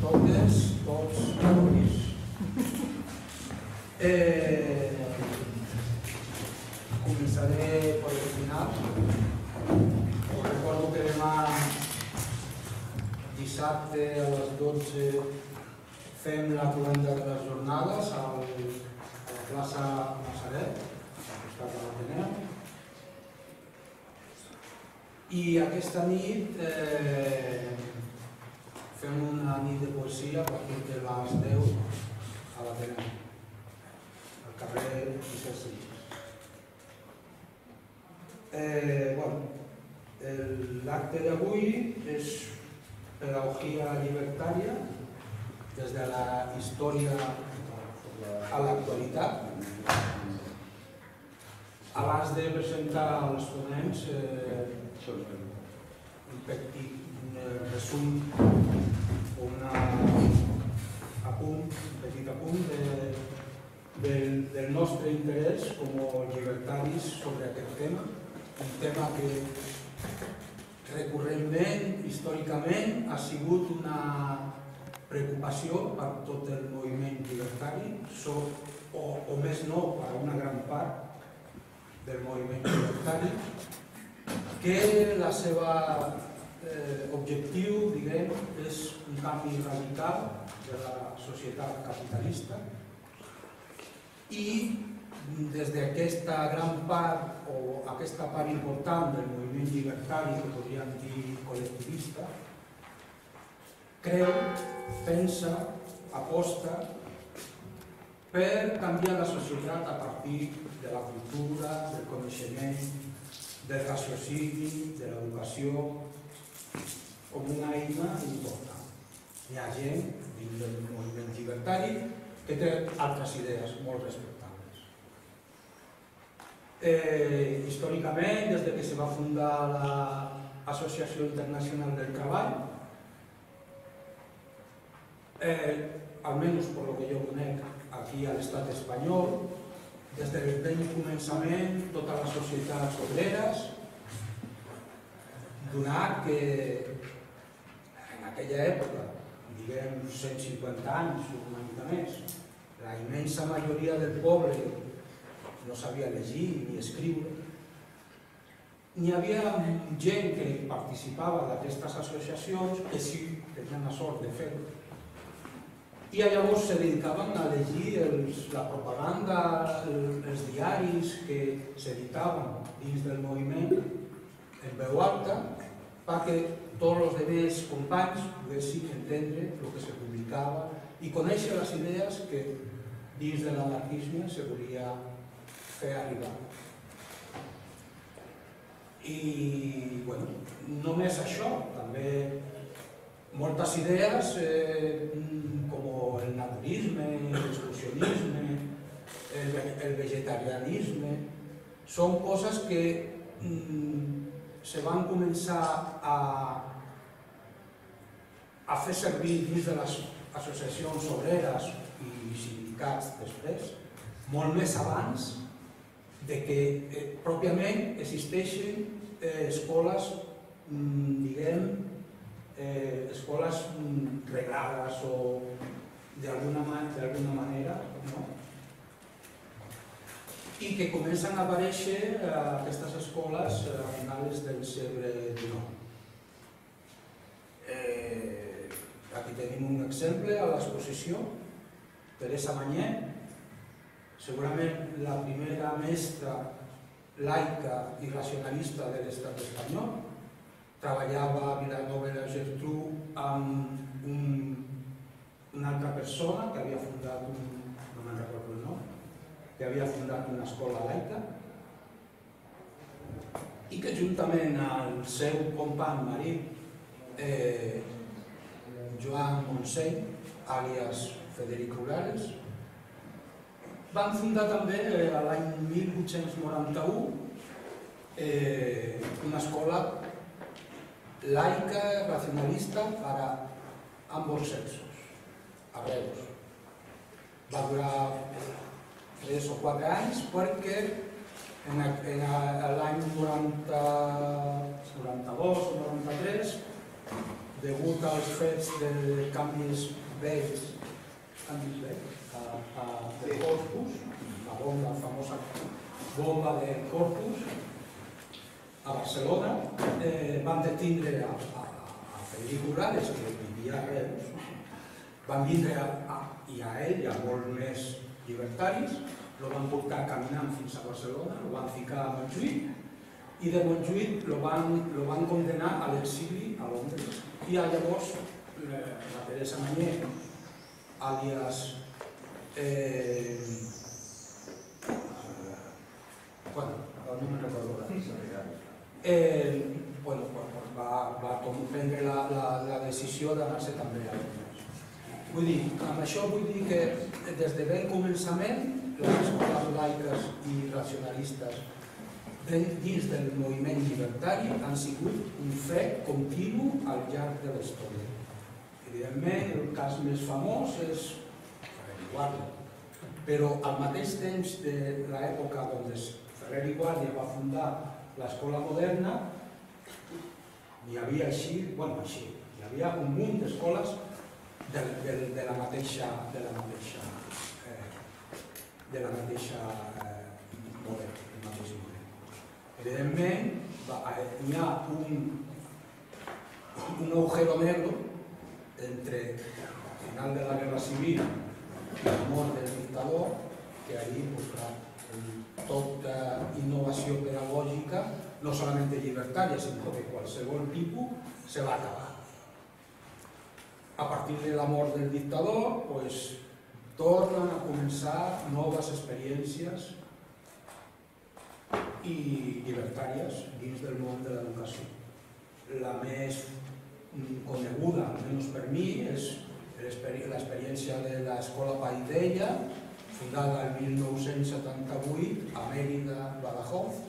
totes, tots, totis. Eh, començaré per el final. Us recordo que demà dissabte a les 12 fem la cloenda de les jornades al, a la plaça Nazaret, al costat de l'Ateneu. I aquesta nit eh, fem una nit de poesia a partir de les 10 a l'Ateneu, al carrer Sitges. Eh, bueno, l'acte d'avui és pedagogia libertària des de la història a l'actualitat. Abans de presentar els ponents, eh, un petit resum o una apunt, un petit apunt de, del, del nostre interès com a llibertaris sobre aquest tema, un tema que recurrentment, històricament, ha sigut una preocupació per tot el moviment llibertari, o, o més no, per una gran part del moviment llibertari, que la seva eh, objectiu, diguem, és un canvi radical de la societat capitalista. I des d'aquesta gran part o aquesta part important del moviment llibertari que podríem dir col·lectivista, creu, pensa, aposta per canviar la societat a partir de la cultura, del coneixement, del raciocini, de l'educació, com una eina important. Hi ha gent dins del moviment llibertari que té altres idees molt respectables. Eh, històricament, des de que se va fundar l'Associació Internacional del Treball, eh, almenys per lo que jo conec aquí a l'estat espanyol, des del ben començament, totes les societats obreres, donat que aquella època, diguem 150 anys o una mica més, la immensa majoria del poble no sabia llegir ni escriure, n'hi havia gent que participava d'aquestes associacions que sí tenien la sort de fer-ho, i llavors se dedicaven a llegir els, la propaganda, el, els diaris que s'editaven dins del moviment en veu alta perquè tots els demés companys poguessin entendre el que se publicava i conèixer les idees que dins de l'anarquisme se volia fer arribar. I, bueno, només això, també moltes idees eh, com el naturisme, l'excursionisme, el, el vegetarianisme, són coses que mm, se van començar a, a fer servir dins de les associacions obreres i sindicats després, molt més abans de que eh, pròpiament existeixen eh, escoles, mm, diguem, eh, escoles mm, reglades o d'alguna man manera, no? i que comencen a aparèixer eh, aquestes escoles a finals del segle XIX. Eh, aquí tenim un exemple a l'exposició, Teresa Mañé, segurament la primera mestra laica i racionalista de l'estat espanyol, treballava a Vilanova de la Geltrú amb un, una altra persona que havia fundat un, no me'n recordo el nom, que havia fundat una escola laica i que juntament al seu company marit eh, Joan Montseny, àlies Federico Ulares, van fundar també eh, l'any 1891 eh, una escola laica, racionalista para ambos sexos, a Reus. Va durar tres o quatre anys perquè en, en l'any 90, 92 o 93, degut als fets de canvis vells, canvis vells, a, a, de Corpus, la bomba, la famosa bomba de Corpus, a Barcelona, eh, van detindre a, a, a Federico Urales, que vivia a Reus, van vindre a, a, i a ell i a molts més llibertaris, lo van portar caminant fins a Barcelona, lo van ficar a Montjuïc, i de Montjuïc lo van, lo van condenar a l'exili a Londres. I llavors la, la Teresa Mañé, alias eh, bueno, no me'n recordo ara. Eh, bueno, va, va prendre la, la, la decisió d'anar-se també a Londres. Vull dir, amb això vull dir que des de ben començament les escoles laiques i racionalistes dins del moviment llibertari han sigut un fet continu al llarg de la història. Evidentment, el cas més famós és Ferrer i Guàrdia, però al mateix temps de l'època on Ferrer i Guàrdia va fundar l'escola moderna, hi havia així, bueno, així, hi havia un munt d'escoles de, de, de la mateixa, de la mateixa, eh, de la mateixa eh, model, Evidentment, eh, hi un, un agujero negro entre el final de la guerra civil i la mort del dictador, que ahí, pues, clar, tota innovació pedagògica, no solament llibertària, sinó de qualsevol tipus, se va acabar. A partir de la mort del dictador, pues, tornen a començar noves experiències i llibertàries dins del món de l'educació. La més coneguda, almenys per mi, és l'experiència de l'escola Paidella, fundada el 1978 a Mérida, Badajoz,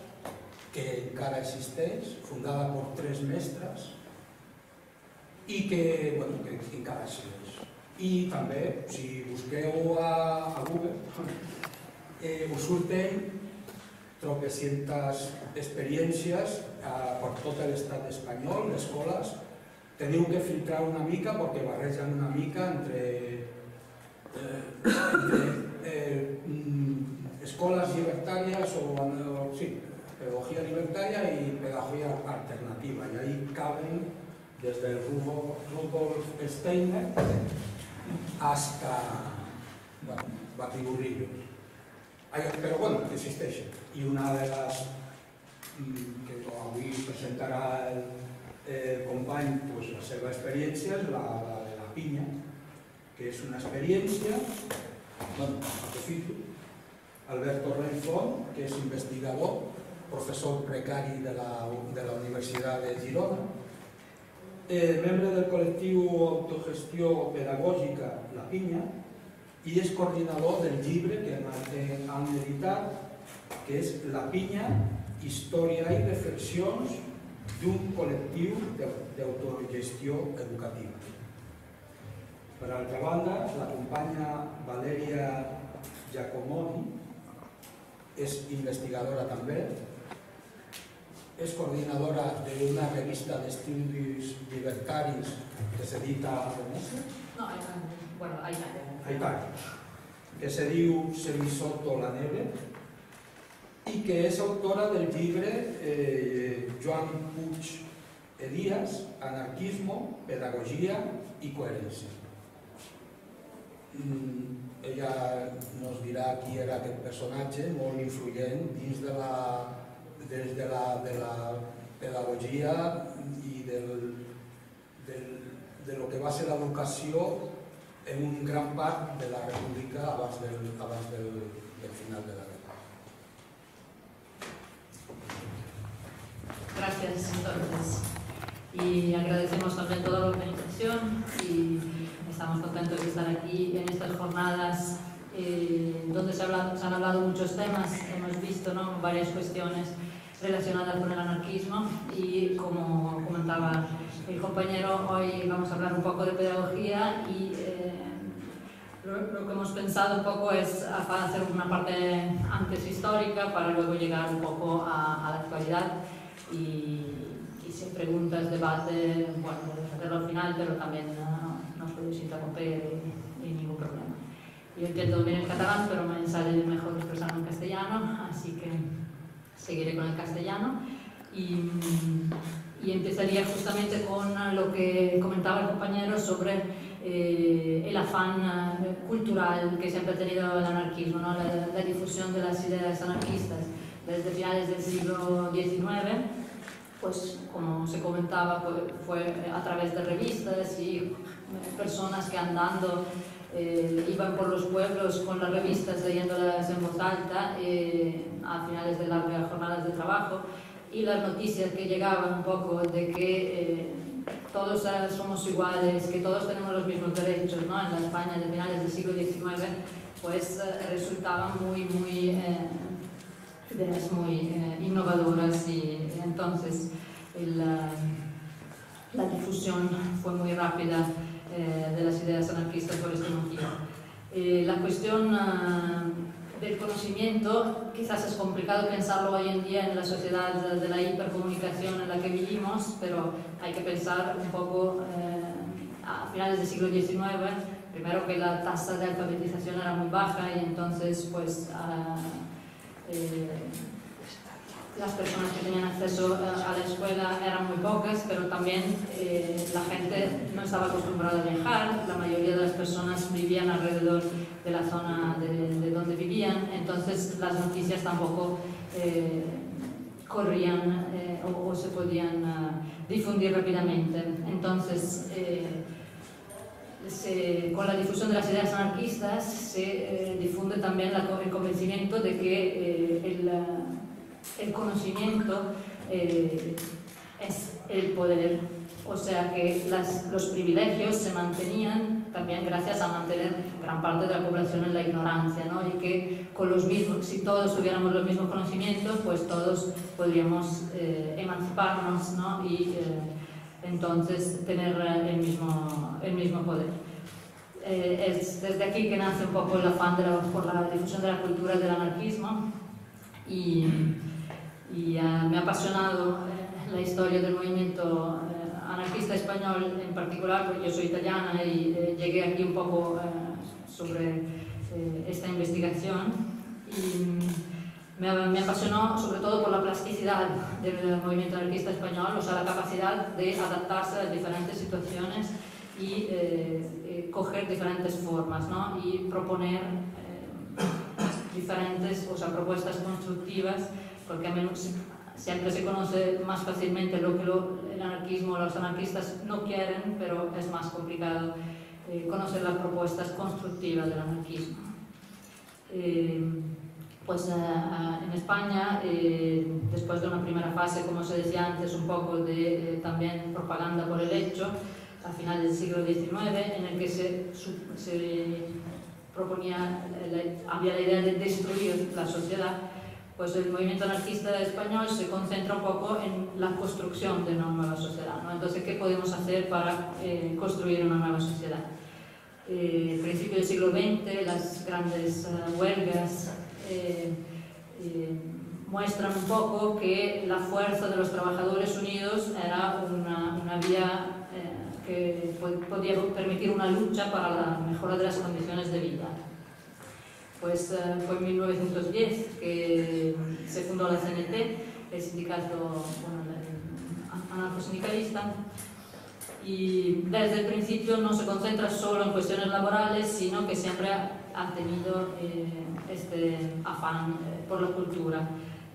que encara existeix, fundada per tres mestres i que, bueno, que encara existeix. I també, si busqueu a, a Google, eh, us surten tropecientes experiències eh, per tot l'estat espanyol, les escoles. Teniu que filtrar una mica perquè barregen una mica entre, eh, entre eh, o, sí, pedagogía libertaria y pedagogía alternativa. Y ahí caben desde el Rudolf Steiner hasta bueno, batiburrillos. Pero bueno, existeixen. I una de les mm, que avui presentarà el, el company pues, la seva experiència és la, la de la pinya, que és una experiència bueno, aprofito, Alberto Renfón, que és investigador, professor precari de la, de la Universitat de Girona, eh, membre del col·lectiu Autogestió Pedagògica La Pinya i és coordinador del llibre que han editat, que és La Pinya, Història i Reflexions d'un col·lectiu d'autogestió educativa. Per altra banda, la companya Valeria Giacomoni és investigadora també, és coordinadora d'una revista d'estudis libertaris que s'edita a Venècia. No, bueno, a Italia. A Italia. Que se diu Semisoto la neve i que és autora del llibre eh, Joan Puig Elías, Anarquismo, Pedagogia i Coherència. Mm, ella nos dirà qui era aquest personatge molt influent dins de la, des de la, de la pedagogia i del, del, de lo que va ser l'educació en un gran part de la república abans del, abans del, del final de la guerra. Gracias, entonces. Y agradecemos también toda la organización y estamos contentos de estar aquí en estas jornadas eh, donde se, se, han hablado muchos temas, hemos visto ¿no? varias cuestiones relacionadas con el anarquismo y como comentaba el compañero, hoy vamos a hablar un poco de pedagogía y eh, lo, lo, que hemos pensado un poco es hacer una parte antes histórica para luego llegar un poco a, a la actualidad y y si preguntas, debate, bueno, podemos hacerlo al final, pero también uh, nos podéis interrumpir y, y ningún problema. Yo entiendo bien el catalán, pero me sale mejor expresarlo en castellano, así que seguiré con el castellano. Y, y empezaría justamente con lo que comentaba el compañero sobre eh, el afán eh, cultural que siempre ha tenido el anarquismo, ¿no? la, la, difusión de las ideas anarquistas desde finales del siglo XIX, pues como se comentaba, fue, a través de revistas y personas que andando eh, iban por los pueblos con las revistas leyéndolas en voz alta eh, a finales de largas jornadas de trabajo y las noticias que llegaban un poco de que eh, todos somos iguales, que todos tenemos los mismos derechos, ¿no? En la España de finales del siglo XIX, pues eh, resultaban muy, muy, eh, muy eh, innovadoras y entonces el, la difusión fue muy rápida de las ideas anarquistas por este motivo. la cuestión del conocimiento, quizás es complicado pensarlo hoy en día en la sociedad de la hipercomunicación en la que vivimos, pero hay que pensar un poco eh, a finales del siglo XIX, primero que la tasa de alfabetización era muy baja y entonces pues eh, las personas que tenían acceso a la escuela eran muy pocas, pero también eh, la gente no estaba acostumbrada a viajar, la mayoría de las personas vivían alrededor de la zona de, de donde vivían, entonces las noticias tampoco eh, corrían eh, o, o, se podían uh, difundir rápidamente. Entonces, eh, se, con la difusión de las ideas anarquistas se eh, difunde también la, el convencimiento de que el el conocimiento eh, es el poder. O sea que las, los privilegios se mantenían también gracias a mantener gran parte de la población en la ignorancia, ¿no? Y que con los mismos, si todos tuviéramos los mismos conocimientos, pues todos podríamos eh, emanciparnos, ¿no? Y eh, entonces tener el mismo, el mismo poder. Eh, es desde aquí que nace un poco el afán de la, por la difusión de la cultura del anarquismo y y uh, me ha apasionado eh, la historia del movimiento eh, anarquista español en particular, porque yo soy italiana y llegué aquí un poco sobre esta investigación. Y me, me, apasionó sobre todo por la plasticidad del movimiento anarquista español, o sea, la capacidad de adaptarse a diferentes situaciones y coger diferentes formas ¿no? y proponer diferentes o sea, propuestas constructivas porque a menos siempre se conoce más fácilmente lo que lo, el anarquismo, los anarquistas no quieren, pero es más complicado eh, conocer las propuestas constructivas del anarquismo. Eh, pues eh, eh en España, eh, después de una primera fase, como se decía antes, un poco de también propaganda por el hecho, a finales del siglo XIX, en el que se, se proponía, había la idea de destruir la sociedad, pues el movimiento anarquista español se concentra un poco en la construcción de una nueva sociedad. ¿no? Entonces, ¿qué podemos hacer para eh, construir una nueva sociedad? Eh, principio del siglo XX, las grandes uh, huelgas eh, eh, muestran un poco que la fuerza de los trabajadores unidos era una, una vía eh, que podía permitir una lucha para la mejora de las condiciones de vida pues uh, fue en 1910 que se fundó la CNT, el sindicato anarcosindicalista, y desde el principio no se concentra solo en cuestiones laborales, sino que siempre ha tenido eh, este afán eh, por la cultura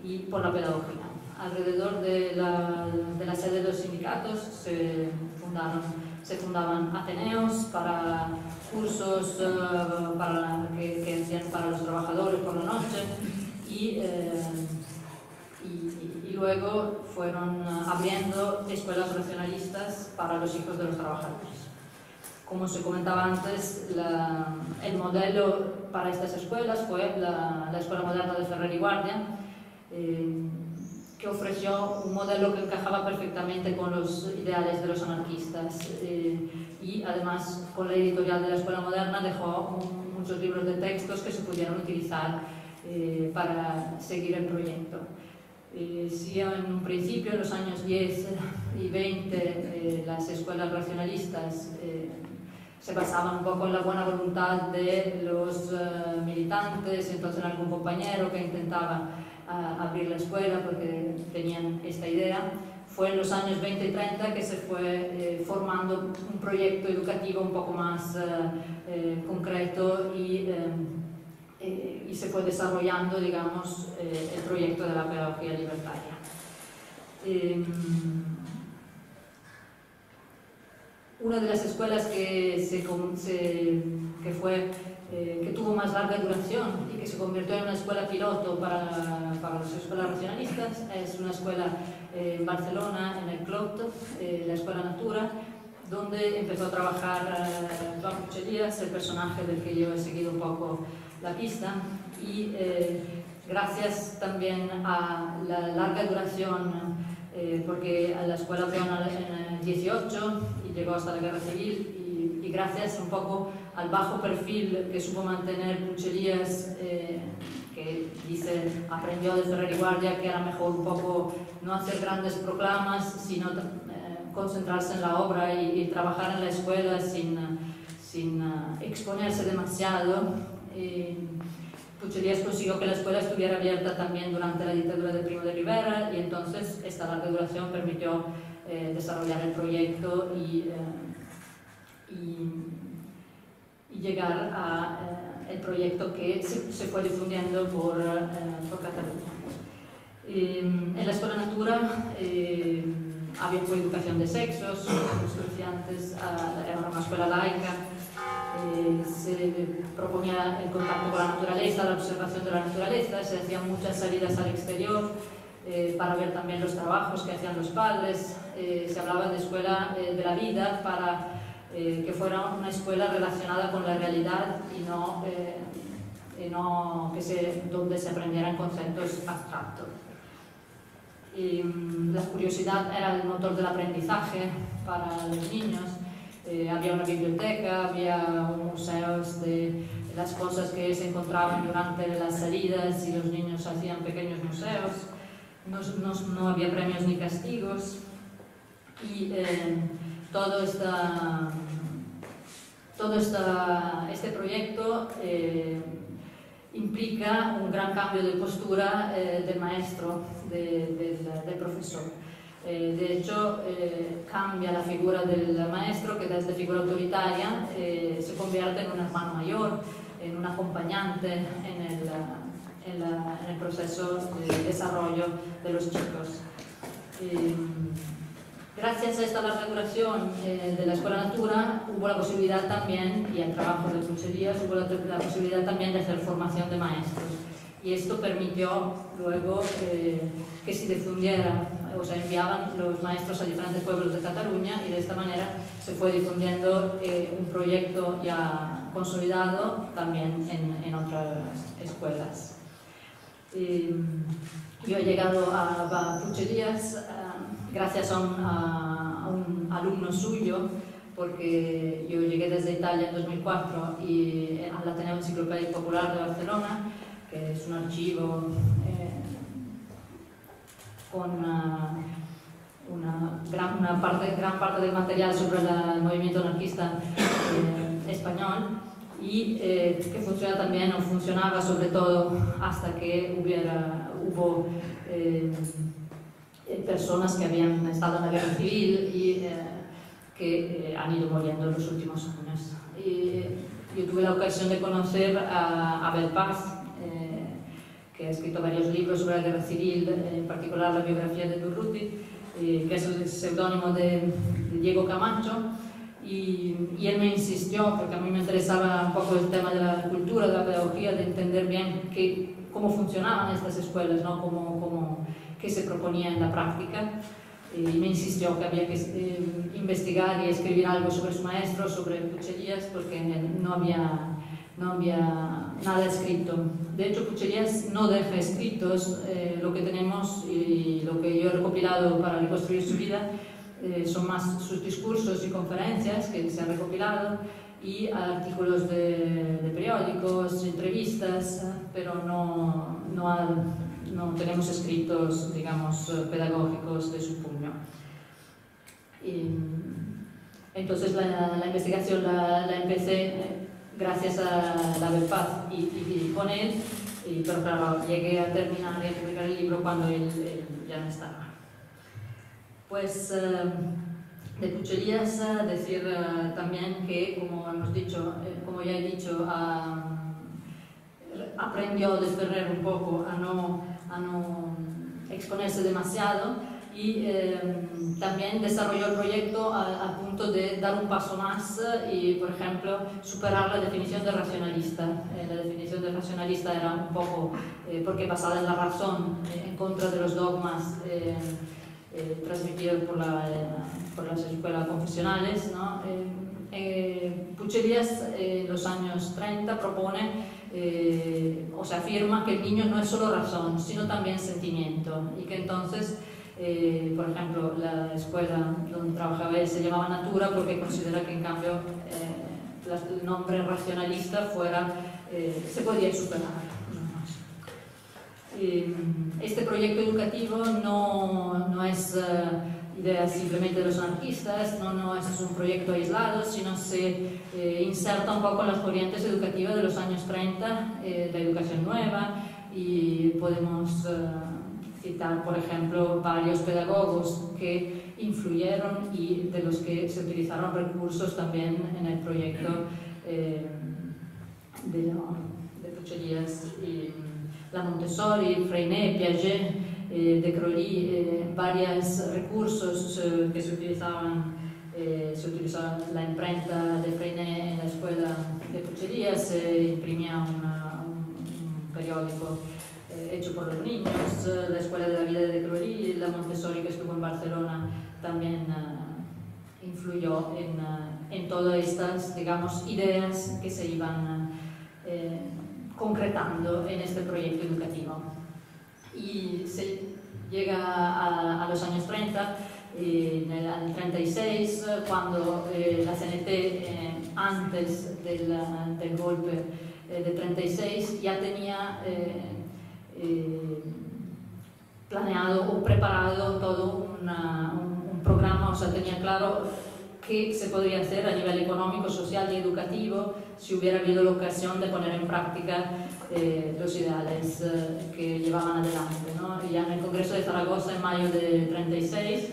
y por la pedagogía. Alrededor de la, de la sede de los sindicatos se fundaron se fundaban ateneos para cursos uh, para, que, que, hacían para los trabajadores por la noche y, eh, y, luego fueron abriendo escuelas racionalistas para los hijos de los trabajadores. Como se comentaba antes, el modelo para estas escuelas fue la, la Escuela Moderna de Ferrer y Guardia, eh, que ofreció un modelo que encajaba perfectamente con los ideales de los anarquistas eh, y además con la editorial de la Escuela Moderna dejó muchos libros de textos que se pudieron utilizar eh, para seguir el proyecto. Eh, si en un principio, en los años 10 y 20, eh, las escuelas racionalistas eh, se basaban un poco en la buena voluntad de los uh, militantes, entonces algún compañero que intentaba uh, abrir la escuela porque tenían esta idea, fue en los años 20 y 30 que se fue eh, formando un proyecto educativo un poco más eh, concreto y, eh, y, se fue desarrollando, digamos, el proyecto de la pedagogía libertaria. Em, una de las escuelas que, se, se, que, fue, que tuvo más larga duración y que se convirtió en una escuela piloto para, para las escuelas racionalistas es una escuela en Barcelona, en el Clot, eh, la Escuela Natura, donde empezó a trabajar eh, Joan Pucherías, el personaje del que yo he seguido un poco la pista, y eh, gracias también a la larga duración, eh, porque a la escuela fue en el 18 y llegó hasta la Guerra Civil, y, gracias un poco al bajo perfil que supo mantener Pucherías eh, que dice, aprendió de Ferrer y Guardia que era mejor un poco no hacer grandes proclamas, sino eh, concentrarse en la obra y, y, trabajar en la escuela sin, sin uh, exponerse demasiado. Eh, Pucherías consiguió que la escuela estuviera abierta también durante la dictadura de Primo de Rivera y entonces esta larga duración permitió eh, desarrollar el proyecto y, eh, y, y llegar al eh, proyecto que se, se fue difundiendo por, eh, por Cataluña. Eh, en la escuela natura eh, había pues, educación de sexos, como decía antes, era una escuela laica, eh, se proponía el contacto con la naturaleza, la observación de la naturaleza, se hacían muchas salidas al exterior, eh, para ver también los trabajos que hacían los padres. Eh, se hablaba de escuela eh, de la vida para eh, que fuera una escuela relacionada con la realidad y no, eh, y no que se, donde se aprendieran conceptos abstractos. Y, mm, la curiosidad era el motor del aprendizaje para los niños. Eh, había una biblioteca, había museos de las cosas que se encontraban durante las salidas y los niños hacían pequeños museos. No, no, no había premios ni castigos. Y eh, todo, esta, todo esta, este proyecto eh, implica un gran cambio de postura eh, del maestro, de, del, del, profesor. Eh, de hecho, eh, cambia la figura del maestro, que desde figura autoritaria eh, se convierte en un hermano mayor, en un acompañante en el, en la, en el proceso de desarrollo de los chicos. Gracias a esta larga duración eh, de la Escuela Natura hubo la posibilidad también, y el trabajo de Pucherías, hubo la, la, posibilidad también de hacer formación de maestros. Y esto permitió luego eh, que se difundiera, o sea, enviaban los maestros a diferentes pueblos de Cataluña y de esta manera se fue difundiendo eh, un proyecto ya consolidado también en, en otras escuelas. yo he llegado a, a Pucherías gracias a un, alumno suyo, porque yo llegué desde Italia en 2004 y al Ateneo Enciclopedia Popular de Barcelona, que es un archivo eh, con una, una, gran, una parte, gran parte del material sobre el movimiento anarquista eh, español y eh, que funciona también o funcionaba sobre todo hasta que hubiera, hubo eh, eh, personas que habían estado en la guerra civil y eh, que eh, han ido muriendo en los últimos años. Y yo tuve la ocasión de conocer a Abel Paz, eh, que ha escrito varios libros sobre la guerra civil, en particular la biografía de Durruti, que es el seudónimo de, Diego Camacho. Y, y, él me insistió, porque a mí me interesaba un poco el tema de la cultura, de la pedagogía, de entender bien que, cómo funcionaban estas escuelas, ¿no? cómo, cómo que se proponía en la práctica eh, y me insistió que había que eh, investigar y escribir algo sobre su maestro, sobre Pucherías, porque no había, no había nada escrito. De hecho, Pucherías no deja escritos eh, lo que tenemos y lo que yo he recopilado para reconstruir su vida. Eh, son más sus discursos y conferencias que se han recopilado y artículos de, de periódicos, entrevistas, pero no, no, ha, no tenemos escritos, digamos, pedagógicos de su puño. Y, entonces la, la investigación la, la, empecé gracias a la Belpaz y, y, con él, y, pero claro, llegué a terminar y a publicar el libro cuando él, él ya no estaba. Pues de Pucherías decir también que, como hemos dicho, como ya he dicho, aprendió de Ferrer un poco a no, a no exponerse demasiado y eh, también desarrolló el proyecto al punto de dar un paso más y, por ejemplo, superar la definición de racionalista. Eh, la definición de racionalista era un poco, eh, porque basada en la razón, en contra de los dogmas transmitidos por, la, por, las escuelas confesionales. ¿no? Pucherías en los años 30 propone o se afirma que el niño no es solo razón, sino también sentimiento y que entonces eh, por ejemplo, la escuela donde trabajaba él se llamaba Natura porque considera que en cambio eh, el nombre racionalista fuera, eh, se podía superar. Este proyecto educativo no, no es idea simplemente de los anarquistas, no, no es un proyecto aislado, sino se inserta un poco en las corrientes educativas de los años 30, de educación nueva, y podemos citar, por ejemplo, varios pedagogos que influyeron y de los que se utilizaron recursos también en el proyecto eh, de, de Pucherías. Y, la Montessori, Freinet, Piaget, eh, de Crowley, eh, varios recursos eh, que se utilizaban, eh, se utilizaba la imprenta de Freinet en la escuela de Pucherías, se imprimía una, un, un periódico hecho por los niños, la Escuela de la Vida de Crowley, la Montessori que estuvo en Barcelona también influyó en, en, todas estas, digamos, ideas que se iban concretando en este proyecto educativo. Y se llega a, a los años 30, en el 36, cuando eh, la CNT, eh, antes del, del golpe eh, de 36, ya tenía eh, planeado o preparado todo una, un, un, programa, o sea, tenía claro qué se podría hacer a nivel económico, social y educativo si hubiera habido la ocasión de poner en práctica eh, los ideales eh, que llevaban adelante. ¿no? Ya en el Congreso de Zaragoza, en mayo de 36,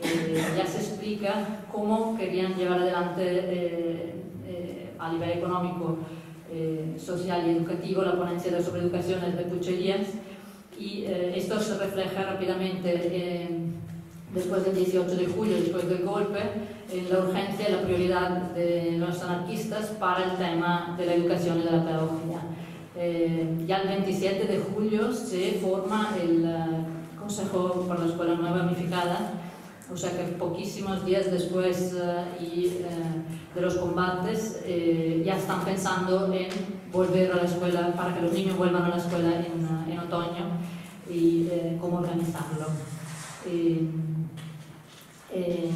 eh, ya se explica cómo querían llevar adelante eh, eh, a nivel económico eh, social y educativo, la ponencia sobre educación de Pucherías, y eh, esto se refleja rápidamente eh, después del 18 de julio, después del golpe, en la urgencia y la prioridad de los anarquistas para el tema de la educación y de la pedagogía. Eh, ya el 27 de julio se forma el uh, Consejo para la Escuela Nueva Unificada, o sea que poquísimos días después uh, y, uh, de los combates ya están pensando en volver a la escuela, para que los niños vuelvan a la escuela en, en otoño y eh, cómo organizarlo. Eh, eh,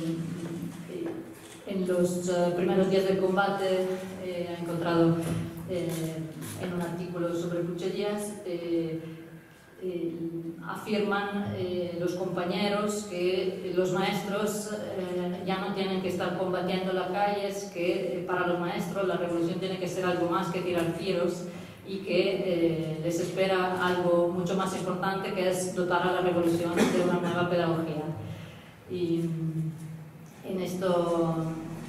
en los primeros días del combate he encontrado en un artículo sobre pucherías eh, afirman eh, los compañeros que los maestros eh, ya no tienen que estar combatiendo las calles, que para los maestros la revolución tiene que ser algo más que tirar tiros y que les espera algo mucho más importante que es dotar a la revolución de una nueva pedagogía. Y en esto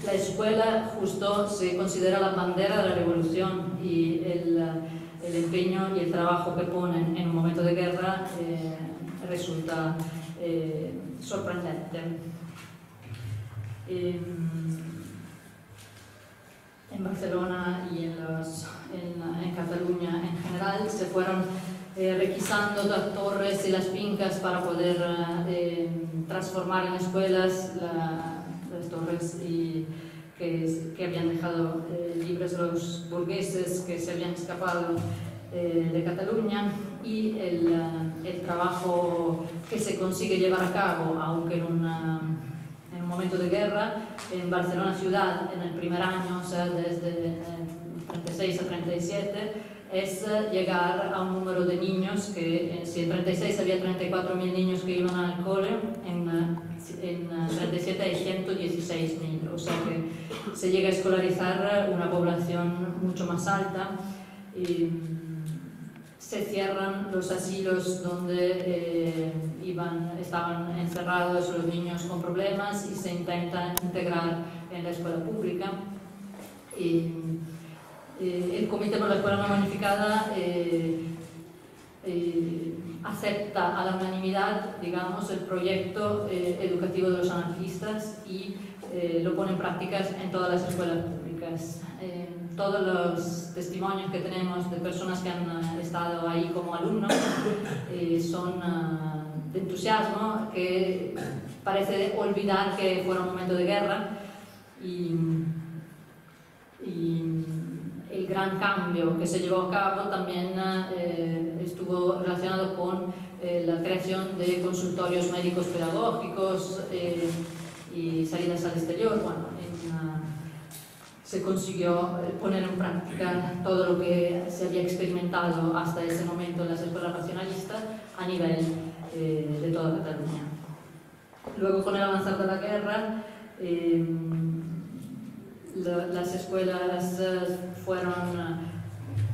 la escuela justo se considera la bandera de la revolución y el el empeño y el trabajo que ponen en un momento de guerra eh, resulta eh, sorprendente. Eh, en Barcelona y en, en, Cataluña en general se fueron eh, requisando las torres y las fincas para poder eh, transformar en escuelas la, torres y que, que habían dejado eh, libres los burgueses que se habían escapado eh, de Cataluña y el, eh, el, trabajo que se consigue llevar a cabo, aunque en, una, en, un momento de guerra, en Barcelona ciudad, en el primer año, o sea, desde 36 a 37, es eh, llegar a un número de niños que eh, si en 36 había 34.000 niños que iban al cole, en, en 37 hay 116.000, o sea que se llega a escolarizar una población mucho más alta. Y, se cierran los asilos donde eh, iban, estaban encerrados los niños con problemas y se intenta integrar en la escuela pública. Eh, el Comité por la Escuela No Bonificada eh, acepta a la unanimidad, digamos, el proyecto educativo de los anarquistas y lo pone en prácticas en todas las escuelas públicas. Todos los testimonios que tenemos de personas que han eh, estado ahí como alumnos eh, son uh, de entusiasmo, que parece olvidar que fue un momento de guerra y, y, el gran cambio que se llevó a cabo también eh, estuvo relacionado con eh, la creación de consultorios médicos pedagógicos eh, y salidas al exterior. Bueno, se consiguió eh, poner en práctica todo lo que se había experimentado hasta ese momento en las escuelas nacionalistas a nivel eh, de toda Cataluña. Luego, con el avanzar de la guerra, eh, la, las escuelas eh, fueron,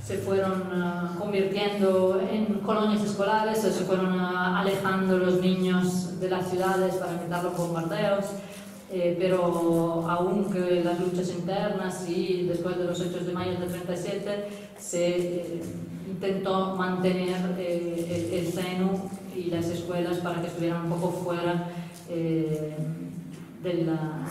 se fueron uh, convirtiendo en colonias escolares, se fueron alejando los niños de las ciudades para evitar los bombardeos. eh, pero aunque las luchas internas y después de los hechos de mayo del 37 se eh, intentó mantener eh, el, el, seno y las escuelas para que estuvieran un poco fuera eh, de, la,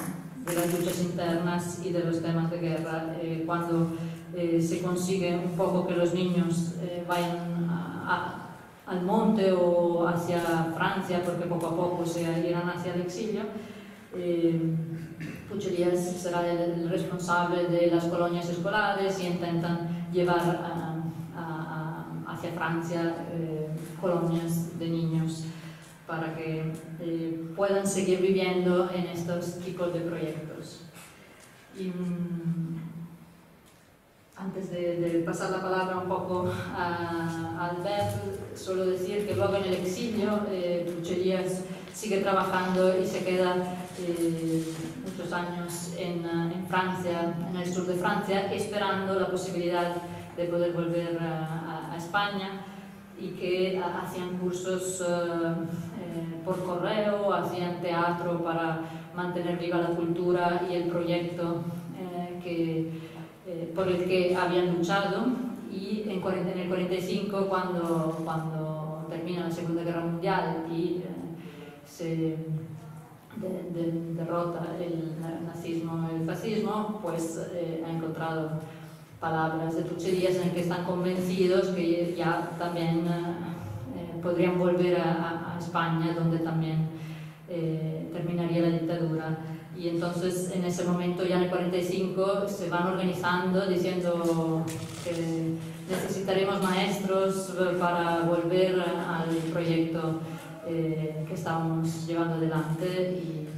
de, las luchas internas y de los temas de guerra. Eh, cuando eh, se consigue un poco que los niños vayan a, a, al monte o hacia Francia, porque poco a poco se irán hacia el exilio, eh, Pucherías será el responsable de las colonias escolares y intentan llevar a, hacia Francia eh, colonias de niños para que eh, puedan seguir viviendo en estos tipos de proyectos. Y, mm, antes de, de, pasar la palabra un poco a, Albert, solo decir que luego en el exilio eh, sigue trabajando y se queda eh, muchos años en, eh, en, Francia, en el sur de Francia, esperando la posibilidad de poder volver a, a España y que hacían cursos eh, por correo, hacían teatro para mantener viva la cultura y el proyecto eh, que, eh, por el que habían luchado. Y en, en el 45, cuando, cuando termina la Segunda Guerra Mundial y se de, de, derrota el nazismo el fascismo, pues eh, ha encontrado palabras de trucherías en que están convencidos que ya también eh, podrían volver a, a, España, donde también eh, terminaría la dictadura. Y entonces en ese momento, ya en el 45, se van organizando diciendo que necesitaremos maestros para volver al proyecto eh, que estábamos llevando adelante y,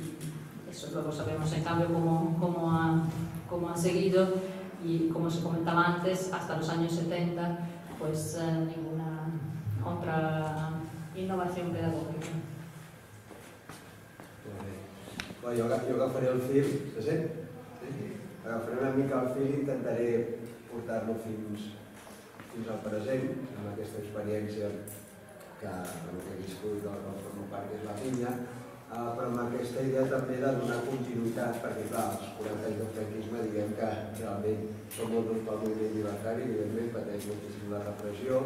y, eso luego sabemos en cambio cómo, cómo, ha, cómo ha seguido y como se comentaba antes, hasta los años 70, pues eh, ninguna otra innovación pedagógica. Bueno, jo, jo agafaré el fil, se sent? Sí. Agafaré una mica el fil i intentaré portar-lo fins, fins al present, amb aquesta experiència que, que he viscut al, al meu pare, que és la Pinya, eh, però amb aquesta idea també de donar continuïtat, perquè clar, els 40 anys del franquisme diguem que realment som molt pel moviment llibertari, evidentment pateix moltíssim la repressió,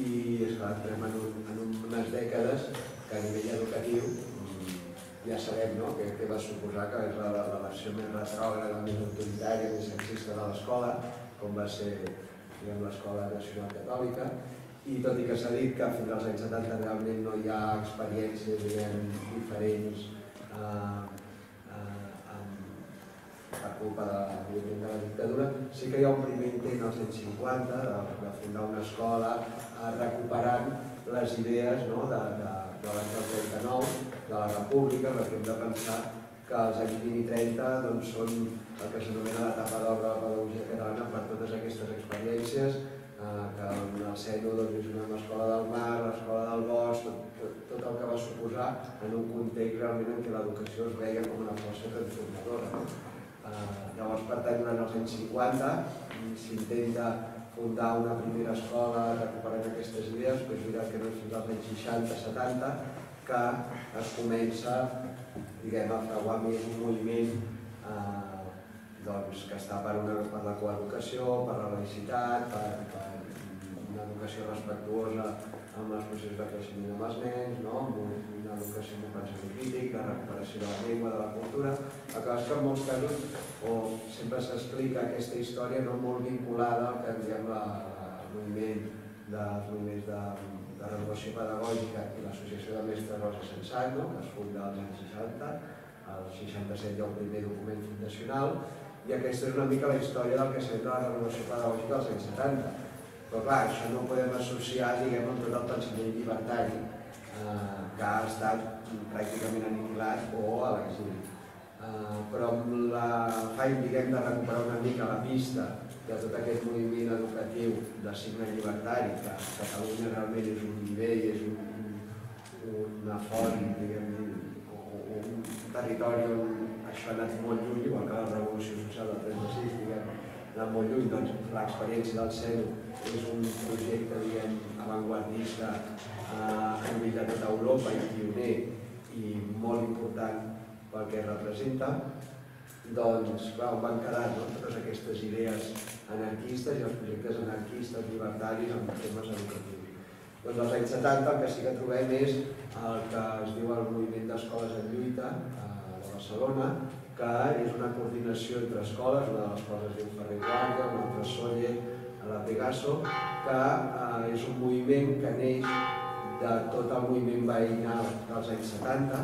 i esclar, entrem en, un, en unes dècades que a nivell educatiu mm, ja sabem no? que, que va suposar que és la, la, la versió més retrògrada, més autoritària, més sexista de l'escola, com va ser l'escola nacional catòlica, i tot i que s'ha dit que fins als anys 70 realment no hi ha experiències diguem, diferents eh, per culpa de, de la dictadura, sí que hi ha un primer intent als anys 50 de, de fundar una escola eh, recuperant les idees no, de, de, de l'any del 39, de la república, perquè hem de pensar que els anys 20 i 30 doncs, són el que s'anomena l'etapa d'or de la pedagogia catalana per totes aquestes experiències, eh, que el Seno doncs, és una escola del mar, l'escola del bosc, tot, tot, tot el que va suposar en un context realment en què l'educació es veia com una força transformadora. Eh, llavors, per tant, durant els anys 50 s'intenta fundar una primera escola recuperant aquestes idees, però és veritat que no és fins als anys 60-70 que es comença diguem, a fraguar més un moviment eh, doncs, que està per, una, per la coeducació, per la laïcitat, per, per una educació respectuosa amb els processos de creixement amb els nens, no? amb una educació amb un pensament crític, la recuperació de la llengua, de la cultura, el que en molts casos o sempre s'explica aquesta història no molt vinculada al que diem la, el moviment dels moviments de, de renovació pedagògica i l'Associació de Mestres Rosa Sensat, no? que es funda als anys 60, al 67 hi ha un primer document fundacional, i aquesta és una mica la història del que sembla la renovació pedagògica dels anys 70 però clar, això no ho podem associar diguem, amb tot el pensament llibertari eh, que ha estat pràcticament aniquilat o a l'exili. Eh, però amb l'afany diguem, de recuperar una mica la pista de tot aquest moviment educatiu de signe llibertari, que Catalunya realment és un nivell, és un, un, una font, diguem, un territori on això ha anat molt lluny, igual que la revolució social del 36, diguem, anat molt lluny, doncs l'experiència del CENU és un projecte, diguem, avantguardista eh, a nivell de tota Europa i pioner i molt important pel que representa, doncs, clar, van quedar no? totes aquestes idees anarquistes i els projectes anarquistes llibertaris en temes educatius. Doncs als anys 70 el que sí que trobem és el que es diu el moviment d'escoles en lluita eh, de Barcelona, que és una coordinació entre escoles, una de les quals es diu Ferrer Guàrdia, una altra Soller, a la Pegaso, que eh, és un moviment que neix de tot el moviment veïnal dels anys 70,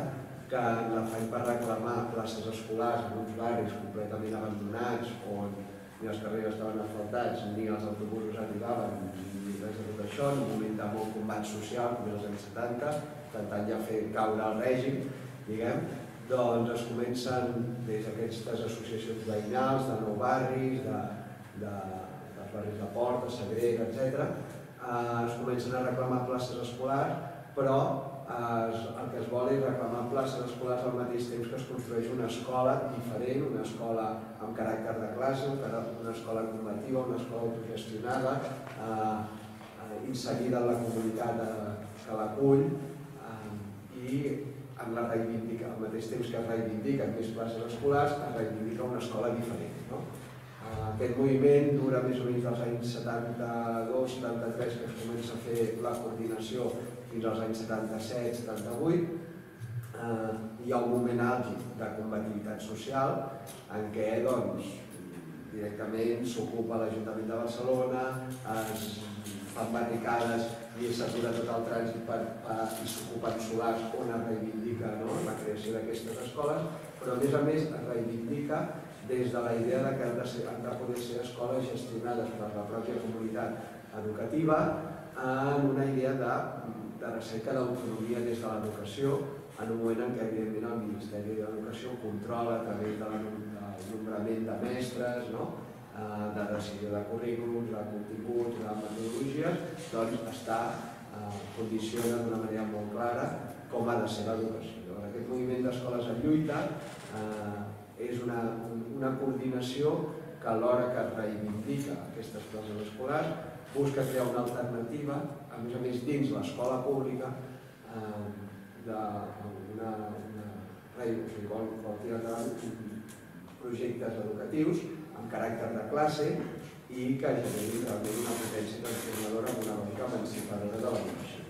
que l'afany per reclamar places escolars en uns barris completament abandonats, on ni els carrers estaven asfaltats, ni els autobusos arribaven, ni res de tot això, en un moment de molt combat social, com els anys 70, intentant ja fer caure el règim, diguem, doncs es comencen des d'aquestes associacions veïnals, de nou barris, de, de, dels barris de Port, de Sagrera, etc. Eh, es comencen a reclamar places escolars, però eh, el que es vol és reclamar places escolars al mateix temps que es construeix una escola diferent, una escola amb caràcter de classe, una escola combativa, una escola autogestionada, eh, inserida en la comunitat que l'acull eh, i amb la reivindica, al mateix temps que es reivindiquen més classes escolars, es reivindica una escola diferent. Aquest moviment dura més o menys dels anys 72-73 que es comença a fer la coordinació fins als anys 77-78. Eh, hi ha un moment àlgid de combativitat social en què doncs, directament s'ocupa l'Ajuntament de Barcelona, es fan barricades i s'atura tot el trànsit per, per, i s'ocupen solars on es reivindica no, la creació d'aquestes escoles, però a més a més es reivindica des de la idea de que han de, ser, han de poder ser escoles gestionades per la pròpia comunitat educativa en una idea de, de recerca d'autonomia des de l'educació en un moment en què evidentment el Ministeri de l'Educació controla a través de del nombrament de mestres, no? Eh, de decisió de currículums, de continguts, de metodologies, doncs està eh, condiciona d'una manera molt clara com ha de ser l'educació. Aquest moviment d'escoles en lluita eh, és una, una coordinació que alhora que reivindica aquestes classes escolars busca crear una alternativa, a més a més dins l'escola pública, eh, d'una projectes educatius amb caràcter de classe i que generin realment una potència transformadora amb una lògica emancipadora de l'educació.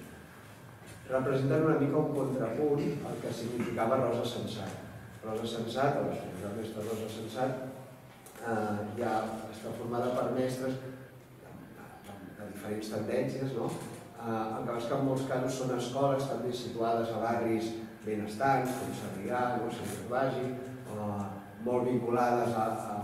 Representen una mica un contrapunt al que significava Rosa Sensat. Rosa Sensat, o la mestra Rosa Sensat, eh, ja està formada per mestres de, de, de diferents tendències, no? Eh, el que passa que en molts casos són escoles també situades a barris benestants, com Sarrià, no? Sant Gervasi, eh, molt vinculades a, a,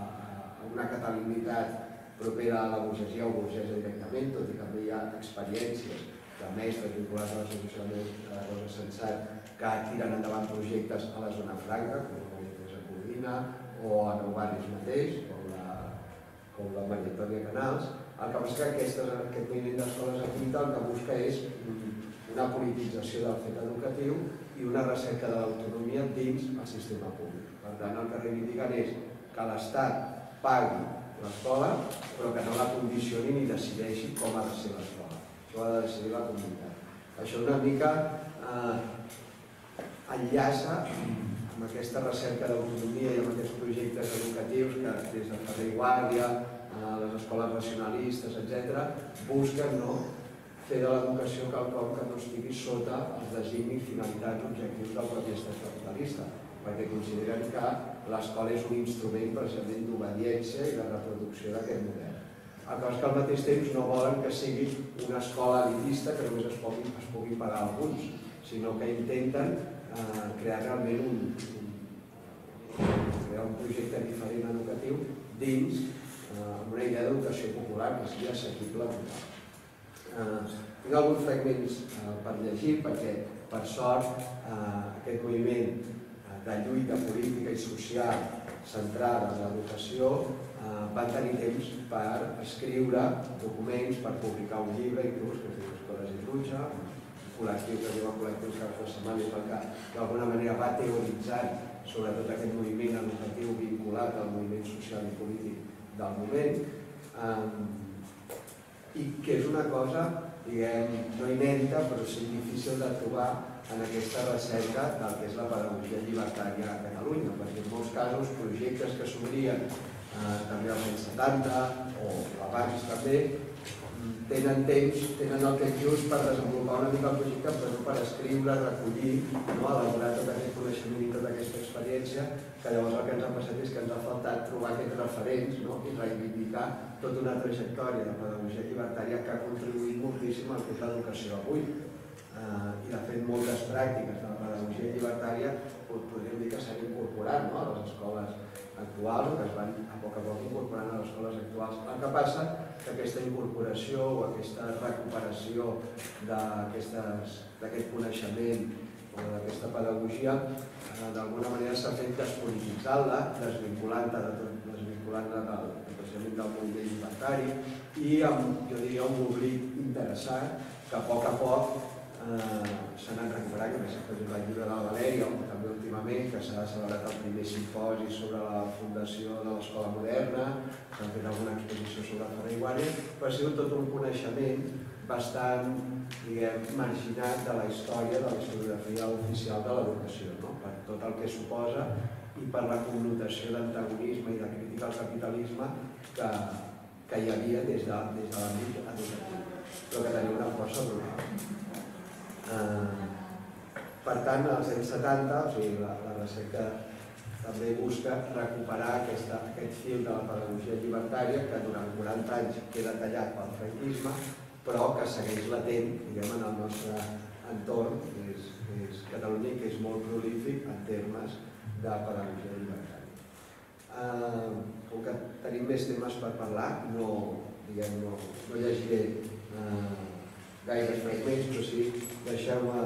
a una catalanitat propera a la burgesia o burgesa directament, tot i que també hi ha experiències de mestres vinculats a l'associació de Rosa Sensat que tiren endavant projectes a la zona franca, com projecte de o a nou barris mateix, com la, com la Maria Canals. El que aquestes, aquest moviment d'escoles aquí el que busca és una politització del fet educatiu i una recerca de l'autonomia dins el sistema públic. Per tant, el que reivindiquen és que l'Estat pagui l'escola, però que no la condicioni ni decideixi com ha de ser l'escola. Això ha de decidir la comunitat. Això una mica eh, enllaça amb aquesta recerca d'autonomia i amb aquests projectes educatius que des de Ferrer i Guàrdia, les escoles racionalistes, etc., busquen no, fer de l'educació quelcom que no estigui sota els designis, finalitats, objectius del propi estat capitalista, perquè consideren que l'escola és un instrument precisament d'obediència i de reproducció d'aquest model. El que és que al mateix temps no volen que sigui una escola elitista que només es pugui, es pugui pagar alguns, sinó que intenten eh, crear realment un, un, crear un projecte diferent educatiu dins eh, una idea d'educació popular que sigui assequible. Eh, tinc alguns fragments eh, per llegir perquè, per sort, eh, aquest moviment eh, de lluita política i social centrada en l'educació eh, van tenir temps per escriure documents, per publicar un llibre, inclús, que es diu Escoles i Truja, un col·lectiu que diu el col·lectiu Caps de Setmana, i que d'alguna manera va teoritzar sobre tot aquest moviment educatiu vinculat al moviment social i polític del moment. I que és una cosa, diguem, no inèdita, però sí difícil de trobar en aquesta recerca del que és la pedagogia llibertària a Catalunya, perquè en molts casos projectes que s'obrien eh, també als anys 70 o abans també, tenen temps, tenen el temps just per desenvolupar una mica el projecte, però no per escriure, recollir, no? elaborar tot aquest coneixement i tota aquesta experiència, que llavors el que ens ha passat és que ens ha faltat trobar aquests referents no? i reivindicar tota una trajectòria de pedagogia llibertària que ha contribuït moltíssim al que és l'educació avui. Uh, I de fet moltes pràctiques de la pedagogia llibertària podríem dir que s'han incorporat no? a les escoles actuals o que es van a poc a poc incorporant a les escoles actuals. El que passa que aquesta incorporació o aquesta recuperació d'aquest coneixement o d'aquesta pedagogia eh, d'alguna manera s'ha fet despolititzant-la, desvinculant-la de tot, desvinculant-la del, especialment del moviment i amb, jo diria, un oblit interessant que a poc a poc s'han anat recuperant, que exemple el llibre de la Valèria, també últimament, que s'ha celebrat el primer simposi sobre la fundació de l'escola moderna, s'han fet alguna exposició sobre Ferrer i Guàrdia, però ha sigut tot un coneixement bastant diguem, marginat de la història de la historiografia oficial de l'educació, no? per tot el que suposa i per la connotació d'antagonisme i de crítica al capitalisme que, que hi havia des de, des de l'àmbit educatiu, però que tenia una força brutal. Eh, per tant, als anys 70, o sigui, la, la recerca també busca recuperar aquesta, aquest fil de la pedagogia llibertària que durant 40 anys queda tallat pel franquisme, però que segueix latent diguem, en el nostre entorn, que és, és Catalunya, que és molt prolífic en termes de pedagogia llibertària. Eh, com que tenim més temes per parlar, no, diguem, no, no llegiré eh, gaires fragments, però sí, deixeu-me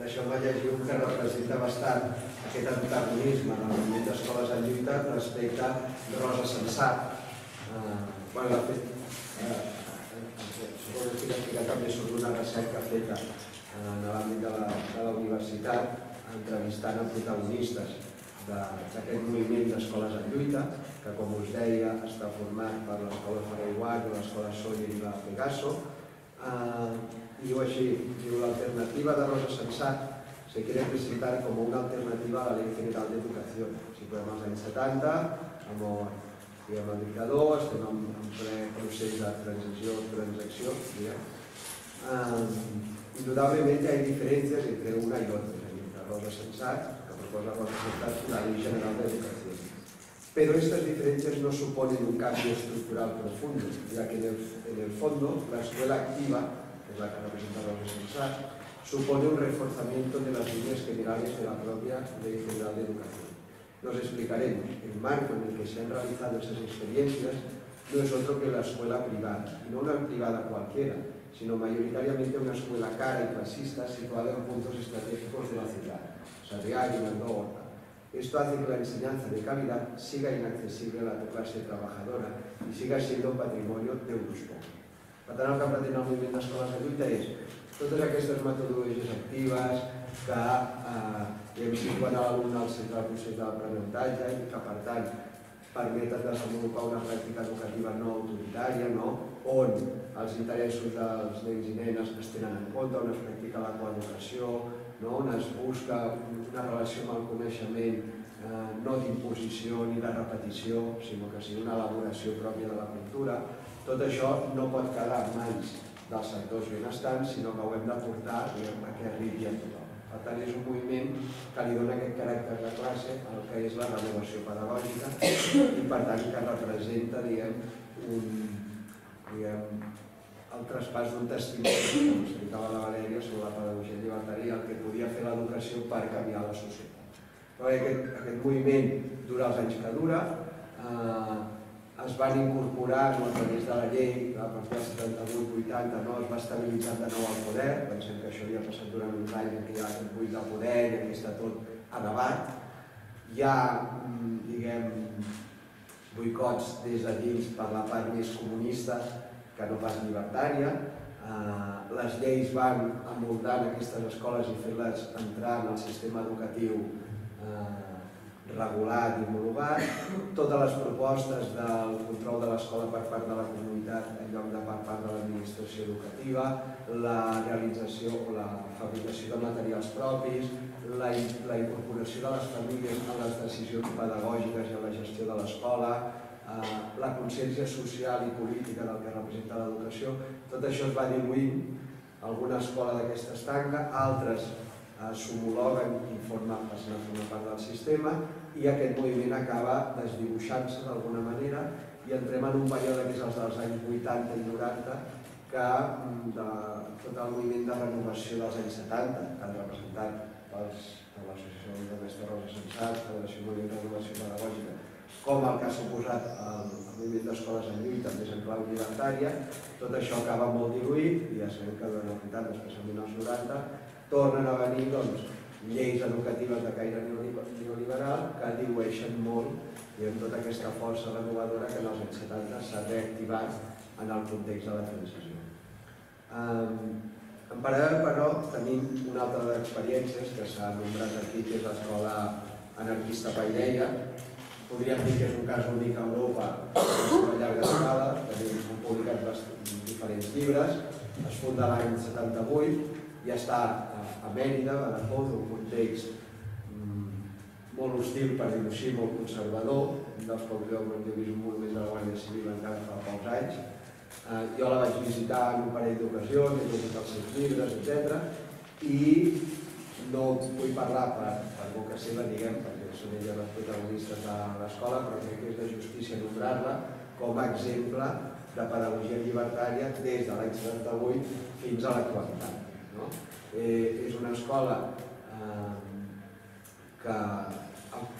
deixeu llegir un que representa bastant aquest antagonisme en el moviment d'escoles en lluita respecte a Rosa Sensat. Eh, bueno, de fet, eh, suposo que explicat també sobre una recerca feta en l'àmbit de, la, de la universitat, entrevistant a protagonistes d'aquest moviment d'escoles en lluita, que com us deia està format per l'Escola Ferrer Guard, l'Escola Sóller i la Pegaso, eh, diu així, diu l'alternativa de Rosa Sensat se quiere presentar como una alternativa a la Ley General de Educación. Si podem als anys 70, amb diguem, el dictador, estem en, en ple procés de transició, transacció, diguem. Eh, indudablemente hay diferencias entre una y otra, entre Rosa Sensat, que proposa Rosa Sensat, una Ley General de Educación. Pero estas diferencias no suponen un cambio estructural profundo, ya que en el, fondo la escuela activa, que es la que representa los Sensat, supone un reforzamiento de las líneas generales de la propia Ley General de Educación. Nos explicaremos. El marco en el que se han realizado esas experiencias no es otro que la escuela privada, y no una privada cualquiera, sino mayoritariamente una escuela cara y clasista situada en puntos estratégicos de la ciudad, Sarriá, Guimandó, Esto hace que la enseñanza de calidad siga inaccesible a la clase trabajadora y siga siendo patrimonio de uns pocs. Per tant, el que pretén el moviment d'escoles de lluita és totes aquestes metodologies actives que eh, hem situat a l'alumne al centre del procés d'aprenentatge i que, per tant, permeten desenvolupar una pràctica educativa no autoritària, no? on els interessos dels nens i nenes es tenen en compte, on es practica la coeducació, no? on es busca una relació amb el coneixement eh, no d'imposició ni de repetició, sinó que sigui una elaboració pròpia de la cultura. Tot això no pot quedar en mans dels sectors benestants, sinó que ho hem de portar diguem, a que arribi a tothom. Per tant, és un moviment que li dona aquest caràcter de classe al que és la renovació pedagògica i, per tant, que representa, diguem, un, diguem, el traspàs d'un testimoni, com explicava la Valèria, sobre la pedagogia llibertària, el que podia fer l'educació per canviar la societat. Però aquest, aquest moviment dura els anys que dura, eh, es van incorporar a través de la llei, a partir del 78-80, no, es va estabilitzar de nou el poder, pensem que això havia passat durant uns anys en què hi ha aquest buit de poder i aquí està tot a debat. Hi ha, mm, diguem, boicots des de dins per la part més comunista que no pas llibertària. Eh, les lleis van envoltant aquestes escoles i fer-les entrar en el sistema educatiu eh, regulat i homologat, totes les propostes del control de l'escola per part de la comunitat en lloc de per part de l'administració educativa, la realització o la fabricació de materials propis, la, la incorporació de les famílies a les decisions pedagògiques i a la gestió de l'escola, la consciència social i política del que representa l'educació, tot això es va diluint, alguna escola d'aquestes tanca, altres eh, s'homologuen i formen, passen a formar part del sistema i aquest moviment acaba desdibuixant-se d'alguna manera i entrem en un període que és els dels anys 80 i 90 que mm, de tot el moviment de renovació dels anys 70 que han representat per l'Associació de Mestre Rosa Sensat, Federació de Renovació Pedagògica, com el que ha suposat el, moviment d'escoles en lluita més en clau llibertària, tot això acaba molt diluït i ja sabem que durant el 80, especialment els 90, tornen a venir doncs, lleis educatives de caire neoliberal que dilueixen molt i amb tota aquesta força renovadora que en els anys 70 s'ha reactivat en el context de la transició. en paral·lel, però, tenim una altra de experiències que s'ha nombrat aquí, que és l'escola anarquista Paideia. Podríem dir que és un cas únic a Europa, a llarga escala, tenim publicat diferents llibres, es funda l'any 78 i està a Mèrida, a Badajoz, un context mm, molt hostil, per dir-ho així, molt conservador, un dels pocs llocs on he vist un moviment de la Guàrdia Civil encara fa pocs anys. Eh, jo la vaig visitar en un parell d'ocasions, he llegit els seus llibres, etc. I no vull parlar per, per boca seva, diguem, perquè són elles les protagonistes de l'escola, però crec que és de justícia nombrar-la com a exemple de pedagogia llibertària des de l'any 78 fins a l'actualitat. No? Eh, és una escola eh, que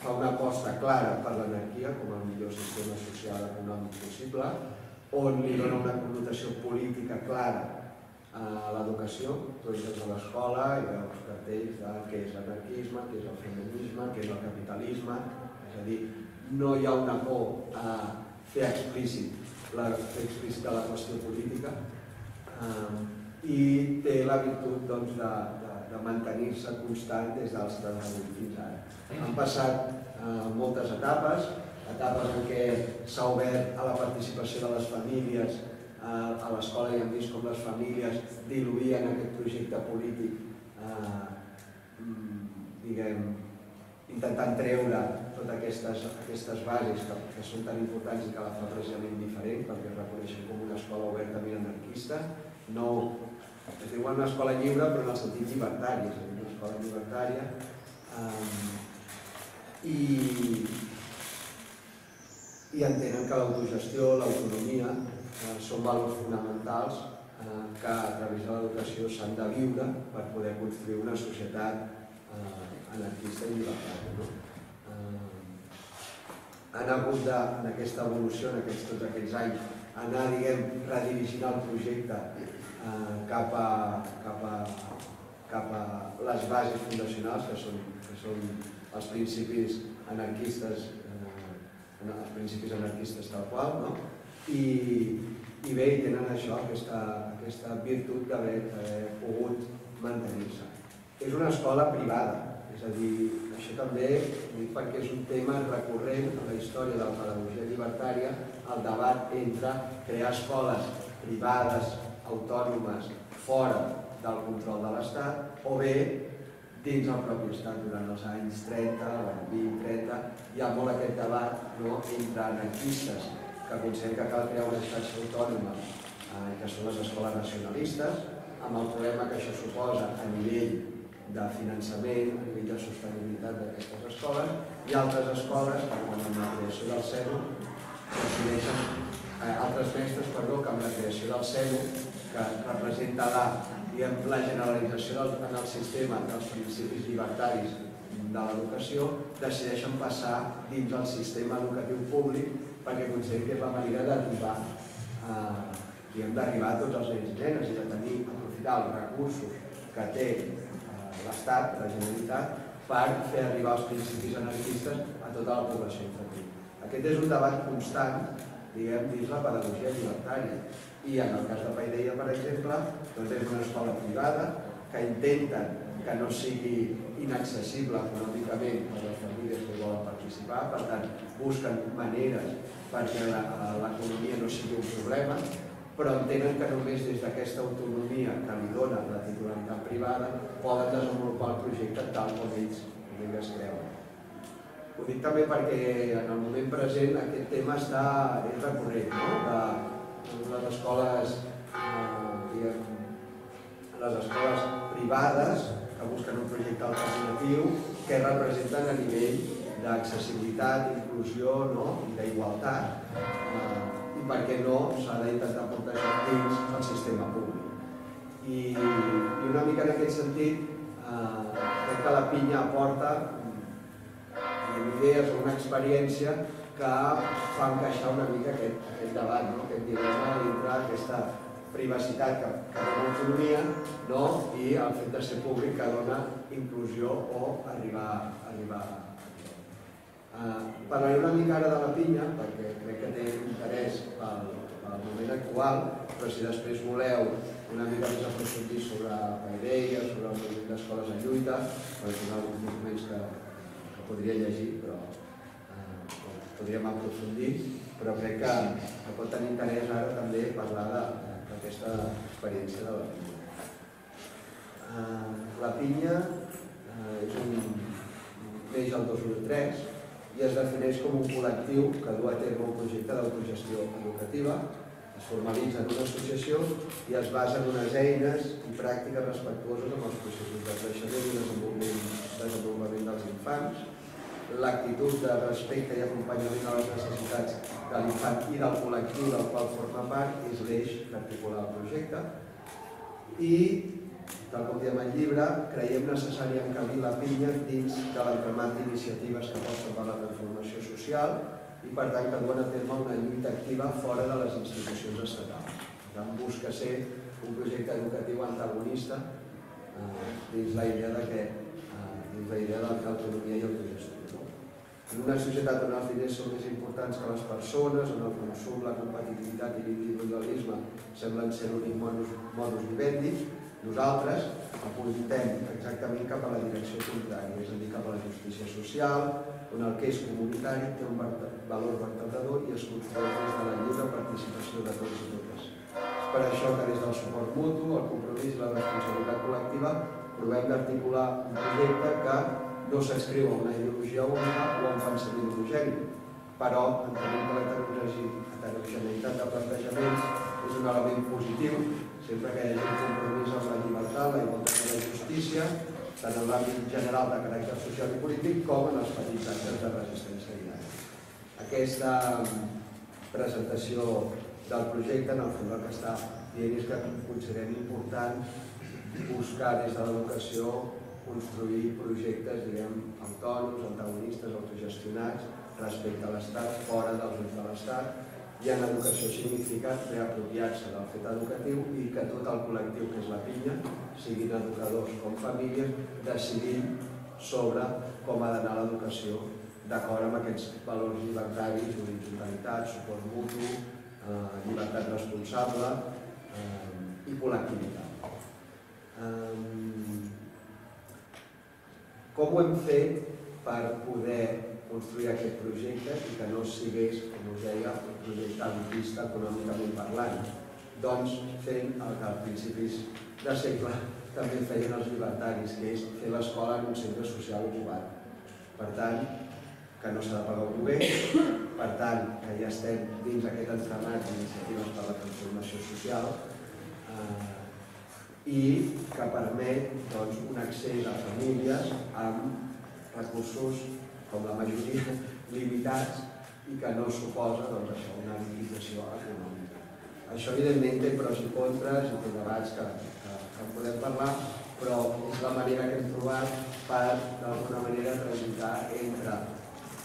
fa una aposta clara per l'anarquia com el millor sistema social econòmic possible, on li dona una connotació política clara a l'educació, tot des de l'escola i els cartells de què és l'anarquisme, què és el feminisme, què és el capitalisme, és a dir, no hi ha una por a fer explícit la, fer explícita la qüestió política, eh, i té la virtut doncs, de, de, de mantenir-se constant des dels 78 fins ara. Han passat eh, moltes etapes, etapes en què s'ha obert a la participació de les famílies a l'escola i hem vist com les famílies diluïen aquest projecte polític eh, diguem, intentant treure totes aquestes, aquestes bases que, són tan importants i que la fa precisament diferent perquè es reconeixen com una escola obertament anarquista, no es diu una escola lliure però en el sentit llibertari, és a dir, una escola llibertària. I, i entenen que l'autogestió, l'autonomia eh, són valors fonamentals eh, que a través de l'educació s'han de viure per poder construir una societat eh, anarquista i llibertària. No? Eh, han hagut d'aquesta evolució en aquests, tots aquests anys anar, diguem, redirigint el projecte eh, cap, a, cap, a, cap a les bases fundacionals, que són, que són els principis anarquistes, eh, els principis anarquistes tal qual, no? I, i bé, tenen això, aquesta, aquesta virtut d'haver pogut mantenir-se. És una escola privada, és a dir, això també dic perquè és un tema recurrent en la història de la pedagogia llibertària, el debat entre crear escoles privades, autònomes, fora del control de l'Estat, o bé dins el propi estat durant els anys 30, 20, 30, hi ha molt aquest debat no, entre anarquistes que consideren que cal crear una xarxa autònoma, eh, que són les escoles nacionalistes, amb el problema que això suposa a nivell de finançament, a nivell de sostenibilitat d'aquestes escoles, i altres escoles que quan amb la creació del CENO decideixen, eh, altres mestres, perdó, que amb la creació del CENO, que representa la, diguem, la generalització del, en el sistema dels principis llibertaris de l'educació, decideixen passar dins del sistema educatiu públic perquè consideren que és la manera d'arribar eh, d'arribar a tots els nens i nenes i de tenir, aprofitar els recursos que té l'Estat, la Generalitat, per fer arribar els principis anarquistes a tota la població infantil. Aquest és un debat constant, diguem, dins la pedagogia llibertària. I en el cas de Paideia, per exemple, doncs és una escola privada que intenten que no sigui inaccessible econòmicament per les famílies que volen participar, per tant, busquen maneres perquè l'economia no sigui un problema, però entenen que només des d'aquesta autonomia que li dona la titularitat privada poden desenvolupar el projecte tal com ells, ells creuen. Ho dic també perquè en el moment present aquest tema està, és recurrent, no? de les escoles, eh, les escoles privades que busquen un projecte alternatiu que representen a nivell d'accessibilitat, inclusió no? i d'igualtat. Eh, i per què no s'ha d'intentar portar això dins el sistema públic. I, i una mica en aquest sentit, eh, crec que la pinya aporta idees o una experiència que fa encaixar una mica aquest, aquest debat, no? aquest dilema dintre aquesta privacitat que, dona autonomia no? i el fet de ser públic que dona inclusió o arribar, arribar Uh, parlaré una mica ara de la pinya, perquè crec que té interès pel, pel moment actual, però si després voleu una mica més aprofundir sobre la idea, sobre el moviment d'escoles en lluita, perquè són alguns documents que, que podria llegir, però uh, podríem aprofundir, però crec que, que pot tenir interès ara també parlar d'aquesta experiència de la pinya. Uh, la pinya uh, és un, neix el 2003, i es defineix com un col·lectiu que du a terme un projecte d'autogestió educativa, es formalitza en una associació i es basa en unes eines i pràctiques respectuoses amb els processos de creixement i desenvolupament, desenvolupament dels infants, l'actitud de respecte i acompanyament a les necessitats de l'infant i del col·lectiu del qual forma part és l'eix d'articular el projecte i tal com diem al llibre, creiem necessari encabir la pinya dins de l'entramat d'iniciatives que aposten per la transformació social i per tant que duen a terme una lluita activa fora de les institucions estatals. Per tant, busca ser un projecte educatiu antagonista eh, dins la idea de que eh, dins la idea de l'autonomia i autogestió. En una societat on els diners són més importants que les persones, on el consum, la competitivitat i l'individualisme semblen ser l'únic modus, modus vivendi, nosaltres apuntem exactament cap a la direcció contrària, és a dir, cap a la justícia social, on el que és comunitari té un valor vertebrador i es construeix des de la lliure participació de tots i totes. És per això que des del suport mutu, el compromís i la responsabilitat col·lectiva provem d'articular un projecte que no s'escriu a una ideologia única o a un pensament homogeni, però entenem que la heterogeneïtat de plantejaments és un element positiu sempre que hi hagi un compromís amb la llibertat, la igualtat i la justícia, tant en l'àmbit general de caràcter social i polític com en els petits actes de resistència diària. Aquesta presentació del projecte, en el fons el que està dient és que considerem important buscar des de l'educació construir projectes, diguem, autònoms, antagonistes, autogestionats, respecte a l'Estat, fora dels ulls de l'Estat, i en educació significa reapropiar-se del fet educatiu i que tot el col·lectiu que és la pinya, siguin educadors com famílies, decidim sobre com ha d'anar l'educació d'acord amb aquests valors llibertaris, horitzontalitat, suport mutu, eh, llibertat responsable eh, i col·lectivitat. Eh, com ho hem fet per poder construir aquest projecte i que no sigués, com us deia, un projecte elitista econòmicament parlant? Doncs fent el que als principis de segle també feien els llibertaris, que és fer l'escola en un centre social ocupat. Per tant, que no s'ha de pagar un lloguer, per tant, que ja estem dins aquest entramat d'iniciatives per la transformació social eh, i que permet doncs, un accés a famílies amb recursos, com la majoria, limitats i que no suposa doncs, això, una limitació econòmica. Això evidentment té pros i contres i té debats que, que, que en podem parlar, però és la manera que hem trobat per d'alguna manera transitar entre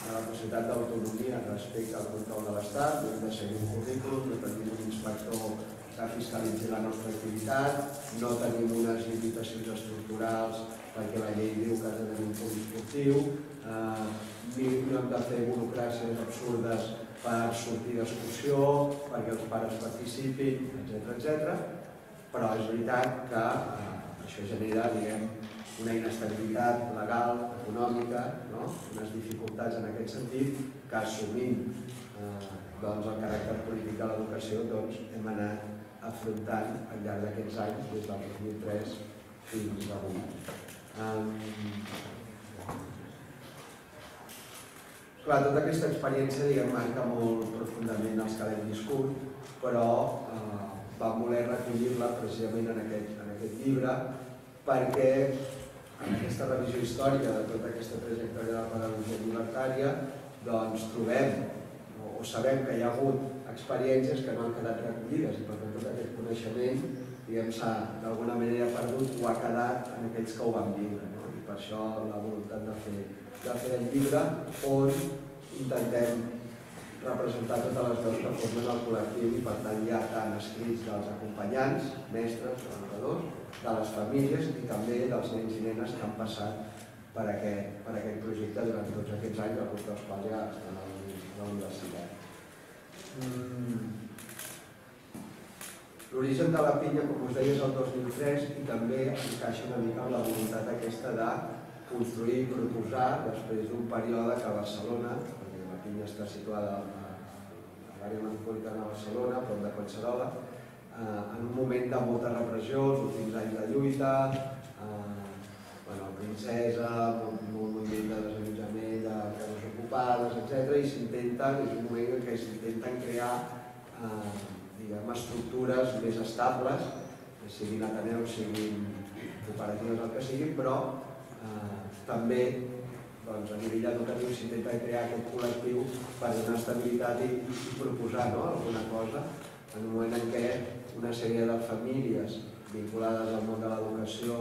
la possibilitat d'autonomia respecte al control de l'Estat, hem de seguir un currículum, no tenim un inspector que fiscalitzi la nostra activitat, no tenim unes limitacions estructurals perquè la llei diu que tenir un esportiu, eh, no hem de fer burocràcies absurdes per sortir d'excursió, perquè els pares participin, etc etc. però és veritat que eh, això genera, diguem, una inestabilitat legal, econòmica, no? unes dificultats en aquest sentit que assumint eh, doncs, el caràcter polític de l'educació doncs, hem anat afrontant al llarg d'aquests anys, des del 2003 fins avui. Um, clar, tota aquesta experiència diguem, marca molt profundament els que l'hem viscut, però eh, vam voler recollir-la precisament en aquest, en aquest llibre perquè en aquesta revisió històrica de tota aquesta trajectòria de la pedagogia llibertària, doncs trobem o, sabem que hi ha hagut experiències que no han quedat recollides i per tant tot aquest coneixement d'alguna manera perdut o ha quedat en aquells que ho van viure. No? I per això la voluntat de fer, de fer el llibre on intentem representar totes les veus que formen el col·lectiu i per tant hi ha tant escrits dels acompanyants, mestres, educadors, de les famílies i també dels nens i nenes que han passat per aquest, per aquest projecte durant tots aquests anys, alguns dels quals ja estan a la universitat. Mm. L'origen de la pinya, com us deia, és el 2003 i també encaixa una mica amb la voluntat aquesta de construir i proposar després d'un període que a Barcelona, perquè la pinya està situada a l'àrea metropolitana de Barcelona, prop de Collserola, eh, en un moment de molta repressió, els últims anys de lluita, eh, bueno, princesa, molt moviment de desallotjament de cases ocupades, etc. i s'intenten, és un moment en què s'intenten crear eh, diguem, estructures més estables, que siguin ateneus, siguin cooperatives, el que siguin, però eh, també doncs, a nivell educatiu s'intenta crear aquest col·lectiu per donar estabilitat i, i proposar no, alguna cosa en un moment en què una sèrie de famílies vinculades al món de l'educació,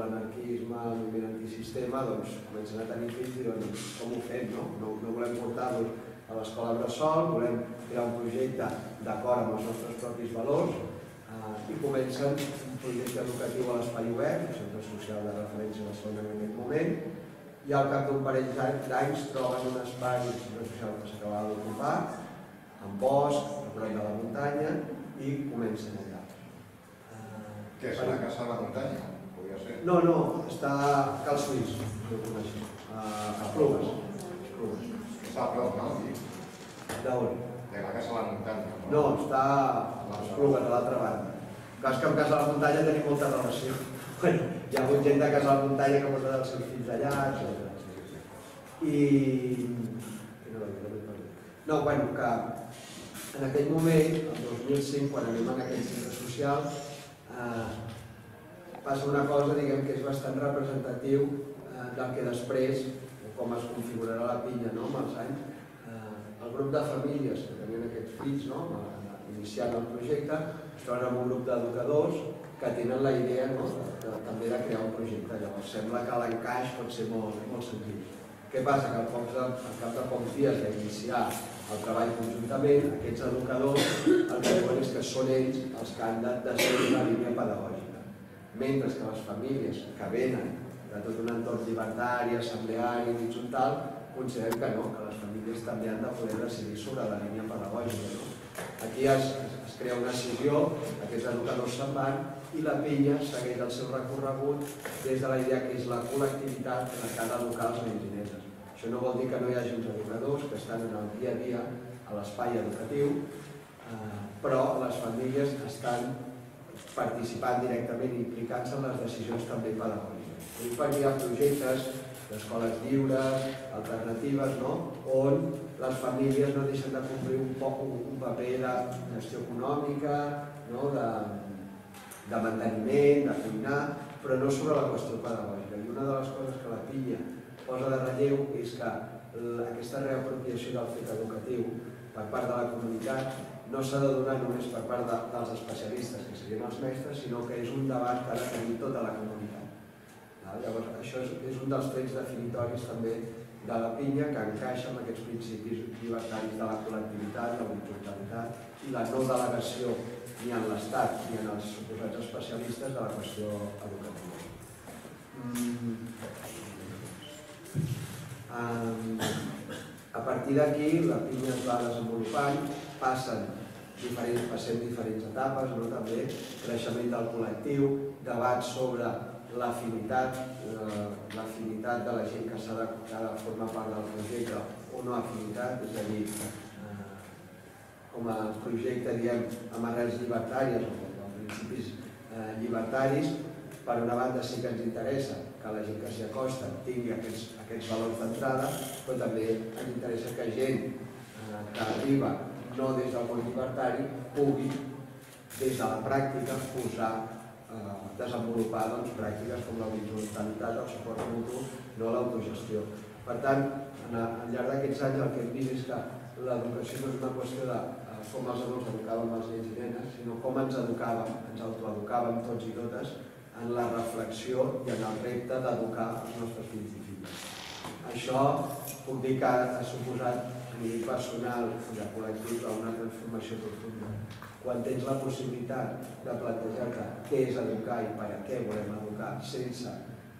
l'anarquisme, el moviment antisistema, doncs comencen a tenir fills i diuen com ho fem, no? No, no volem portar-los a l'escola Bressol, volem crear un projecte d'acord amb els nostres propis valors eh, i comencen un projecte educatiu a l'Espai Obert, el centre social de referència de Barcelona en aquest moment, i al cap d'un parell d'anys troben un espai social que s'acabava d'ocupar, amb bosc, a prop de la muntanya, i comencen allà. Què és la casa de la muntanya? Podria ser? No, no, està a Cal Suís, no coneixo, a, a Plugues. Està a prop, no? D'on? de la casa de la muntanya. No, està a Plugues, a l'altra banda. Clar, és que amb Casa de la Muntanya tenim molta relació. Bueno, hi ha hagut gent de Casa de la Muntanya que portat els seus fills allà, etc. I... No, bueno, que en aquell moment, el 2005, quan anem en aquell centre social, eh, passa una cosa diguem que és bastant representatiu eh, del que després, com es configurarà la pinya no, amb els anys, eh, el grup de famílies que tenien aquests fills, no, iniciant el projecte, es troben amb un grup d'educadors que tenen la idea no, de, de, també de crear un projecte. Llavors sembla que l'encaix pot ser molt, molt senzill. Què passa? Que al, pocs de, al cap de pocs dies d'iniciar el treball conjuntament, aquests educadors el que diuen és que són ells els que han de decidir la línia pedagògica. Mentre que les famílies que venen de tot un entorn llibertari, assembleari, horitzontal, considerem que no, que les famílies també han de poder decidir sobre la línia pedagògica. No? Aquí es, es crea una decisió, aquests educadors se'n van i la penya segueix el seu recorregut des de la idea que és la col·lectivitat de cada local i nenes. Això no vol dir que no hi hagi uns educadors que estan en el dia a dia a l'espai educatiu, eh, però les famílies estan participant directament i implicant-se en les decisions també pedagògiques. I perquè hi ha projectes d'escoles lliures, alternatives, no? on les famílies no deixen de complir un, poc, un paper de gestió econòmica, no? de, de manteniment, de cuinar, però no sobre la qüestió pedagògica. I una de les coses que la pilla posa de relleu és que aquesta reapropiació del fet educatiu per part de la comunitat no s'ha de donar només per part de, dels especialistes, que serien els mestres, sinó que és un debat que ha de tenir tota la comunitat. Llavors, això és, és un dels trets definitoris també de la pinya que encaixa amb aquests principis llibertaris de la col·lectivitat, la horitzontalitat i la no delegació ni en l'Estat ni en els suposats especialistes de la qüestió educativa. Mm. A partir d'aquí, la pinya es va desenvolupant, passen diferents, passem diferents etapes, no? també creixement del col·lectiu, debat sobre eh, l'afinitat de la gent que s'ha de, formar part del projecte o no afinitat, és a dir, com a projecte diem, amb arrels llibertàries o amb principis eh, llibertaris, per una banda sí que ens interessa que la gent que s'hi acosta tingui aquests, aquests valors d'entrada, però també ens interessa que gent eh, que arriba no des del món llibertari pugui, des de la pràctica, posar, eh, desenvolupar doncs, pràctiques com la horizontalitat, el suport mutu, no l'autogestió. Per tant, al llarg d'aquests anys el que hem vist és que l'educació no és una qüestió de com els adults educàvem els nens i nenes, sinó com ens educàvem, ens autoeducàvem tots i totes en la reflexió i en el repte d'educar els nostres fills i filles. Això puc dir que ha suposat a nivell personal i de col·lectiu una transformació profunda. Quan tens la possibilitat de plantejar-te què és educar i per a què volem educar sense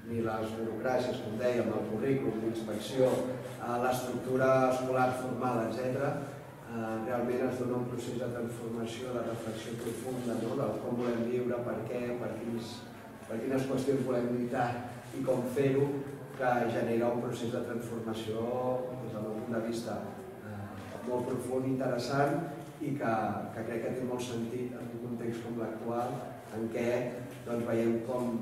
ni les burocràcies, com dèiem, el currículum, l'inspecció, eh, l'estructura escolar formal, etc., Eh, realment es dona un procés de transformació, de reflexió profunda, no? del com volem viure, per què, per, quins, per quines qüestions volem lluitar i com fer-ho, que genera un procés de transformació des del meu punt de vista eh, molt profund, interessant i que, que crec que té molt sentit en un context com l'actual en què doncs, veiem com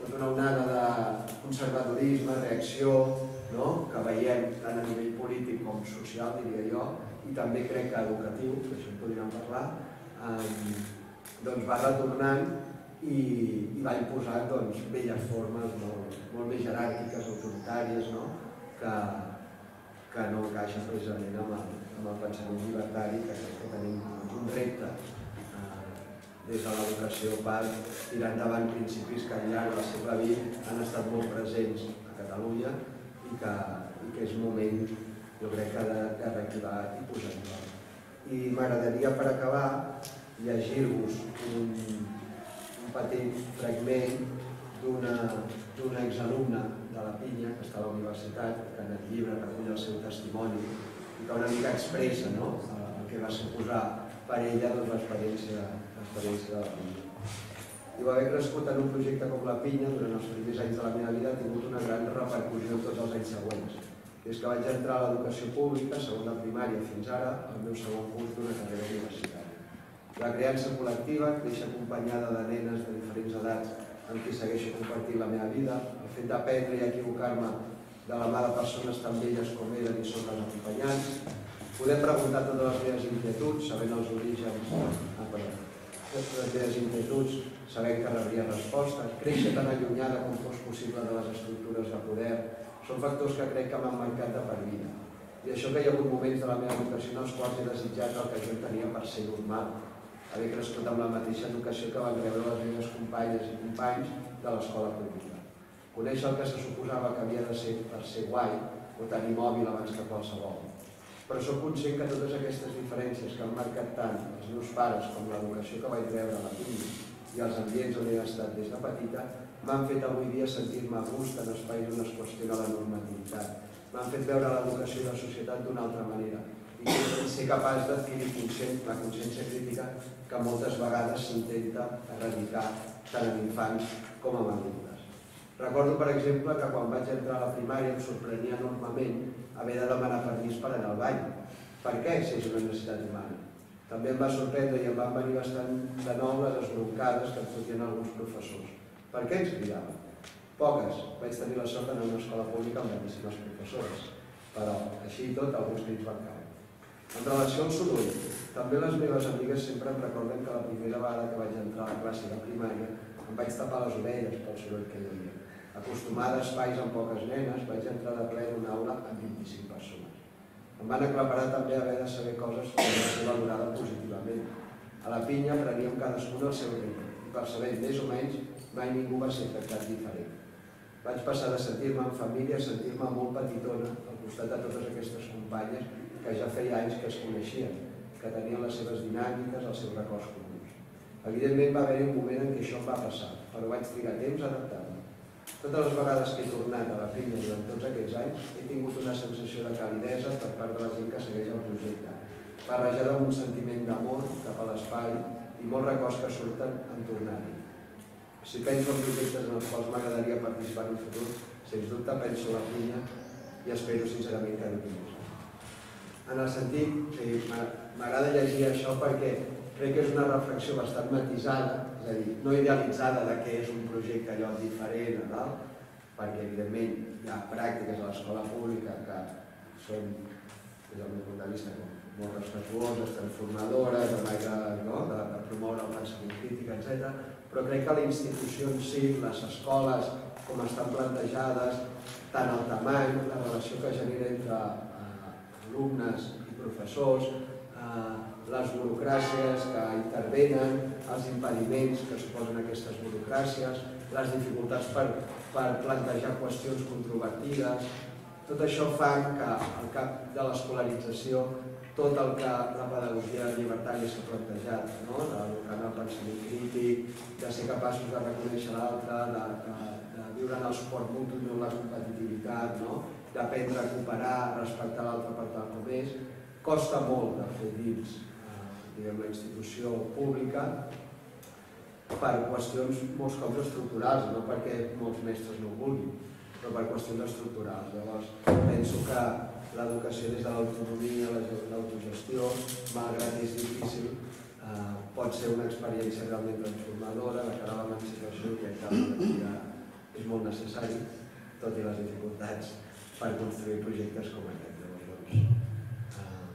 tota una onada de conservadorisme, reacció, no? que veiem tant a nivell polític com social, diria jo, i també crec que educatiu, que això en podríem parlar, eh, doncs va retornant i, i va imposar doncs, velles formes molt, molt més jeràrquiques, autoritàries, no? que, que no encaixen precisament amb el, amb el pensament llibertari, que crec que tenim un repte des de l'educació per tirar endavant principis que al llarg del segle XX han estat molt presents a Catalunya i que, i que és moment, jo crec que de, de reactivar i posar en valor. I m'agradaria per acabar llegir-vos un, un petit fragment d'una exalumna de la Pinya, que està a la universitat, que en el llibre recull el seu testimoni que una mica expressa no? el que va suposar per ella doncs, l'experiència de la pinya. I haver crescut en un projecte com la pinya durant els primers anys de la meva vida ha tingut una gran repercussió en tots els anys següents. Des que vaig entrar a l'educació pública, segon de primària fins ara, el meu segon curs d'una carrera universitària. La creança col·lectiva creix acompanyada de nenes de diferents edats amb qui segueixo compartint la meva vida, el fet d'aprendre i equivocar-me de la mà de persones tan velles com eren i són les acompanyants, podem preguntar totes les meves inquietuds, sabent els orígens, ah, perdó, les teves inquietuds, sabent que rebria respostes, créixer tan allunyada com fos possible de les estructures de poder, són factors que crec que m'han marcat de per vida. I això que hi ha hagut moments de la meva educació en els quals he desitjat el que jo tenia per ser normal, haver crescut amb la mateixa educació que van rebre les meves companyes i companys de l'escola pública. Conèixer el que se suposava que havia de ser per ser guai o tenir mòbil abans que qualsevol. Però sóc conscient que totes aquestes diferències que han marcat tant els meus pares com l'educació que vaig rebre a la pinya i els ambients on he estat des de petita m'han fet avui dia sentir-me a gust en espais on es qüestiona la normativitat. M'han fet veure l'educació i la societat d'una altra manera i ser capaç d'adquirir la consciència crítica que moltes vegades s'intenta erradicar tant en infants com en adultes. Recordo, per exemple, que quan vaig entrar a la primària em sorprenia enormement haver de demanar permís per anar al bany. Per què, si és una necessitat humana? També em va sorprendre i em van venir bastant de nou les esbroncades que em fotien alguns professors. Per què ens cridaven? Poques. Vaig tenir la sort d'anar a una escola pública amb moltíssimes professores, però així i tot alguns crits van caure. En relació al soroll, també les meves amigues sempre em recorden que la primera vegada que vaig entrar a la classe de primària em vaig tapar les orelles pel soroll que hi havia. Acostumada a espais amb poques nenes, vaig entrar de ple en una aula amb 25 persones. Em van aclaparar també haver de saber coses que van ser valorades positivament. A la pinya apreníem cadascun el seu ritme i per saber més o menys mai ningú va ser tractat diferent. Vaig passar de sentir-me en família a sentir-me molt petitona al costat de totes aquestes companyes que ja feia anys que es coneixien, que tenien les seves dinàmiques, els seus records comuns. Evidentment va haver-hi un moment en què això em va passar, però vaig trigar temps a adaptar-me. Totes les vegades que he tornat a la pinya durant tots aquests anys he tingut una sensació de calidesa per part de la gent que segueix el projecte, barrejada amb un sentiment d'amor cap a l'espai i molts records que surten en tornar-hi. Si penso en projectes en els quals m'agradaria participar en un futur, sens dubte penso la pinya i espero sincerament que no tinguis en el sentit, que m'agrada llegir això perquè crec que és una reflexió bastant matisada, a dir, no idealitzada de que és un projecte allò diferent, no? perquè evidentment hi ha pràctiques a l'escola pública que són, des del meu punt de vista, molt respectuoses, transformadores, de manera no? de, de promoure el pensament crític, etc. Però crec que la institució en si, les escoles, com estan plantejades, tant el tamany, la relació que genera entre alumnes i professors, eh, les burocràcies que intervenen, els impediments que suposen aquestes burocràcies, les dificultats per, per plantejar qüestions controvertides, tot això fa que al cap de l'escolarització tot el que la pedagogia llibertària s'ha plantejat, no? del canal pensament crític, de ser capaços de reconèixer l'altre, de, de, de viure en el suport mutu i no la competitivitat, no? d'aprendre a cooperar, respectar l'altre per tal com és, costa molt de fer dins diguem, la institució pública per qüestions molts cops estructurals, no perquè molts mestres no ho vulguin, però per qüestions estructurals. Llavors, penso que l'educació des de l'autonomia, l'autogestió, malgrat és difícil, eh, pot ser una experiència realment transformadora de cara a l'emancipació i que és molt necessari, tot i les dificultats per construir projectes com aquest. Llavors, doncs, uh,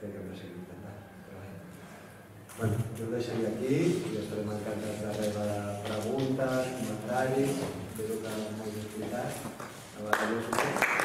crec que hem de seguir. Bueno, jo ho deixaria aquí i estarem encantats de rebre preguntes, comentaris, espero que m'hagi explicat. A vegades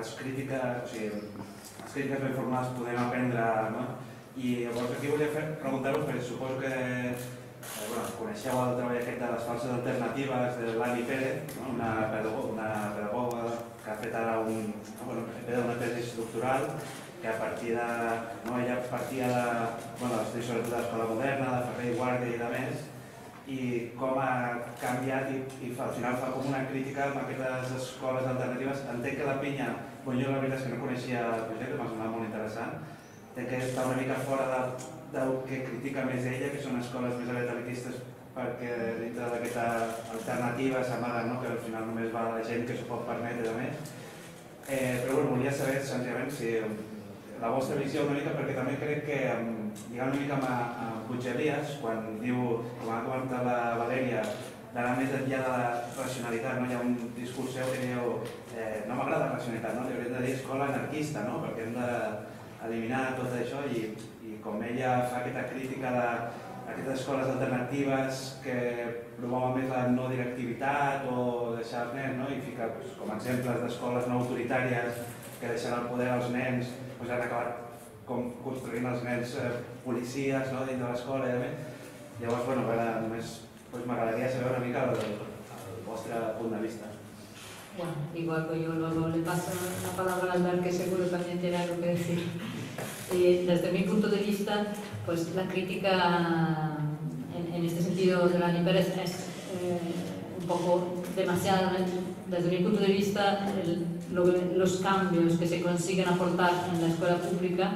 les crítiques ben formades podem aprendre, no? I llavors aquí volia preguntar-vos, perquè suposo que eh, bueno, coneixeu el treball aquest de les falses alternatives de l'Ani Pérez, no? una, pedagoga, una pedagoga que ha fet ara un, no? bueno, una doctoral que a partir de, no, ella partia de, bueno, estic sobretot de l'escola moderna, de Ferrer i Guàrdia i de més, i com ha canviat i, i al final fa com una crítica amb aquestes escoles alternatives. Entenc que la penya Bon, jo la veritat és que no coneixia el projecte, m'ha semblat molt interessant. Crec que està una mica fora de, del que critica més ella, que són escoles més elitistes perquè dintre d'aquesta alternativa s'amaga no? que al final només va la gent que s'ho pot permetre a més. Eh, però bueno, volia saber senzillament si la vostra visió una mica, perquè també crec que lligant una mica amb, amb Puigelias, quan diu, com ha comentat la Valèria, d'anar més enllà de la racionalitat, no? hi ha un discurs seu que diu eh, no m'agrada la racionalitat, no? li hauríem de dir escola anarquista, no? perquè hem d'eliminar tot això i, i com ella fa aquesta crítica de aquestes escoles alternatives que promouen més la no directivitat o deixar els nens, no? i fica pues, com exemples d'escoles no autoritàries que deixen el poder als nens, pues, han acabat com construint els nens eh, policies no? dins de l'escola i a. Llavors, bueno, només pues, m'agradaria saber una mica el, el vostre punt de vista. Bueno, igual que yo luego le paso la palabra a Albert, que seguro también tiene algo que decir. Eh, desde mi punto de vista, pues la crítica en, en este sentido de la Niper es, eh, un poco demasiado. Desde mi punto de vista, el, lo, los cambios que se consiguen aportar en la escuela pública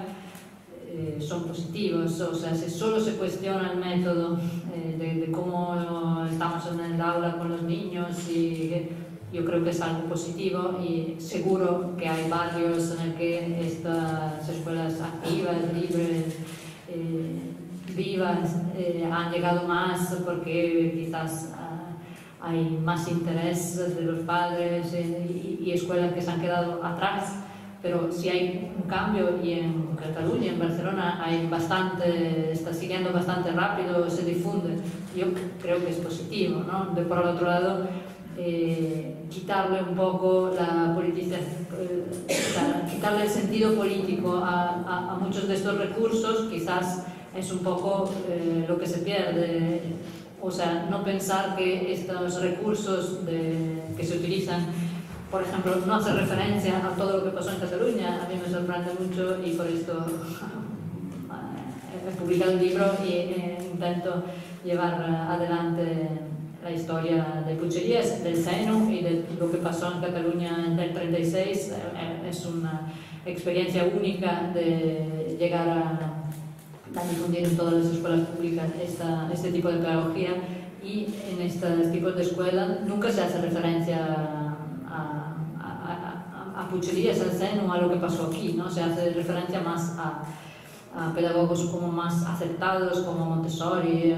eh, son positivos, o sea, si solo se cuestiona el método eh, de, de, cómo estamos en el aula con los niños y yo creo que es algo positivo y seguro que hay barrios en el que estas escuelas activas, libres, vivas, eh, han llegado más porque quizás uh, hay más interés de los padres eh, y, y, escuelas que se han quedado atrás. Pero si hay un cambio y en Cataluña, en Barcelona, hay bastante, está siguiendo bastante rápido, se difunde, yo creo que es positivo. ¿no? De por otro lado, eh, quitarle un poco la politización, eh, quitarle el sentido político a, a, a, muchos de estos recursos, quizás es un poco eh, lo que se pierde. O sea, no pensar que estos recursos de, que se utilizan, por ejemplo, no hace referencia a todo lo que pasó en Cataluña, a mí me sorprende mucho y por esto he publicado un libro y eh, intento llevar adelante la historia de Pucherías, del seno y de lo que pasó en Cataluña en el 36. Eh, es una experiencia única de llegar a, a difundir en todas las escuelas públicas esta, este tipo de pedagogía y en estos tipos de escuelas nunca se hace referencia a, a, a, Pucherías, al seno, a lo que pasó aquí, ¿no? se hace referencia más a, pedagogos como más aceptados como Montessori,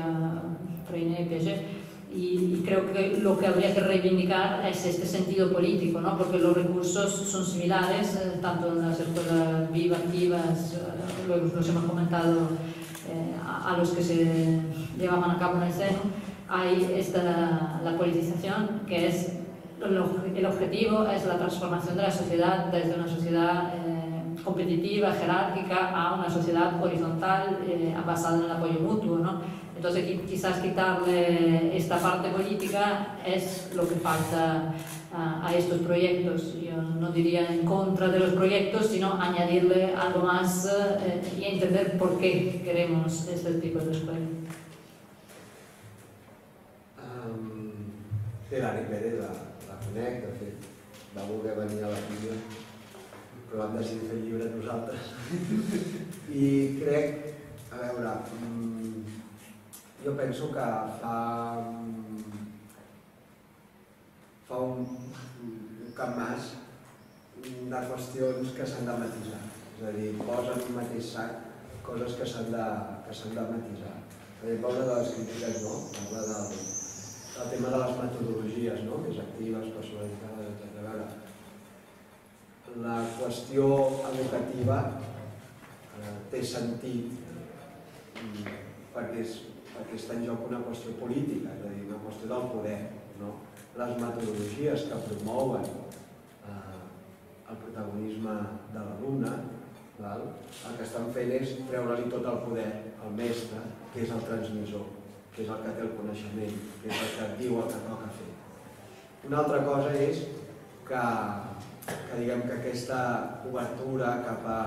Freinet, Piaget y, creo que lo que habría que reivindicar es este sentido político, ¿no? porque los recursos son similares, eh, tanto en las escuelas vivas, activas, eh, luego los hemos comentado, eh, a, a, los que se llevaban a cabo en el seno, hay esta, la politización que es, el objetivo es la transformación de la sociedad desde una sociedad eh, competitiva, jerárquica, a una sociedad horizontal eh, basada en el apoyo mutuo. ¿no? Entonces quizás quitarle esta parte política es lo que falta a, estos proyectos. Yo no diría en contra de los proyectos, sino añadirle algo más eh, y entender por qué queremos este tipo de escuela. Um, l'Anna Pérez la, la conec, de fet, va voler venir a la filla, però vam decidir fer llibre nosaltres. I crec, a veure, um, jo penso que fa, fa un, un mas de qüestions que s'han de matisar. És a dir, posa en un mateix sac coses que s'han de, que de matisar. Per exemple, una de les crítiques, no? Parla del, del tema de les metodologies, no? Més actives, personalitzades, etc. A veure, la qüestió educativa eh, té sentit mm, perquè és perquè està en joc una qüestió política, és a dir, una qüestió del poder. No? Les metodologies que promouen eh, el protagonisme de l'alumne, el que estan fent és treure-li tot el poder al mestre, que és el transmissor, que és el que té el coneixement, que és el que diu el que toca fer. Una altra cosa és que, que diguem que aquesta obertura cap a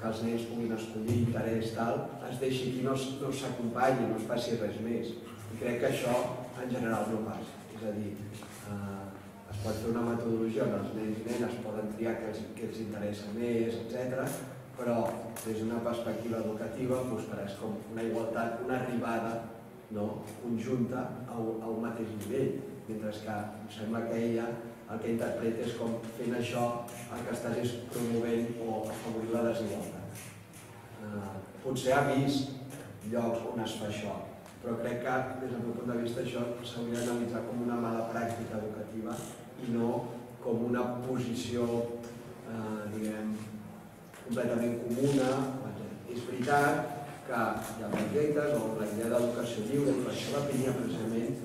que els nens puguin escollir interès, tal, es deixi aquí, no, no s'acompanyi, no es faci res més. I crec que això en general no passa. És a dir, eh, es pot fer una metodologia on els nens i nenes poden triar què els, què els interessa més, etc. però des d'una perspectiva educativa doncs, és com una igualtat, una arribada no? conjunta a un, a un mateix nivell, mentre que em sembla que ella el que interpreta és com fent això el que estàs és promovent o afavorint la desigualtat. Eh, potser ha vist llocs on es fa això, però crec que des del meu punt de vista això s'hauria d'analitzar com una mala pràctica educativa i no com una posició, eh, diguem, completament comuna. És veritat que hi ha projectes o la idea d'educació lliure, per això la pinya precisament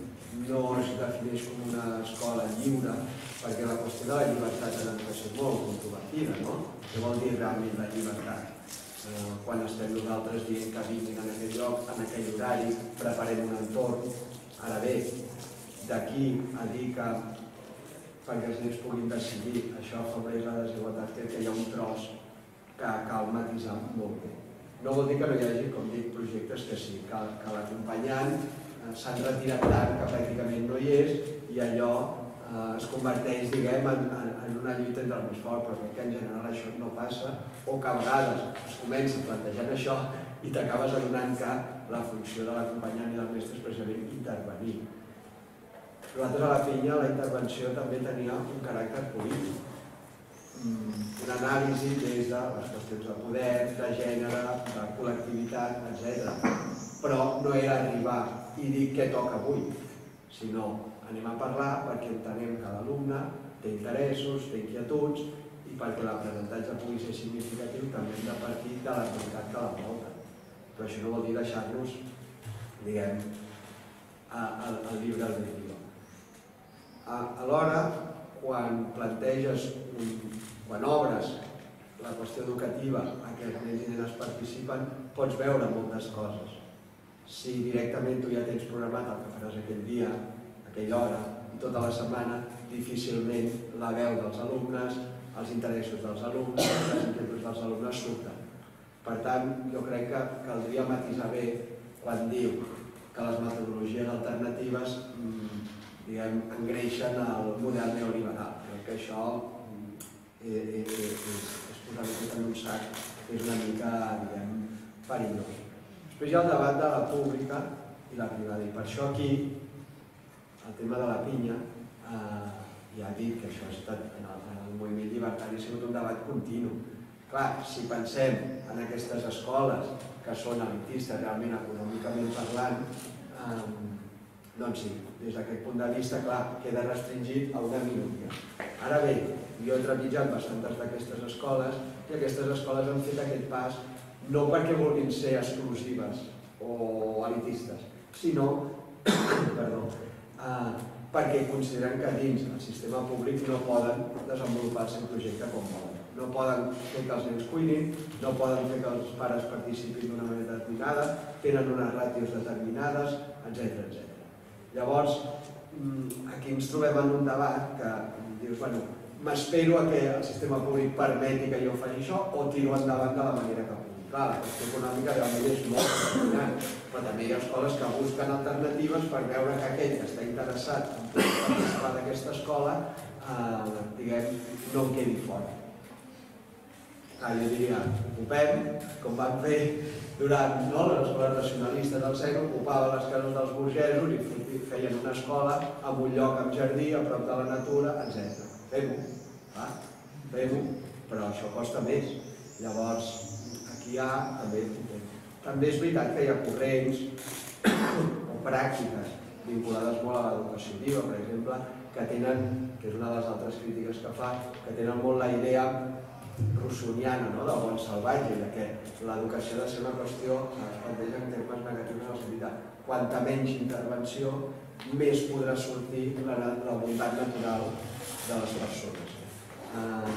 no es defineix com una escola lliure, perquè la qüestió de la llibertat en l'educació és molt controvertida, no? Què vol dir realment la llibertat? Eh, quan estem nosaltres dient que vinguin en aquell lloc, en aquell horari, preparem un entorn. Ara bé, d'aquí a dir que perquè els nens puguin decidir, això afavoreix la desigualtat, crec que hi ha un tros que cal matisar molt bé. No vol dir que no hi hagi, com dic, projectes que sí, que, que l'acompanyant eh, s'han retirat tant que pràcticament no hi és i allò eh, es converteix, diguem, en, en, una lluita entre el més fort, però crec que en general això no passa, o que a vegades es comença plantejant això i t'acabes adonant que la funció de l'acompanyant i del mestre és precisament intervenir. Nosaltres a la pinya la intervenció també tenia un caràcter polític, mm, una anàlisi des de les qüestions de poder, de gènere, de col·lectivitat, etc. Però no era arribar i dir què toca avui, sinó anem a parlar perquè entenem que l'alumne té interessos, té inquietuds i perquè l'aprenentatge pugui ser significatiu també hem de partir de la qualitat que la volta. Però això no vol dir deixar-nos, diguem, al llibre albedrío. Alhora, quan planteges, un, quan obres la qüestió educativa a què els nens i nenes participen, pots veure moltes coses. Si directament tu ja tens programat el que faràs aquell dia, aquella hora i tota la setmana, difícilment la veu dels alumnes, els interessos dels alumnes, les inquietuds dels alumnes surten. Per tant, jo crec que caldria matisar bé quan diu que les metodologies alternatives mm, diguem, engreixen el model neoliberal. Crec que això mm, és, és, és, és posar-ho en un sac, és una mica, diguem, perillós. Després hi ha el debat de la pública i la privada, i per això aquí el tema de la pinya, eh, ja ha dit que això ha estat en el, en el moviment llibertari ha sigut un debat continu. Clar, si pensem en aquestes escoles que són elitistes realment econòmicament parlant, eh, doncs sí, des d'aquest punt de vista, clar, queda restringit a una minoria. Ara bé, jo he trepitjat bastantes d'aquestes escoles i aquestes escoles han fet aquest pas no perquè vulguin ser exclusives o elitistes, sinó perdó, eh, perquè consideren que dins el sistema públic no poden desenvolupar el seu projecte com volen. No poden fer que els nens cuinin, no poden fer que els pares participin d'una manera determinada, tenen unes ràtios determinades, etc etc. Llavors, mm, aquí ens trobem en un debat que dius, bueno, m'espero que el sistema públic permeti que jo faci això o tiro endavant de la manera que. Clar, la qüestió econòmica realment és molt determinant, però també hi ha escoles que busquen alternatives per veure que aquell que està interessat en participar d'aquesta escola, eh, diguem, no en quedi fora. Ah, jo diria, ocupem, com van fer durant no, les escoles racionalistes del segle, ocupaven les cases dels burgesos i feien una escola amb un lloc amb jardí, a prop de la natura, etc. Fem-ho, fem-ho, però això costa més. Llavors, hi ha també, també és veritat que hi ha corrents o pràctiques vinculades molt a l'educació viva, per exemple, que tenen, que és una de les altres crítiques que fa, que tenen molt la idea rossoniana, no? del bon salvatge, de que l'educació ha de ser una qüestió que es planteja en termes negatius en el sentit de quanta menys intervenció, més podrà sortir la, la voluntat natural de les persones. Uh,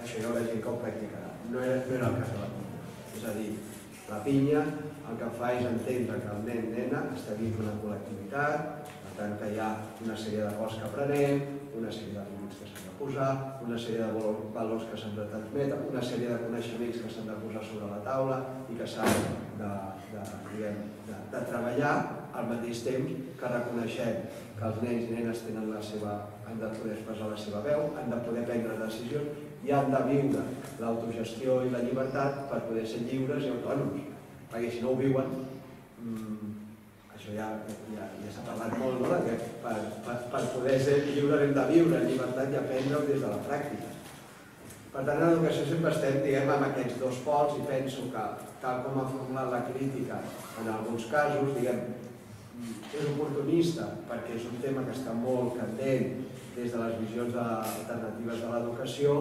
això hi haurà gent que ho practicarà. No no era el cas de la és a dir, la pinya el que fa és entendre que el nen, nena, està dins d'una col·lectivitat, per tant que hi ha una sèrie de coses que aprenem, una sèrie de límits que s'han de posar, una sèrie de valors que s'han de transmetre, una sèrie de coneixements que s'han de posar sobre la taula i que s'han de, de, diguem, de, de treballar al mateix temps que reconeixem que els nens i nenes tenen la seva, han de poder expressar la seva veu, han de poder prendre decisions i han de viure l'autogestió i la llibertat per poder ser lliures i autònoms. Perquè si no ho viuen, mmm, això ja, ja, ja s'ha parlat molt, no? que per, per, per poder ser lliure hem de viure en llibertat i aprendre des de la pràctica. Per tant, en l'educació sempre estem diguem, amb aquests dos pols i penso que, tal com ha formulat la crítica, en alguns casos, diguem, és oportunista perquè és un tema que està molt candent des de les visions alternatives de l'educació,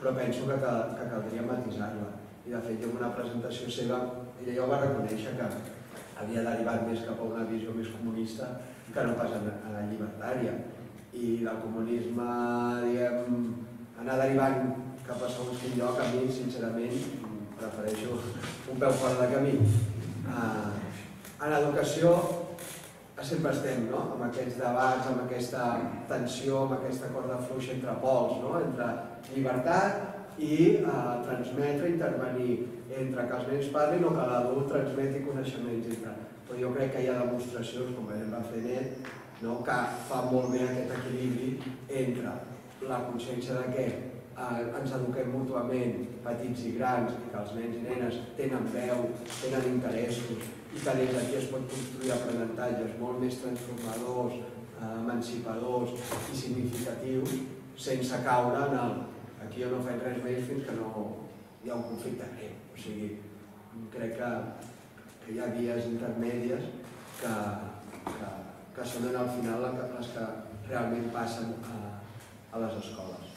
però penso que, que, que caldria matisar-la. I de fet, en una presentació seva, ella ja ho va reconèixer que havia derivat més cap a una visió més comunista que no pas a la llibertària. I del comunisme, diguem, anar derivant cap a segons quin lloc, a mi, sincerament, prefereixo un peu fora de camí. Uh, en l'educació sempre estem no? amb aquests debats, amb aquesta tensió, amb aquesta corda fluixa entre pols, no? entre llibertat i uh, transmetre, intervenir, entre que els nens parlin o que l'adult transmeti coneixements. Entre... Però jo crec que hi ha demostracions, com veiem va fer net, no? que fa molt bé aquest equilibri entre la consciència de què eh, ens eduquem mútuament, petits i grans, i que els nens i nenes tenen veu, tenen interessos, i que des d'aquí es pot construir aprenentatges molt més transformadors, eh, emancipadors i significatius, sense caure en el aquí jo no faig res més fins que no hi ha un conflicte greu. O sigui, crec que, que hi ha vies intermèdies que, que, que són al final les que realment passen a, a les escoles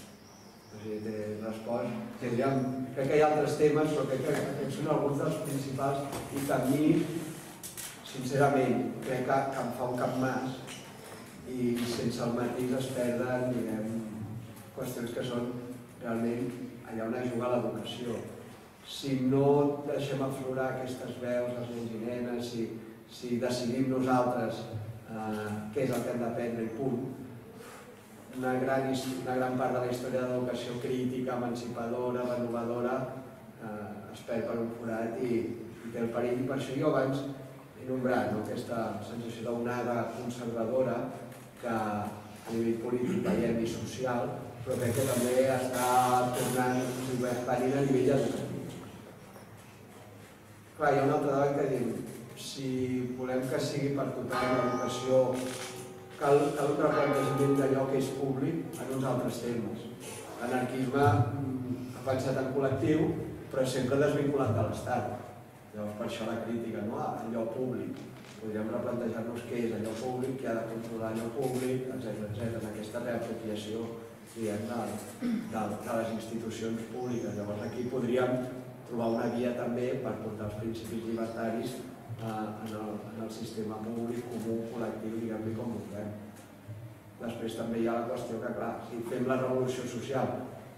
sigui, té respost. Tindríem, crec que hi ha altres temes, però crec que aquests són alguns dels principals i que a mi, sincerament, crec que, em fa un cap mas i sense el matís es perden, diguem, qüestions que són realment allà on es juga l'educació. Si no deixem aflorar aquestes veus, els nens i nenes, si, si decidim nosaltres eh, què és el que hem d'aprendre i punt, una gran, una gran part de la història de l'educació crítica, emancipadora, renovadora, eh, es perd per un forat i, i té el perill. Per això jo abans nombrat no, aquesta sensació d'onada conservadora que a nivell polític veiem i social, però crec que també està tornant venint a nivell educatiu. Clar, hi ha un altre debat que diu, si volem que sigui per tothom l'educació cal, cal un replantejament d'allò que és públic en uns altres termes. L'anarquisme mm, ha pensat en col·lectiu, però sempre desvinculat de l'Estat. Llavors, per això la crítica, no? allò públic. Podríem replantejar-nos què és allò públic, qui ha de controlar allò públic, etc etc. en aquesta reapropiació diguem, de, de, de les institucions públiques. Llavors aquí podríem trobar una via també per portar els principis llibertaris en, el, en el sistema públic, comú, col·lectiu, diguem-li com vulguem. Després també hi ha la qüestió que, clar, si fem la revolució social,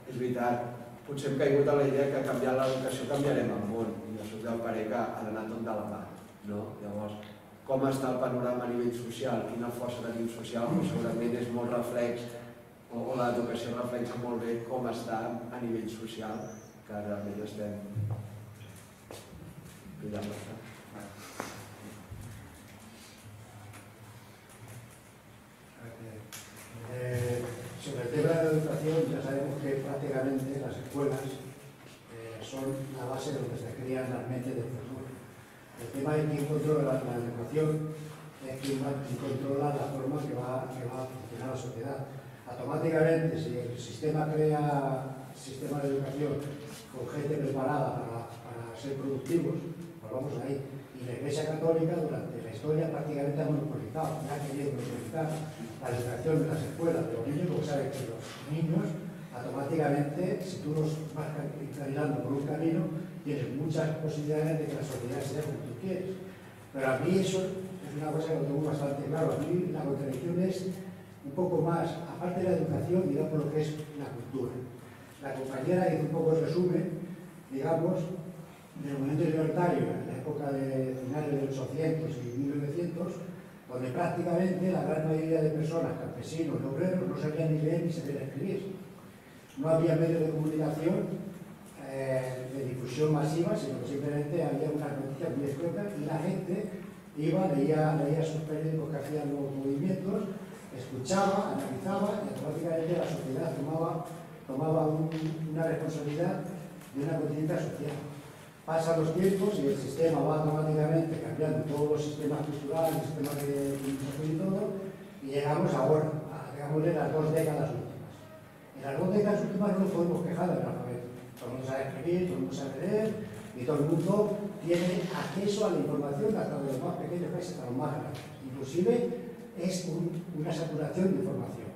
és veritat, potser hem caigut a la idea que canviant l'educació canviarem el món, i jo soc del parer que ha d'anar tot de la mà. No? Llavors, com està el panorama a nivell social, quina força tenim social, doncs segurament és molt reflex, o, o l'educació reflexa molt bé com està a nivell social, que realment estem bastant. Eh, Sobre el tema de la educación, ya sabemos que prácticamente las escuelas eh, son la base donde se crían las mentes del futuro. El tema de quién controla la, educación es quien, controla la forma que va, que va a funcionar la sociedad. Automáticamente, si el sistema crea sistema de educación con gente preparada para, para ser productivos, vamos ahí. Y la Iglesia Católica durante la historia prácticamente ha monopolizado, ya ha querido monopolizar la educación de las escuelas de los niños, porque saben que los niños automáticamente, si tú los vas encaminando por un camino, tienes muchas posibilidades de que la sociedad sea como tú quieres. Pero a mí eso es una cosa que lo tengo bastante claro. A mí la contradicción es un poco más, aparte de la educación, digamos lo que es la cultura. La compañera hizo un poco de resumen, digamos, del movimiento libertario en la época de finales de los 800 y 1900, donde prácticamente la gran mayoría de personas, campesinos y obreros, no sabían ni leer ni sabían escribir. No había medios de comunicación eh, de difusión masiva, sino que simplemente había unas noticias muy escuetas y la gente iba, leía, leía sus periódicos que hacían los movimientos, escuchaba, analizaba y automáticamente la sociedad tomaba, tomaba un, una responsabilidad de una continente social. Pasan los tiempos y el sistema va automáticamente cambiando todos los sistemas culturales, sistemas de comunicación y todo, y llegamos ahora, a, digamos, en las dos décadas últimas. En las dos décadas últimas no podemos quejar del alfabeto. Todo el mundo sabe escribir, todo el mundo sabe leer, y todo el mundo tiene acceso a la información hasta de los más pequeños países hasta los más grandes. Inclusive es un- una saturación de información.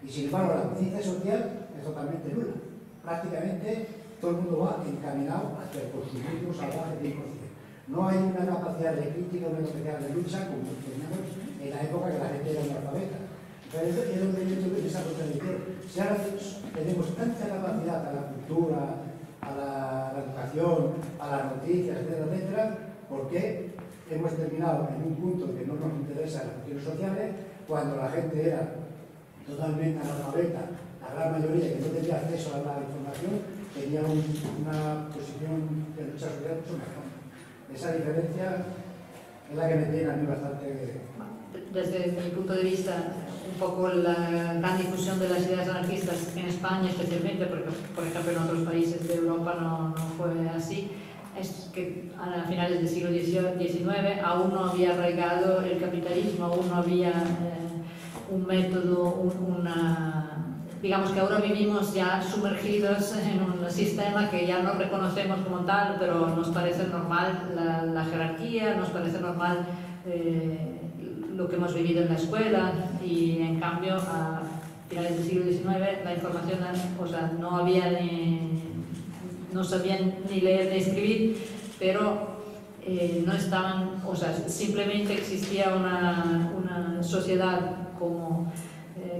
Y sin embargo la conciencia social es totalmente nula. Prácticamente todo el mundo va encaminado hacia el consumismo salvaje 100%. No hay una capacidad de crítica, una capacidad de lucha como teníamos en la época que la gente era analfabeta. Entonces es donde yo que esa contradicción. Si ahora tenemos tanta capacidad a la cultura, a la, a la educación, a las noticias, etcétera, etcétera, ¿por qué hemos terminado en un punto que no nos interesa las cuestiones sociales cuando la gente era totalmente analfabeta, la gran mayoría que no tenía acceso a la información tenía un- una posición de lucha social mucho mejor. Esa diferencia es la que me tiene a mí bastante... Desde mi punto de vista, un poco la gran difusión de las ideas anarquistas en España especialmente, porque por ejemplo en otros países de Europa no, no fue así, es que a finales del siglo XIX aún no había arraigado el capitalismo, aún no había eh, un método, un- una... Digamos que ahora vivimos ya sumergidos en un sistema que ya no reconocemos como tal, pero nos parece normal la, la jerarquía, nos parece normal eh, lo que hemos vivido en la escuela y en cambio a finales del siglo XIX la información, o sea, no había ni, no sabían ni leer ni escribir, pero eh, no estaban, o sea, simplemente existía una, una sociedad como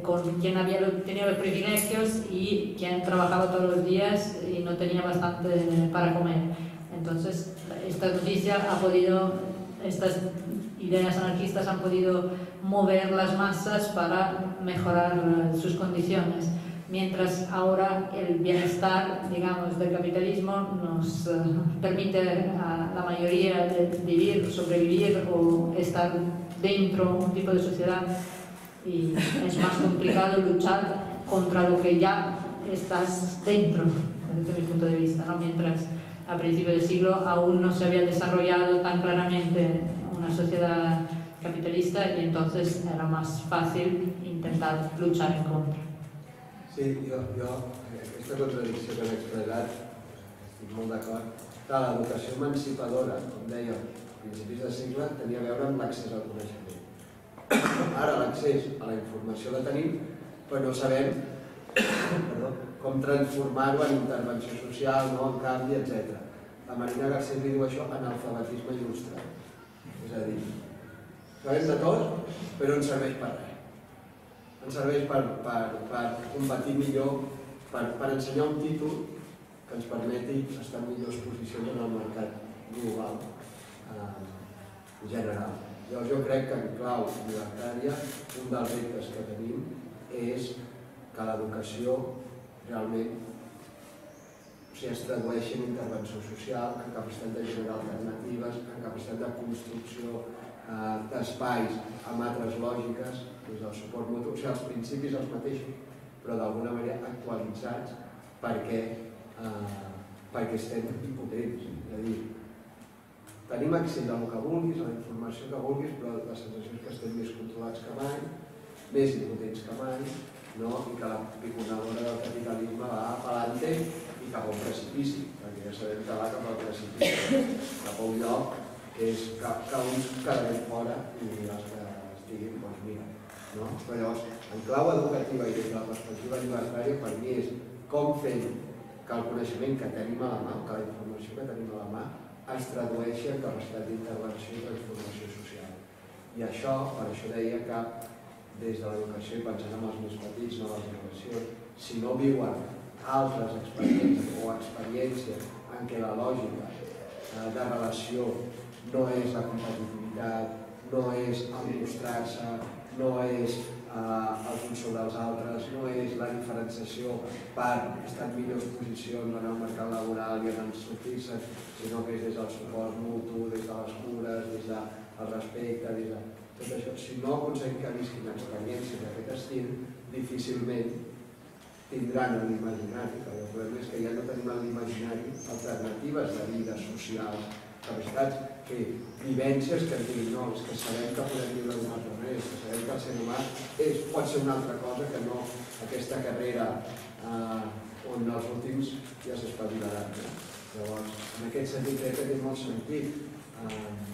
con quien había, tenía los privilegios y quien trabajaba todos los días y no tenía bastante para comer. Entonces, esta noticia ha podido, estas ideas anarquistas han podido mover las masas para mejorar eh, sus condiciones, mientras ahora el bienestar, digamos, del capitalismo nos eh, permite a la mayoría de vivir, sobrevivir o estar dentro de un tipo de sociedad y es más complicado luchar contra lo que ya estás dentro, desde mi punto de vista, ¿no? mientras a principios del siglo aún no se había desarrollado tan claramente una sociedad capitalista y entonces era más fácil intentar luchar en contra. Sí, jo, jo aquesta contradicció que m'he expressat, estic molt d'acord. Clar, l'educació emancipadora, com dèiem, a principis de segle, tenia a veure amb l'accés al coneixement. Ara l'accés a la informació la tenim, però no sabem perdó, com transformar-ho en intervenció social, no, en canvi, etc. La Marina Garcés li diu això analfabetisme il·lustrat. És a dir, sabem de tot, però ens serveix per res ens serveix per, per, per combatir millor, per, per ensenyar un títol que ens permeti estar en millors posicions en el mercat global eh, general. Llavors jo crec que en clau llibertària un dels reptes que tenim és que l'educació realment sigui, es tradueixi en intervenció social, en capacitat de generar alternatives, en capacitat de construcció eh, d'espais amb altres lògiques, des del suport mutu, o sigui, els principis els mateixos, però d'alguna manera actualitzats perquè, eh, perquè estem impotents. És a dir, tenim accés a el que vulguis, a la informació que vulguis, però la sensació és que estem més controlats que mai, més impotents que mai, no? i que la piconadora del capitalisme va a palante i cap a un precipici, perquè ja sabem que va cap al precipici, cap a un lloc que és que, que uns quedarem fora i els que estiguin, doncs mira, no? Però llavors, en clau educativa i des de la perspectiva llibertària, per mi és com fem que el coneixement que tenim a la mà, que la informació que tenim a la mà, es tradueixi en capacitat d'intervenció i transformació social. I això, per això deia que des de l'educació i pensant en els més petits, noves generacions, si no viuen altres experiències o experiències en què la lògica eh, de relació no és la competitivitat, no és el mostrar-se, no és eh, els uns sobre els altres, no és la diferenciació per estar en millors posicions en el mercat laboral i en sortir-se, sinó que és des del suport mutu, des de les cures, des del respecte, des de tot això. Si no aconseguim que visquin experiències d'aquest estil, difícilment tindran en l'imaginari, perquè el problema és que ja no tenim en l'imaginari alternatives de vida social, capacitats, que vivències que diguin, no, és que sabem que podem viure d'una altra manera, que sabem que el ser humà és, pot ser una altra cosa que no aquesta carrera eh, on els últims ja s'espavilaran. No? Llavors, en aquest sentit crec que té molt sentit eh,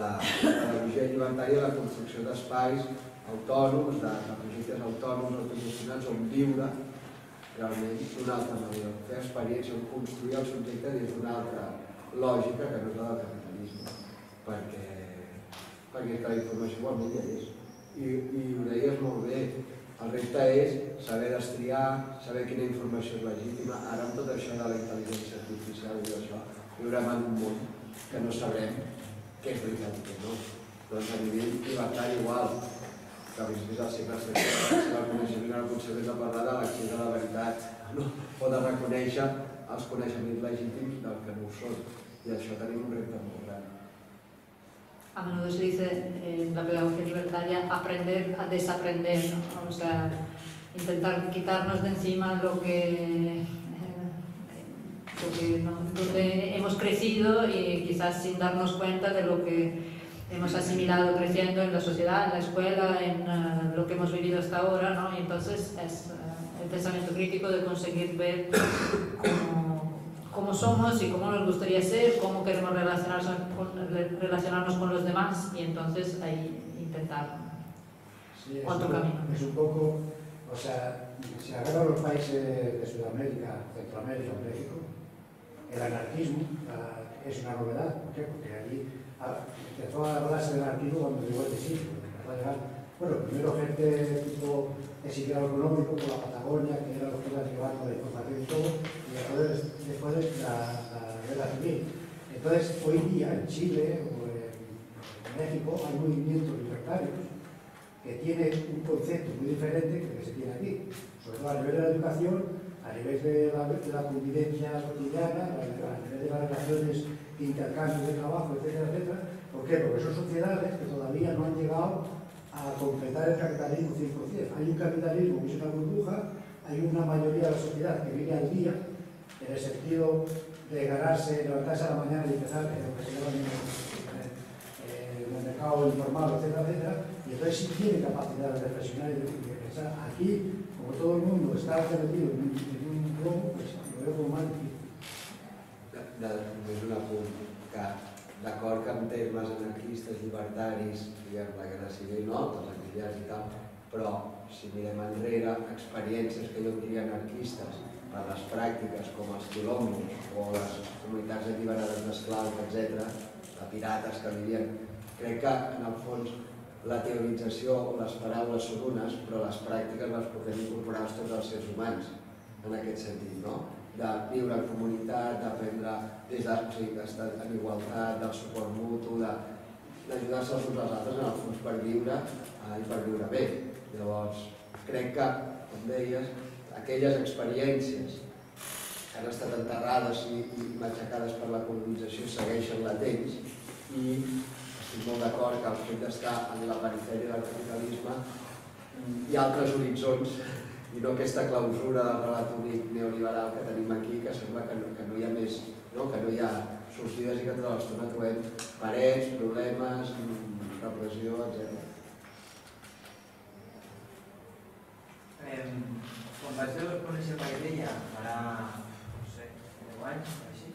la, pedagogia llibertària la construcció d'espais autònoms, de, de projectes autònoms, autogestionats, on viure realment d'una altra manera, fer experiència, on construir el subjecte des d'una altra lògica que no és la capitalisme, perquè, perquè la informació igualment ja és. I, I ho deies molt bé, el repte és saber destriar, saber quina informació és legítima. Ara amb tot això de la intel·ligència artificial i això, viurem en un món que no sabrem què és veritat i què no. Doncs a nivell llibertari igual, que a vist al segle XVI, el coneixement era el concepte de parlar de l'accés a la veritat, no? o de reconèixer els coneixements legítims del que no ho són. I això tenim un repte molt. A menudo se dice en la pedagogía libertaria aprender a desaprender, ¿no? o sea, intentar quitarnos de encima lo que, lo que no, donde hemos crecido y quizás sin darnos cuenta de lo que hemos asimilado creciendo en la sociedad, en la escuela, en uh, lo que hemos vivido hasta ahora, ¿no? Y entonces es uh, el pensamiento crítico de conseguir ver cómo, cómo, somos y cómo nos gustaría ser, cómo queremos relacionarnos con, relacionarnos con los demás y entonces ahí intentar sí, otro un, camino. Es un poco, o sea, si agarran los países de Sudamérica, Centroamérica México, el anarquismo uh, es una novedad, ¿por qué? Porque allí empezó a hablarse del anarquismo cuando llegó el llegar, bueno, primero gente tipo exiliado económico por la Patagonia, que eran los que iban llevando la información y todo, y después, después la, la guerra civil. Entonces, hoy día en Chile o en México hay movimientos libertarios que tienen un concepto muy diferente que el que se tiene aquí, sobre todo a nivel de la educación, a nivel de la, de la convivencia cotidiana, a nivel de las relaciones de intercambio de trabajo, etcétera, etcétera. ¿Por qué? Porque son sociedades que todavía no han llegado a completar el capitalismo 100%. Hay un capitalismo que es una burbuja, hay una mayoría de la sociedad que vive al día, en el sentido de ganarse, levantarse a la mañana y empezar en lo que se llama el mercado informal, etcétera, etcétera, y entonces sí tiene capacidad de reflexionar y de, pensar. Aquí, como todo el mundo está metido en un, globo, pues lo veo como más difícil. Només un apunt, que d'acord que en termes anarquistes, llibertaris, diguem, la guerra civil, no, tots exiliats i tal, però si mirem enrere, experiències que jo diria anarquistes per les pràctiques com els quilombos o les comunitats alliberades d'esclaus, etc., de pirates que vivien, crec que en el fons la teorització o les paraules són unes, però les pràctiques les podem incorporar tots els sérs humans, en aquest sentit, no? De viure en comunitat, d'aprendre des d'estar en igualtat, del suport mutu, d'ajudar-se els uns als altres en el fons per viure eh, i per viure bé. Llavors, crec que, com deies, aquelles experiències que han estat enterrades i, i matxacades per la colonització segueixen latents i estic molt d'acord que el fet d'estar en la perifèria del capitalisme hi ha altres horitzons i no aquesta clausura del relat únic neoliberal que tenim aquí, que sembla que no, que no hi ha més, no? que no hi ha sortides i que tota l'estona trobem parets, problemes, repressió, etc. Eh, quan vaig conèixer Paidella, farà, no sé, 10 anys així,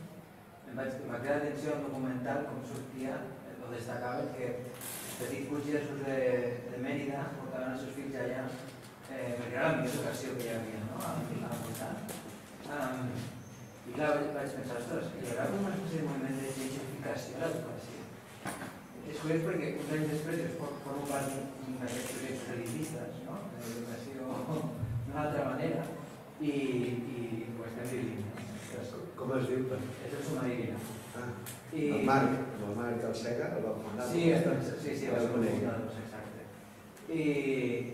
em vaig, em va cridar l'atenció el documental com sortia, o destacava que els petits burgesos de, de Mèrida portaven els seus fills allà eh, perquè era la millor educació que hi havia no? a, la voltant. Um, I clar, vaig, pensar, ostres, hi haurà com una espècie de moviment de gentrificació a l'educació. És curiós perquè uns anys després es formo part d'aquests projectes elitistes, no? d'educació d'una altra manera, i, i ho estem vivint. No? Com es diu? És el Sumarina. Ah, I... el Marc, el Marc el Sega, el va fundar. Sí, sí, sí, el el conec. I,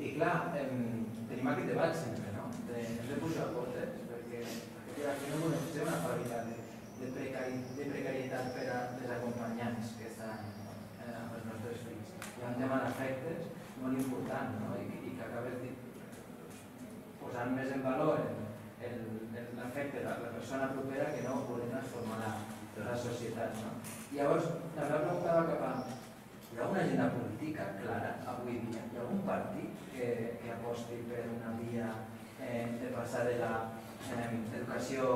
i clar, em, tenim aquest debat sempre, no? De, hem de pujar potes, perquè, perquè al final volem ser una fàbrica de, de, precari, de precarietat per a les acompanyants que estan eh, amb els nostres fills. Hi ha un tema d'afectes molt important, no? I, i que acaba posant més en valor l'efecte de la persona propera que no poder transformar la, la societat. No? Llavors, la meva pregunta va cap a hi ha una agenda política clara avui dia? Hi ha algun partit que, que aposti per una via eh, de passar de l'educació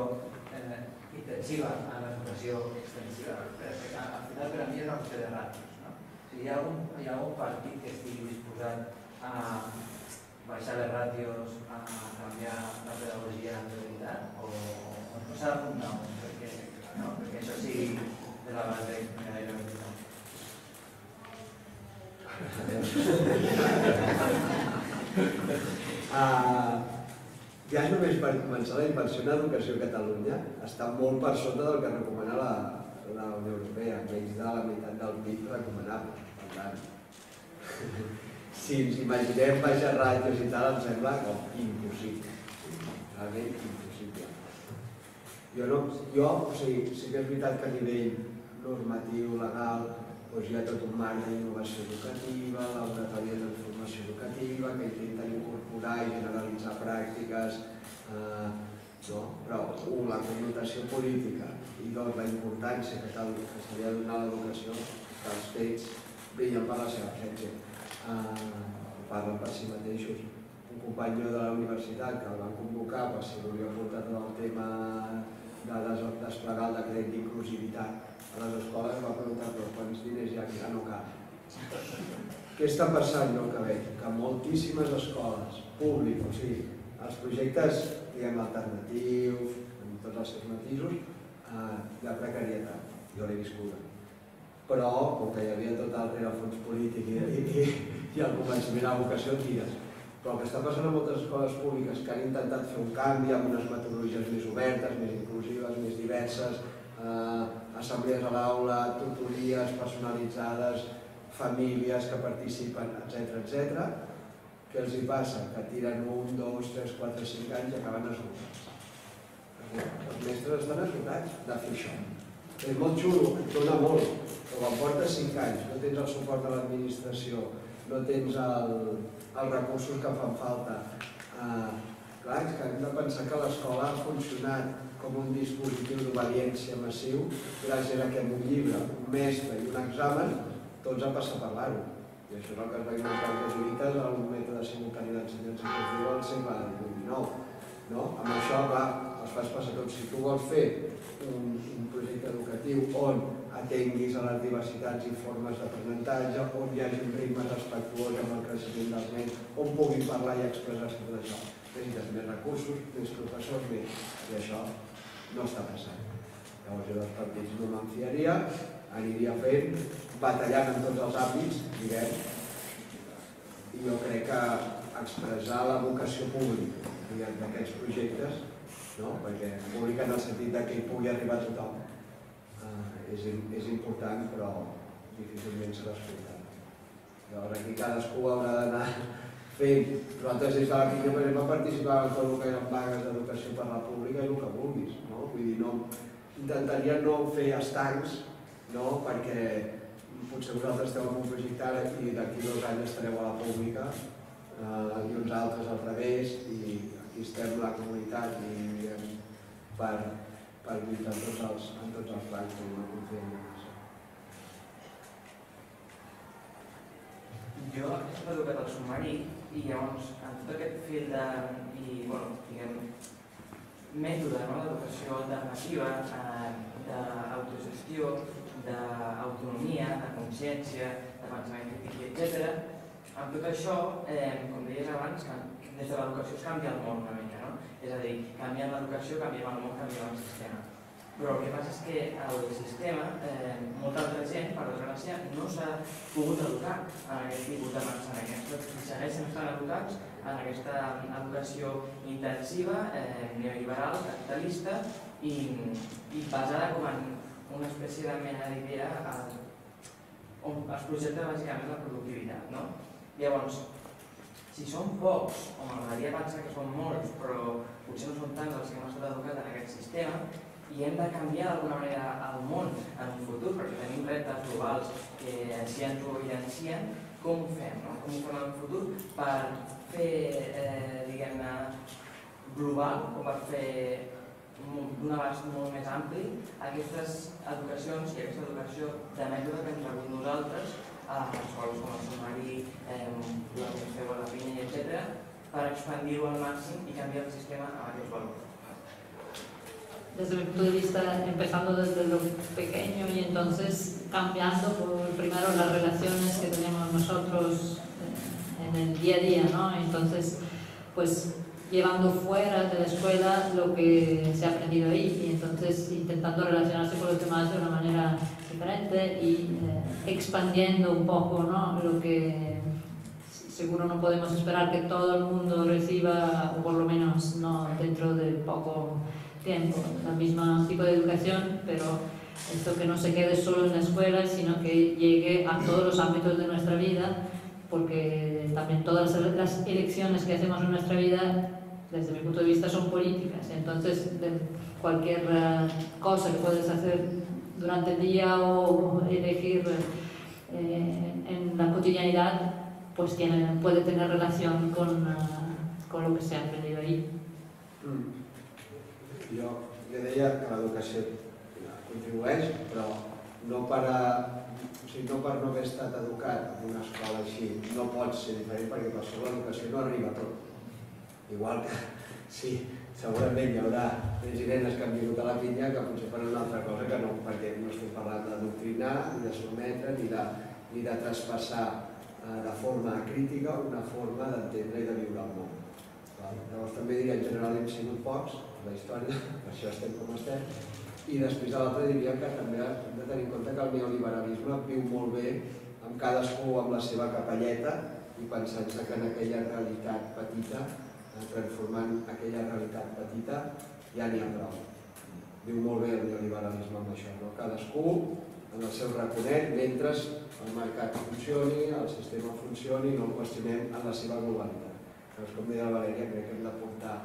eh, intensiva a l'educació extensiva? Perquè al final per a mi és una qüestió de. No? O sigui, hi, ha algun, hi ha algun partit que estigui disposat a baixar les ràtios, a canviar la pedagogia de veritat? O, o no s'ha d'apuntar perquè, no? perquè això sigui de la base de la. Uh, ja només per començar la inversió en educació a Catalunya està molt per sota del que recomana la, la Unió Europea, menys de la meitat del PIB recomanable. Per tant, si ens imaginem baixar ràtios i tal, em sembla com impossible. Realment impossible. Jo, no, jo o sigui, sí que és veritat que a nivell normatiu, legal, doncs hi ha tot un marc d'innovació educativa, laboratoris de formació educativa, que intenten incorporar i generalitzar pràctiques, eh, no? però un, la connotació política i dos, la importància que, cal, que se li ha de donar a l'educació, que els fets brillen per la seva absència. Eh, parlen per si mateixos. Un company de la universitat que el van convocar per si volia portar tot el tema de desplegar el decret d'inclusivitat a les escoles va preguntar però quants diners hi ha que ja no cal. Què està passant que veig? Que moltíssimes escoles públiques, o sigui, els projectes diguem alternatius, amb tots els seus matisos, eh, de precarietat. Jo l'he viscuda. Però, com que hi havia tot el rerefons polític i, i, i el convenciment a la vocació, tires. Però el que està passant a moltes escoles públiques que han intentat fer un canvi amb unes metodologies més obertes, més inclusives, més diverses, eh, assemblees a l'aula, tutories personalitzades, famílies que participen, etc etc. Què els hi passa? Que tiren un, dos, tres, quatre, cinc anys i acaben esgotats. Els mestres estan esgotats de fer això. És molt xulo, dona molt, però quan portes cinc anys, no tens el suport de l'administració, no tens el, els recursos que fan falta. Eh, clar, que hem de pensar que l'escola ha funcionat com un dispositiu d'obediència massiu gràcies a que un llibre, un mestre i un examen tots han passat a parlar-ho. I això és el que es va inventar els jesuïtes al mètode simultani d'ensenyança que es diu al segle XIX. No? Amb això, clar, els fas passar tots. Si tu vols fer un, un projecte educatiu on atenguis a les diversitats i formes d'aprenentatge, on hi hagi un ritme respectuós amb el creixement dels nens, on puguin parlar i expressar-se tot això. Necessites més recursos, més professors, més... I això no està passant. Llavors jo dels partits no me'n fiaria, aniria fent, batallant en tots els àmbits, diguem, i jo crec que expressar la vocació pública d'aquests projectes, no? perquè pública en el sentit que hi pugui arribar a tothom, eh, és, és important però difícilment serà escoltat. Llavors aquí cadascú haurà d'anar fent. Nosaltres des de la Quica, per exemple, participàvem en tot el que eren vagues d'educació per la pública i el que vulguis. No? Vull dir, no, intentaria no fer estancs, no? perquè potser vosaltres esteu en un projecte ara i d'aquí dos anys estareu a la pública eh, i uns altres al revés i aquí estem la comunitat i diguem, per, per lluitar en tots els, en tots els plans com una confiança. Jo soc educat al submarí i llavors en tot aquest fil de, i, bueno, diguem, mètode no, d'educació alternativa, eh, d'autogestió, d'autonomia, de consciència, de pensament crític, etc. Amb tot això, eh, com deies abans, des de l'educació es canvia el món una mica, no? És a dir, canvia l'educació, canvia el món, canvia el sistema. Però el que passa és que el sistema, eh, molta altra gent, per desgràcia, no s'ha pogut educar en aquest tipus de pensament. Segueixen estant educats en aquesta educació intensiva, eh, neoliberal, capitalista i, i basada com en una espècie de mena d'idea on es projecta bàsicament la productivitat. No? Llavors, si són pocs, o m'agradaria pensar que són molts, però potser no són tants els que hem estat educats en aquest sistema, i hem de canviar d'alguna manera el món en un futur, perquè tenim reptes globals que així ens ho evidencien, com ho fem, no? com ho fem en el futur per fer, eh, diguem-ne, global o per fer d'un abast molt més ampli aquestes educacions i aquesta educació de mètode que hem rebut nosaltres a escoles com el Submarí, eh, la la Pinya, etc., per expandir-ho al màxim i canviar el sistema amb aquests valors. Desde mi punto de vista, empezando desde lo pequeño y entonces cambiando por primero las relaciones que tenemos nosotros en el día a día, ¿no? Entonces, pues llevando fuera de la escuela lo que se ha aprendido ahí y entonces intentando relacionarse con los demás de una manera diferente y eh, expandiendo un poco, ¿no? Lo que seguro no podemos esperar que todo el mundo reciba, o por lo menos no dentro de poco tiempo, el mismo tipo de educación, pero esto que no se quede solo en la escuela, sino que llegue a todos los ámbitos de nuestra vida, porque también todas las elecciones que hacemos en nuestra vida, desde mi punto de vista, son políticas. Entonces, de cualquier eh, cosa que puedes hacer durante el día o elegir eh, en la cotidianidad, pues tiene, puede tener relación con, uh, con lo que se ha aprendido ahí. Mm. Jo, jo deia que l'educació contribueix, però no per, a, o sigui, no per no haver estat educat en una escola així, no pot ser diferent perquè per això l'educació no arriba a tot. Igual que sí, segurament hi haurà nens i nenes que han vingut a la pinya que potser faran una altra cosa que no, perquè no estem parlant d'adoctrinar, ni de sotmetre, ni de, ni de traspassar eh, de forma crítica una forma d'entendre i de viure el món. Llavors també diria, en general hem sigut pocs, la història, per això estem com estem, i després de l'altre diria que també hem de tenir en compte que el neoliberalisme viu molt bé amb cadascú amb la seva capelleta i pensant-se que en aquella realitat petita, eh, transformant aquella realitat petita, ja n'hi ha prou. Viu molt bé el neoliberalisme amb això, no? cadascú en el seu raconet, mentre el mercat funcioni, el sistema funcioni, no el qüestionem en la seva globalitat. Llavors, com deia la Valèria, crec que hem de portar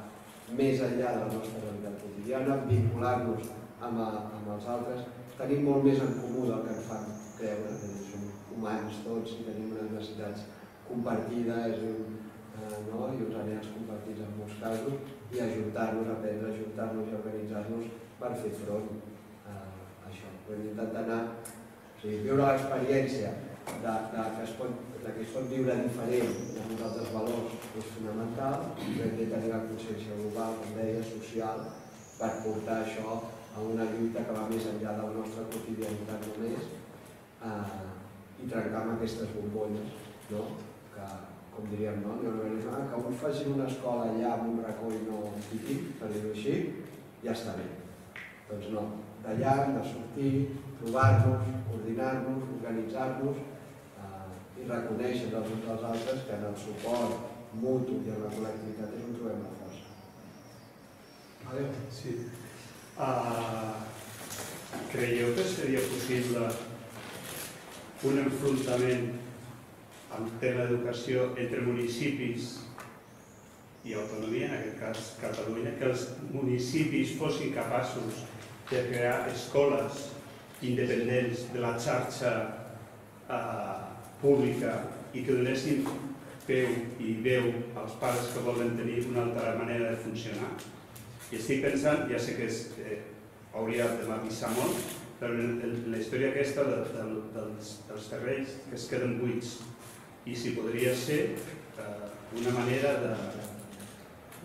més enllà de la nostra realitat quotidiana, vincular-nos amb, amb els altres, tenim molt més en comú del que ens fan creure, que som humans tots i tenim unes necessitats compartides i, eh, no? i uns anells compartits en molts casos, i ajuntar-nos, aprendre a ajuntar-nos i organitzar-nos per fer front a això. Hem intentat anar, o sigui, viure l'experiència de, de, que es pot, de que es pot viure diferent de uns altres valors és fonamental i hem de tenir la consciència global, com deia, social, per portar això a una lluita que va més enllà de la nostra quotidianitat només eh, i trencar amb aquestes bombolles, no? que, com diríem, no? Ah, que uns facin una escola allà amb un racó i no típic, per dir-ho així, ja està bé. Doncs no, d'allà hem de sortir, trobar-nos, coordinar-nos, organitzar-nos i reconèixer dels uns dels altres que en el suport mutu i en la col·lectivitat és on trobem la força. Adéu. Sí. Uh, creieu que seria possible un enfrontament en tema d'educació entre municipis i autonomia, en aquest cas Catalunya, que els municipis fossin capaços de crear escoles independents de la xarxa eh, pública i que donessin peu i veu als pares que volen tenir una altra manera de funcionar. I estic pensant, ja sé que és, eh, hauria de matisar molt, però la història aquesta de, de, dels, dels terrenys que es queden buits i si podria ser eh, una manera de,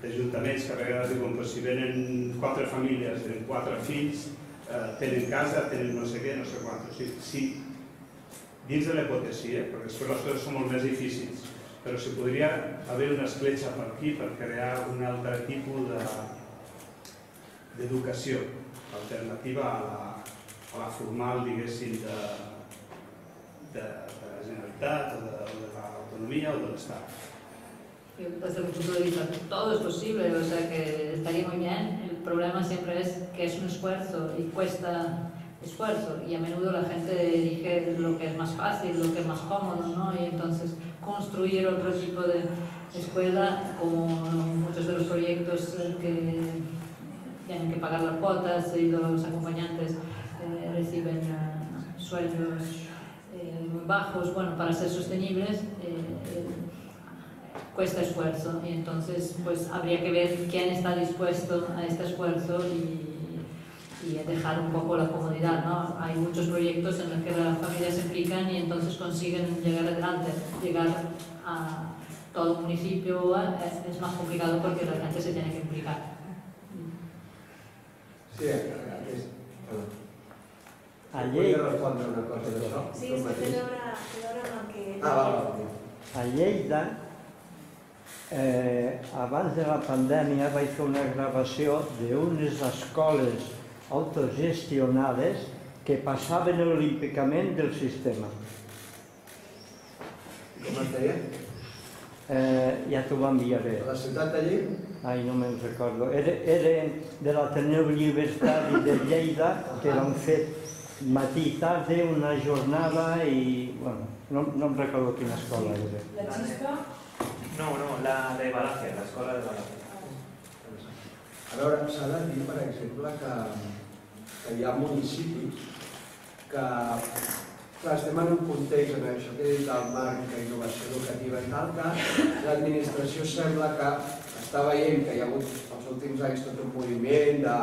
d'ajuntaments que a vegades diuen que si venen quatre famílies, tenen quatre fills, eh, tenen casa, tenen no sé què, no sé quant. O sigui, si dins de l'hipotesia, perquè després les coses són molt més difícils, però si podria haver una escletxa per aquí per crear un altre tipus d'educació de, alternativa a la, a la formal, diguéssim, de, de, de la Generalitat o de, de l'autonomia o de l'Estat. Desde mi punto de vista, todo es posible, o sea que estaría muy bien. El problema siempre es que es un esfuerzo y cuesta esfuerzo y a menudo la gente elige lo que es más fácil, lo que es más cómodo, ¿no? Y entonces construir otro tipo de escuela, como muchos de los proyectos que tienen que pagar las cuotas y los acompañantes eh, reciben uh, sueldos eh, muy bajos, bueno, para ser sostenibles, eh, eh, cuesta esfuerzo y entonces pues habría que ver quién está dispuesto a este esfuerzo y, y dejar un poco la comodidad, ¿no? Hay muchos proyectos en los que las familias se implican y entonces consiguen llegar adelante, llegar a todo el municipio es, es más complicado porque la gente se tiene que implicar. Sí, és... Perdó. A Volia Lleida, respondre una cosa d'això? Sí, és que que... Ah, va, va. a Lleida eh, abans de la pandèmia vaig fer una gravació d'unes escoles autogestionades que passaven olímpicament del sistema. Com es deia? Eh, ja t'ho enviaré. A la ciutat de Lleida? Ai, no me'n recordo. Era, era de l'Ateneu Universitari de Lleida que l'han fet matí i tarda una jornada i... Bueno, no, no em recordo quina escola era. La xispa, No, no, la de Balaje, la escola de Balaje. A veure, s'ha de dir, per exemple, que, que hi ha municipis que, clar, estem en un context, en això que he dit el marc de innovació educativa i tal, que l'administració sembla que està veient que hi ha hagut els últims anys tot un moviment de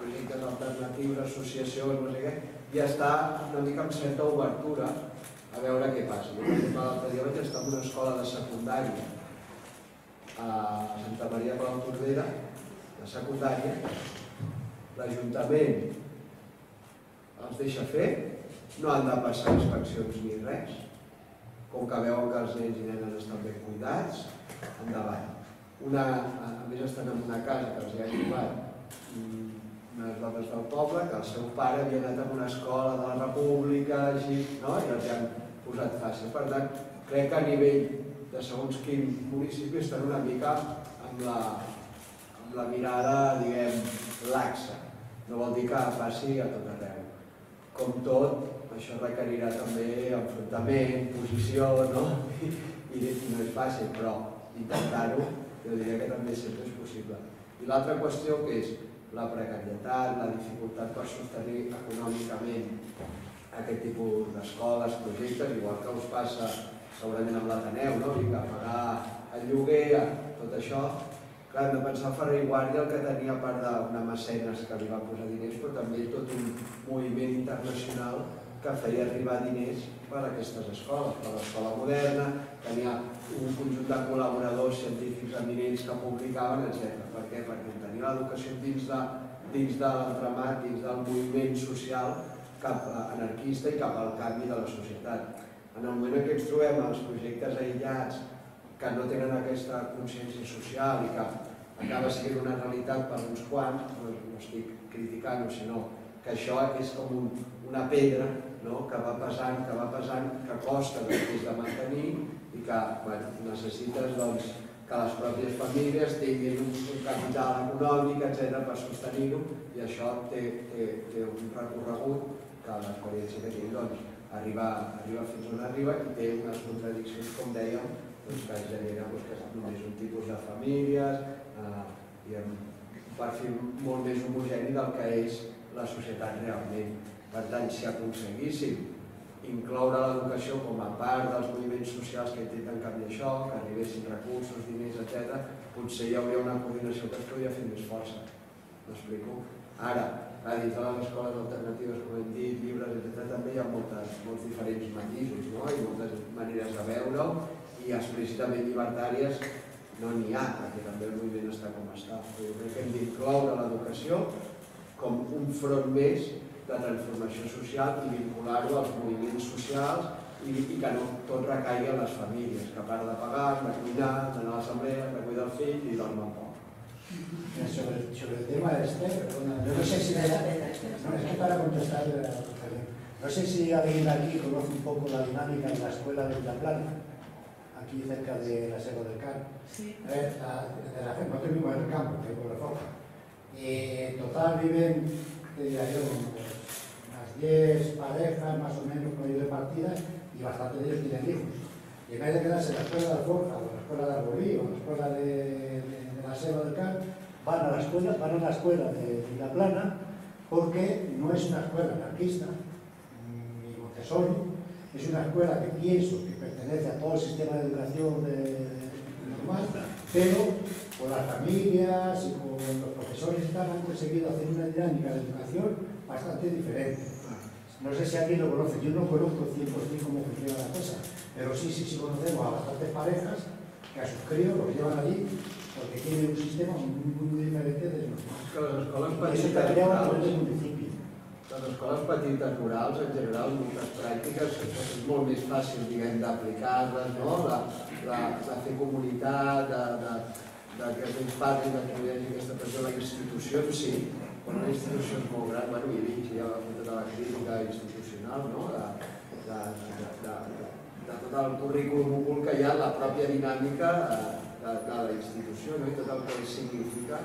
projectes alternatius, associacions, no sé què, i està una mica amb certa obertura a veure què passa. Exemple, l'altre dia vaig estar en una escola de secundària a Santa Maria de Tordera, de secundària, l'Ajuntament els deixa fer, no han de passar inspeccions ni res, com que veuen que els nens i nenes estan ben cuidats, endavant. Una, a més estan en una casa que els hi ha mm, unes dones del poble, que el seu pare havia anat a una escola de la República, així, no? i els hi han posat fàcil. Per tant, crec que a nivell de segons quin municipi estan una mica amb la, amb la mirada, diguem, laxa. No vol dir que passi a tot arreu. Com tot, això requerirà també enfrontament, posició, no? I, no és fàcil, però intentar-ho, jo diria que també sempre és possible. I l'altra qüestió que és la precarietat, la dificultat per sostenir econòmicament aquest tipus d'escoles, projectes, igual que us passa segurament amb l'Ateneu, no? Vinga, pagar el lloguer, tot això, clar, hem de pensar Ferrer i Guàrdia el que tenia a part d'una mecenes que li va posar diners, però també tot un moviment internacional que feia arribar diners per a aquestes escoles, per a l'escola moderna, tenia un conjunt de col·laboradors científics eminents que publicaven, etc. Per què? Perquè tenia l'educació dins de, dins de l'entramat, dins del moviment social cap anarquista i cap al canvi de la societat. En el moment en què ens trobem els projectes aïllats que no tenen aquesta consciència social i que acaba sent una realitat per uns quants, no, no estic criticant-ho, sinó que això és com un, una pedra no? que va pesant, que va pesant, que costa després de mantenir i que bueno, necessites doncs, que les pròpies famílies tinguin un, un capital econòmic, etc per sostenir-ho i això té, té, té un recorregut que l'experiència que tinc doncs, arriba, arriba fins on arriba i té unes contradiccions, com dèiem, doncs, que genera doncs, que és només un tipus de famílies eh, i amb un perfil molt més homogeni del que és la societat realment. Per tant, si aconseguíssim incloure l'educació com a part dels moviments socials que intenten canviar això, que arribessin recursos, diners, etc., potser hi hauria una coordinació que es podria fer més força. M'explico? Ara, a dins de les escoles alternatives, com hem dit, llibres, etc., també hi ha moltes, molts diferents matisos no? i moltes maneres de veure-ho i explícitament llibertàries no n'hi ha, perquè també el moviment està com està. Jo crec que hem d'incloure l'educació com un front més de transformació social i vincular-ho als moviments socials i, i que no tot recaigui en les famílies, que a part de pagar, de cuidar, d'anar a l'assemblea, de cuidar el fill i dormir poc. Sobre, sobre el tema este, perdona, no sé si... No, es que para contestar, eh, no sé si alguien aquí conoce un poco la dinámica en la escuela de La Plana, aquí cerca de la Sierra del Car. Sí. A ver, la, de la gente, nosotros vivimos en el campo, que es por Reforma. Y total viven, te diría yo, unas 10 parejas más o menos con ellos de partidas y bastantes de ellos tienen hijos. Y en vez de quedarse en la escuela de Alforja o en la escuela de Arbolí o en la escuela de, de, de la Sierra del Car, van a la escuela, van a la escuela de La Plana porque no es una escuela anarquista ni Montessori, es una escuela que pienso que pertenece a todo el sistema de educación normal, pero con las familias y con los profesores tal han conseguido hacer una dinámica de educación bastante diferente. No sé si alguien lo conoce, yo no conozco 100% cómo funciona la cosa, pero sí, sí, sí conocemos a bastantes parejas que a sus críos los llevan allí porque tienen un sistema muy, muy, diferente del normal. Les escoles Y eso municipio. Les escoles petites rurals, en general, moltes pràctiques, és molt més fàcil, diguem, d'aplicar-les, no? De, de, de fer comunitat, de, de, de que ells parlin, de que hi hagi aquesta pressió a la institució, sí, quan una institució molt gran, bueno, i dic, ja va fer tota la crítica institucional, no? De, de, de, de, de, de tot el currículum ocult que hi ha, la pròpia dinàmica eh, de, de la institució no? i tot el que significa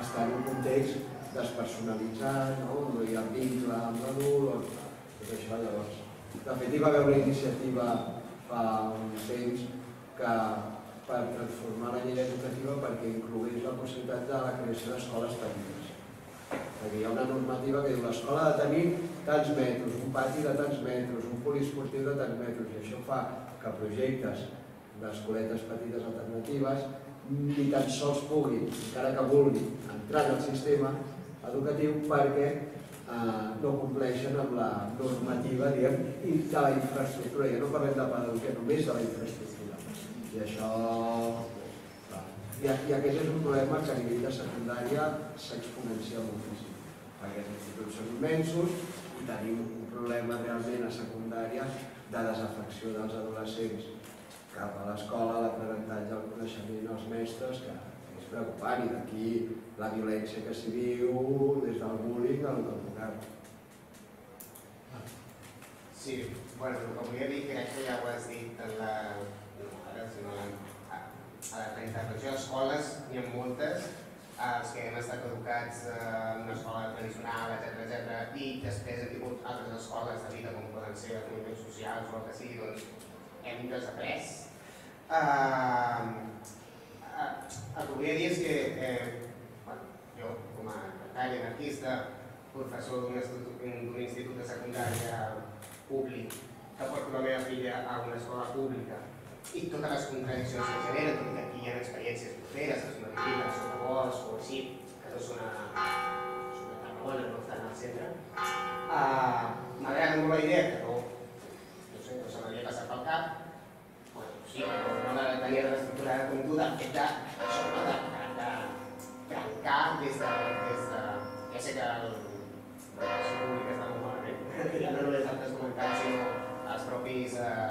estar en un context despersonalitzat, no? no hi ha vincle amb l'adult, tot això llavors. De fet, hi va haver una iniciativa fa un temps que per transformar la llei educativa perquè inclogués la possibilitat de la creació d'escoles petites. Perquè hi ha una normativa que diu l'escola ha de tenir tants metres, un pati de tants metres, un poliesportiu de tants metres, i això fa que projectes d'escoletes petites alternatives ni tan sols puguin, encara que vulguin, entrar en el sistema educatiu perquè eh, no compleixen amb la normativa i de la infraestructura. Ja no parlem de pedagogia, només de la infraestructura. I això... clar, I, I aquest és un problema que a nivell de secundària s'exponencia moltíssim. Perquè els instituts són immensos i tenim un problema realment a secundària de desafecció dels adolescents cap a l'escola, l'aprenentatge, el coneixement als mestres, que preocupant, i d'aquí la violència que s'hi viu des del bullying al del govern. Sí, bueno, el que volia dir que ja ho has dit en la, ara, no, a, la intervenció d'escoles n'hi ha moltes, els que hem estat educats en una escola tradicional, etc etc i després hem tingut altres escoles de vida com poden ser els moviments socials o el que sigui, doncs hem desaprès. Uh, el que volia dir és que eh, bueno, jo, com a becari anarquista, professor d'un institut, de secundària públic, que porto la meva filla a una escola pública i totes les contradiccions que generen, tot i que aquí hi ha experiències properes, els Martines, Sota Bosch o així, que no són a, són a Tarragona, no estan al centre, uh, m'agrada molt la idea que no, no sé, no se m'havia passat pel cap, sí, però no la tenia de l'estructura com tu, del fet de, això, de, de, de trencar des de, des de, ja sé que el, l'educació pública està molt malament, ja no només altres comentaris, sinó els propis eh,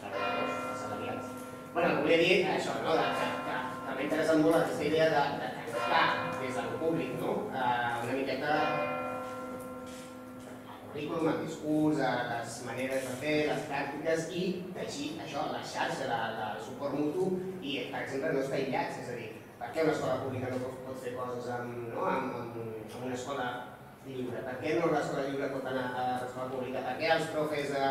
treballadors, els assalariats. Bueno, el que volia dir això, no? De, que, que, que m'ha molt aquesta idea de, de trencar des del públic, no? Eh, una miqueta currículum, el discurs, les maneres de fer, les pràctiques i teixir això, la xarxa de, de suport mutu i, per exemple, no estar aïllats, és a dir, per què una escola pública no pot, pot fer coses amb, no? amb, amb, amb una escola lliure? Per què no l'escola lliure pot anar a l'escola pública? Per què els profes de,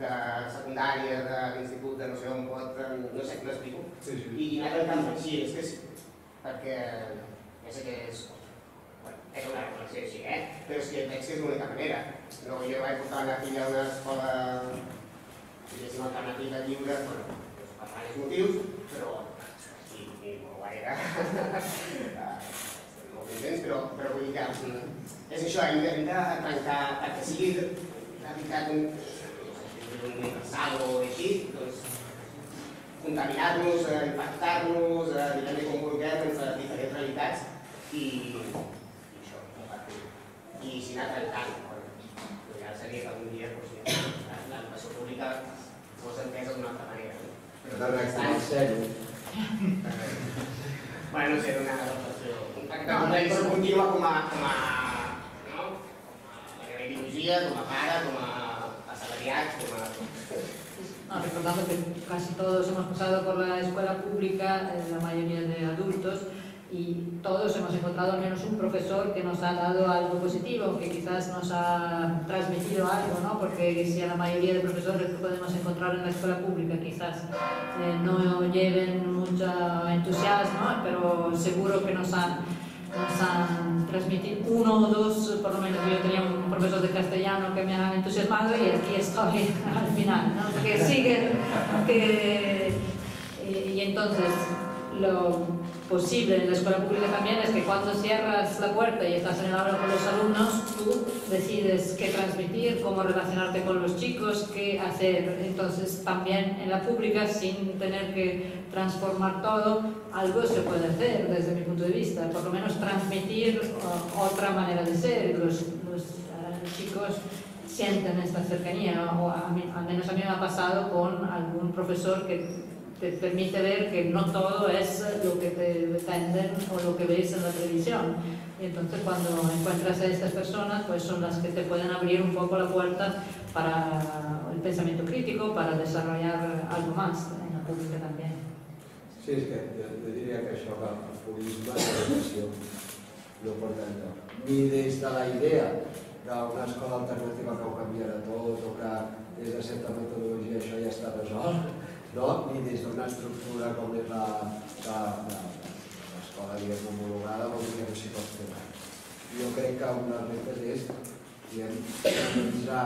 de secundària, de l'institut, de no sé on pot, no sé, m'explico? Sí, sí. I anar tancant així, és que sí, perquè ja sé que és, és una reflexió així, eh? però és que veig que és l'única manera. No, jo vaig portar la filla a una escola, diguéssim, alternativa lliure, bueno, doncs per diversos motius, però i molt gaire. Estem molt contents, però, però vull dir que mm, és això, hem de, hem de trencar, perquè sigui de veritat un, un universal o així, doncs contaminar-nos, eh, impactar-nos, eh, diguem-ne com vulguem, entre diferents realitats i. I si anar trencant, bueno, l'ideal seria que algun dia doncs, ja, l'educació pública fos entesa d'una altra manera. no? De reaccionar al zero. Bueno, no sé, una reflexió. Una contradicció contínua com a, com a, no? com a la meva ideologia, com a pare, com a assalariat, com a... No, recordando que casi todos hemos pasado por la escuela pública, eh, la mayoría de adultos, y todos hemos encontrado al menos un profesor que nos ha dado algo positivo, que quizás nos ha transmitido algo, ¿no? Porque si a la mayoría de profesores que podemos encontrar en la escuela pública quizás eh, no lleven mucho entusiasmo, pero seguro que nos han, nos han transmitir uno o dos, por lo menos yo tenía un profesor de castellano que me ha entusiasmado y aquí estoy al final, ¿no? que siguen, que, eh, y entonces lo posible en la escuela pública también es que cuando cierras la puerta y estás en el aula con los alumnos, tú decides qué transmitir, cómo relacionarte con los chicos, qué hacer. Entonces también en la pública, sin tener que transformar todo, algo se puede hacer desde mi punto de vista, por lo menos transmitir uh, otra manera de ser. Los, los uh, chicos sienten esta cercanía, o a mí, al menos a mí me ha pasado con algún profesor que te permite ver que no todo es lo que te venden o lo que ves en la televisión. Y entonces cuando encuentras a estas personas, pues son las que te pueden abrir un poco la puerta para el pensamiento crítico, para desarrollar algo más en la pública también. Sí, és que jo, jo diria que això, que el furisme de l'educació no porta enlloc. Ni des de la idea d'una escola alternativa que ho canviarà tot o que des de certa metodologia això ja està no? ni des d'una estructura com és la, la, la, l'escola diguem homologada dir que no s'hi pot fer. Jo crec que un dels reptes és diguem, analitzar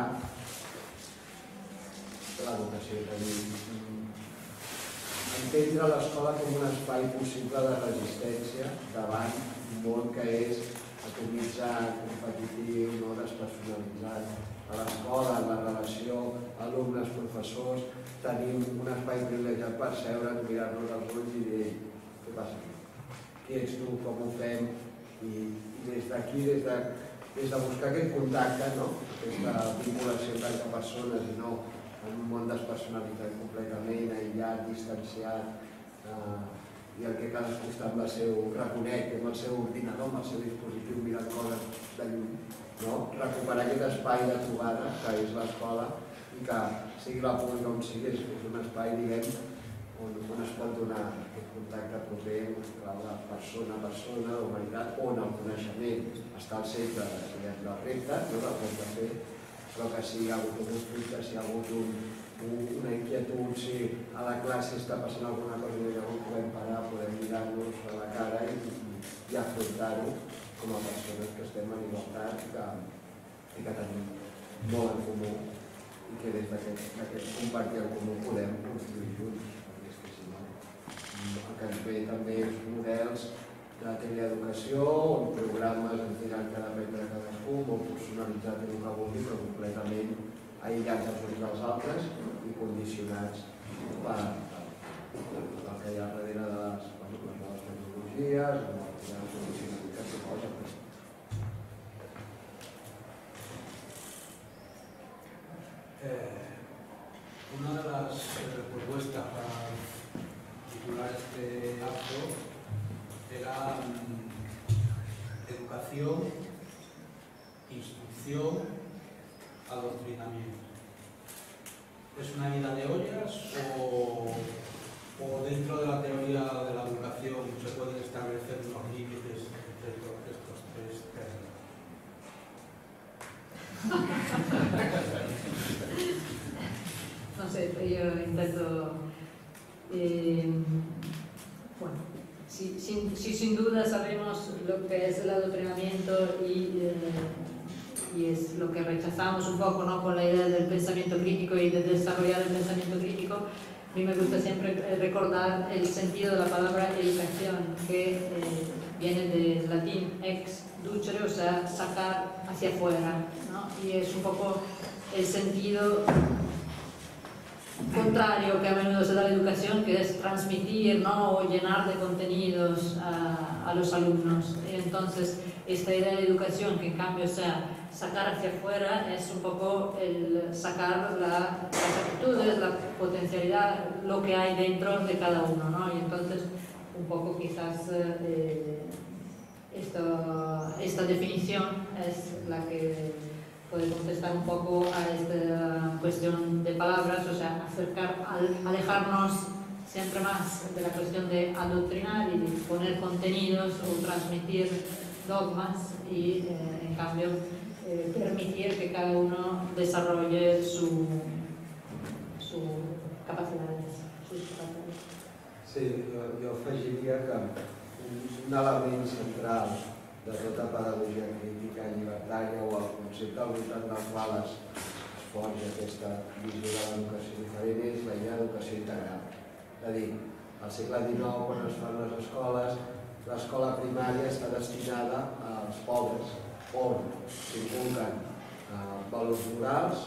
l'educació, és a dir, entendre l'escola com un espai possible de resistència davant un món que és atomitzat, competitiu, no despersonalitzat. A l'escola, en la relació alumnes-professors, tenim un espai privilegiat per seure, mirar-nos als ulls i dir què passa aquí? Qui ets tu, com ho fem? I, i des d'aquí, des, de, des de buscar aquest contacte, no? aquesta vinculació entre persones i no en un món despersonalitzat completament, aïllat, distanciat, eh, i el que cadascú està amb el seu reconec, amb el seu ordinador, amb el seu dispositiu, mirant coses de lluny. No? Recuperar aquest espai de trobada que és l'escola i que sigui la pública on sigui, és, un espai, diguem, on, on es pot donar aquest contacte proper entre la persona a persona, l'humanitat, on el coneixement està al centre diguem, del repte, no del de fer, però que si hi ha hagut un conflicte, si hi ha hagut un, un, una inquietud, si a la classe està passant alguna cosa i llavors podem parar, podem mirar-nos a la cara i, i afrontar-ho com a persones que estem en igualtat i que, i que tenim molt en comú i que des d'aquest compartir el comú podem construir junts, és que si no, el que ens ve també és models de teleeducació, on programes en tenen que dependre cadascú, molt personalitzat en el que vulgui, però completament aïllats els uns dels altres i condicionats per, el que hi ha darrere de les, les noves tecnologies, de condicionalitats que posen. Eh, una de las eh, propuestas para titular este acto era mm, educación, instrucción, adoctrinamiento. ¿Es una ida de ollas o, o dentro de la teoría de la educación se pueden establecer unos límites entre todos estos tres términos? No sé, yo intento... Eh, bueno, si, sin, si, sin duda sabemos lo que es el adoctrinamiento y, eh, y, es lo que rechazamos un poco ¿no? con la idea del pensamiento crítico y de desarrollar el pensamiento crítico, a mí me gusta siempre recordar el sentido de la palabra educación, que eh, viene del latín ex ducere, o sea, sacar hacia afuera, ¿no? y es un poco el sentido contrario que a menudo se da la educación, que es transmitir ¿no? o llenar de contenidos a, a, los alumnos. Entonces, esta idea de educación, que en cambio sea sacar hacia afuera, es un poco el sacar la, las actitudes, la potencialidad, lo que hay dentro de cada uno. ¿no? Y entonces, un poco quizás eh, esta, esta definición es la que puede contestar un poco a esta cuestión de palabras, o sea, acercar, alejarnos siempre más de la cuestión de adoctrinar y de poner contenidos o transmitir dogmas y, eh, en cambio, eh, permitir que cada uno desarrolle su, su capacidades, sus capacidades. Sí, jo, jo afegiria que un, element central de tota pedagogia crítica llibertària o el concepte al voltant del qual es, forja aquesta visió de l'educació diferent és la idea d'educació integral. És a dir, al segle XIX, quan es fan les escoles, l'escola primària està destinada als pobres, on s'inculquen eh, valors morals,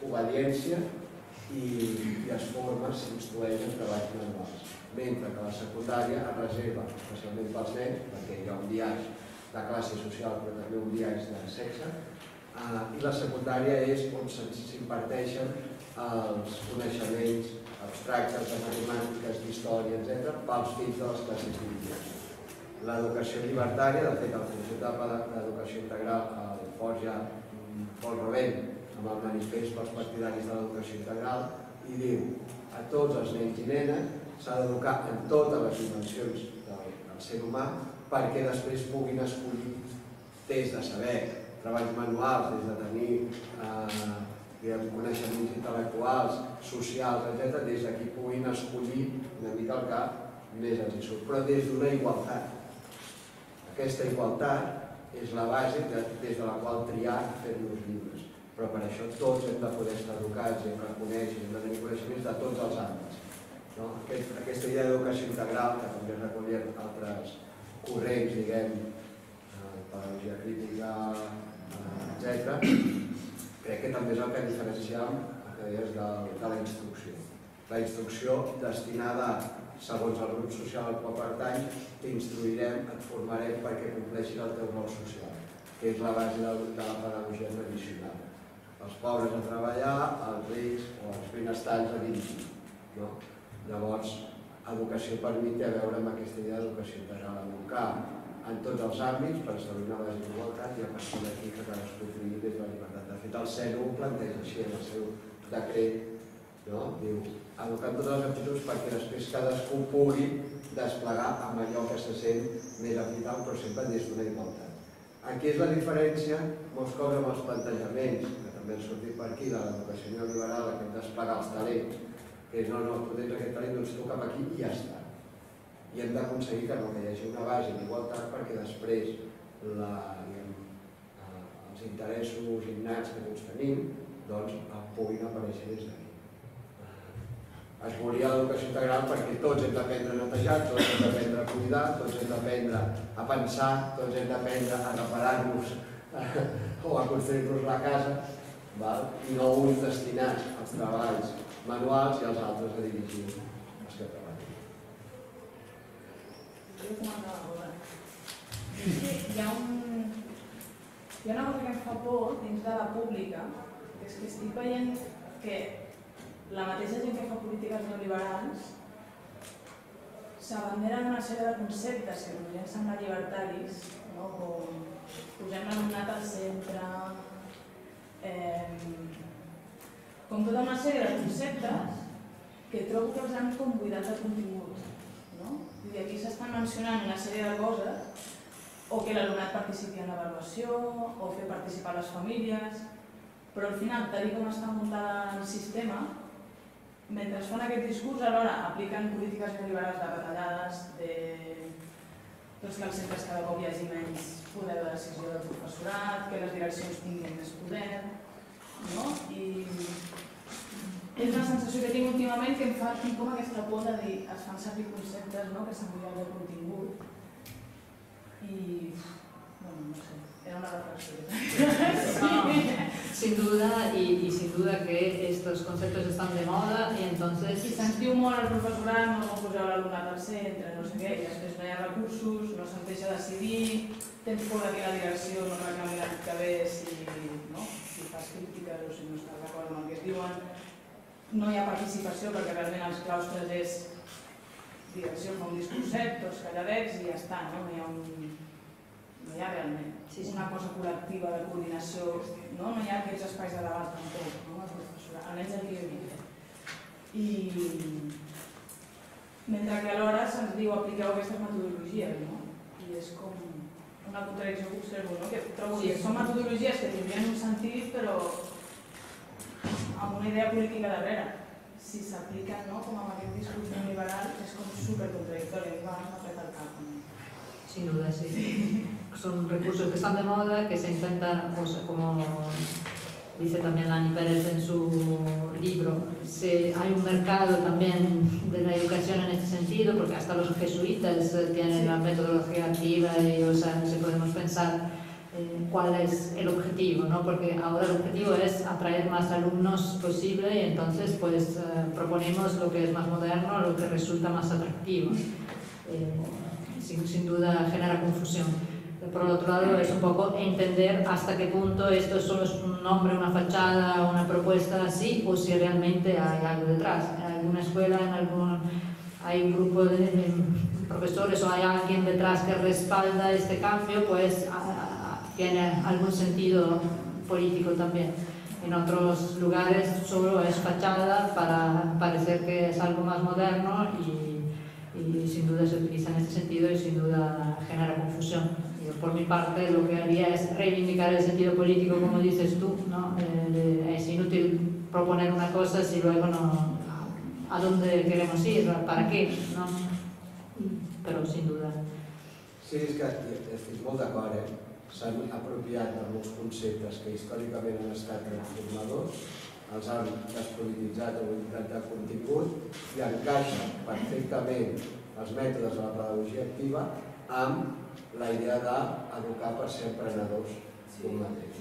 obediència i, i es forma, s'instrueix en treballs manuals. Mentre que la secundària es reserva especialment pels nens, perquè hi ha un biaix de classe social però també un biaix de sexe, eh, i la secundària és on s'imparteixen els coneixements abstractes de matemàtiques, d'història, etc., pels fills de les classes mitjanes. L'educació llibertària, de fet, el concepte d'educació integral el forja Paul Rovell amb el manifest pels partidaris de l'educació integral i diu a tots els nens i nenes s'ha d'educar en totes les dimensions del ser humà perquè després puguin escollir des de saber treballs manuals, des de tenir eh, coneixements intel·lectuals, socials, etc., des de qui puguin escollir una mica el que més els surt, però des d'una igualtat. Aquesta igualtat és la base de, des de la qual triar fer-nos lliures. Però per això tots hem de poder estar educats, hem de conèixer, hem de tenir coneixements de tots els àmbits. No? Aquest, aquesta idea d'educació integral, que també recollien altres corrents, diguem, eh, pedagogia crítica, eh, etc., crec que també és el que diferenciem que és de, de la instrucció. La instrucció destinada segons el grup social al qual pertany, t'instruirem, et formarem perquè compleixis el teu rol social, que és la base de, de la pedagogia tradicional. Els pobres a treballar, els rics o els benestants a dirigir. No? Llavors, educació permet a veure amb aquesta idea d'educació integral, educar en tots els àmbits per establir una base d'igualtat i a partir d'aquí que cadascú triï des de la llibertat. De fet, el CERU ho planteja així en el seu decret, no? diu educant totes les aptituds perquè després cadascú pugui desplegar amb allò que se sent més vital, però sempre des d'una igualtat. Aquí és la diferència, molts cops amb els plantejaments, que també han sortit per aquí, de l'educació neoliberal, que hem desplegar els talents, que no, no, tens aquest talent, doncs tu cap aquí i ja està. I hem d'aconseguir que, no, hi hagi una base d'igualtat perquè després la, diguem, eh, els interessos innats que tots tenim doncs, puguin aparèixer des d'aquí es volia l'educació integral perquè tots hem d'aprendre a netejar, tots hem d'aprendre a cuidar, tots hem d'aprendre a pensar, tots hem d'aprendre a reparar-nos o a construir-nos la casa, val? i no uns destinats als treballs manuals i els altres a dirigir els que treballen. Hi ha, un, hi ha una cosa que em fa por dins de la pública, que és que estic veient que la mateixa gent que fa polítiques neoliberals s'abanderen una sèrie de conceptes que potser ens semblen llibertaris, no? com posem l'alumnat al centre, eh, com tota una sèrie de conceptes que trobo que els han com buidat de contingut. No? I aquí s'estan mencionant una sèrie de coses, o que l'alumnat participi en l'avaluació, o fer participar les famílies, però al final, tal com està muntat el sistema, mentre fan aquest discurs, alhora apliquen polítiques neoliberals de retallades, de doncs que als centres cada cop hi hagi menys poder de decisió del professorat, que les direccions tinguin més poder, no? I és una sensació que tinc últimament que em fa tinc com aquesta por de dir es fan servir conceptes no? que s'han buidat de contingut i bueno, no sé, era una reflexió. sí. Sin duda, y, y, sin duda que estos conceptos están de moda y entonces... I se'ns diu molt al professorat, no posar l'alumnat al centre, no sé què, i després no hi ha recursos, no se'n deixa decidir, tens por que la direcció no reclami l'any que ve si, no? Si fas crítiques o si no estàs d'acord amb el que diuen. No hi ha participació perquè realment els claustres és direcció fa un discurset, tots calladets i ja està, no? no hi ha un no hi ha realment sí, sí. una cosa col·lectiva de coordinació, no, no hi ha aquests espais de debat tampoc, no, el professorat, almenys aquí jo vinc. I mentre que alhora se'ns diu apliqueu aquestes metodologies, no? I és com una contradicció que observo, no? que trobo sí. que són metodologies que tindrien un sentit però amb una idea política darrere. Si s'apliquen no? com amb aquest discurs neoliberal és com supercontradictori, a mi m'ha el cap. Sin duda, sí. sí. son recursos que están de moda, que se intentan, pues, como dice también Lani Pérez en su libro, se, hay un mercado también de la educación en este sentido, porque hasta los jesuitas eh, tienen la metodología activa y o sea, si podemos pensar eh, cuál es el objetivo, ¿no? porque ahora el objetivo es atraer más alumnos posible y entonces pues eh, proponemos lo que es más moderno, lo que resulta más atractivo. Eh, sin, sin duda genera confusión. Por otro lado, es un poco entender hasta qué punto esto solo es un nombre, una fachada, una propuesta así, o si realmente hay algo detrás. En alguna escuela, en algún, hay un grupo de, profesores o hay alguien detrás que respalda este cambio, pues a, a, tiene algún sentido político también. En otros lugares solo es fachada para parecer que es algo más moderno y, y sin duda se utiliza en este sentido y sin duda genera confusión. Por mi parte, lo que haría es reivindicar el sentido político, como dices tú. ¿no? Eh, es inútil proponer una cosa si luego no. ¿A dónde queremos ir? ¿Para qué? ¿no? Però, sin duda. Sí, és que estic molt d'acord, eh? S'han apropiat de molts conceptes que històricament han estat transformadors, els han despolititzat o implantat contingut i encaixen perfectament els mètodes de la pedagogia activa amb la idea d'educar per ser emprenedors d'un mateix.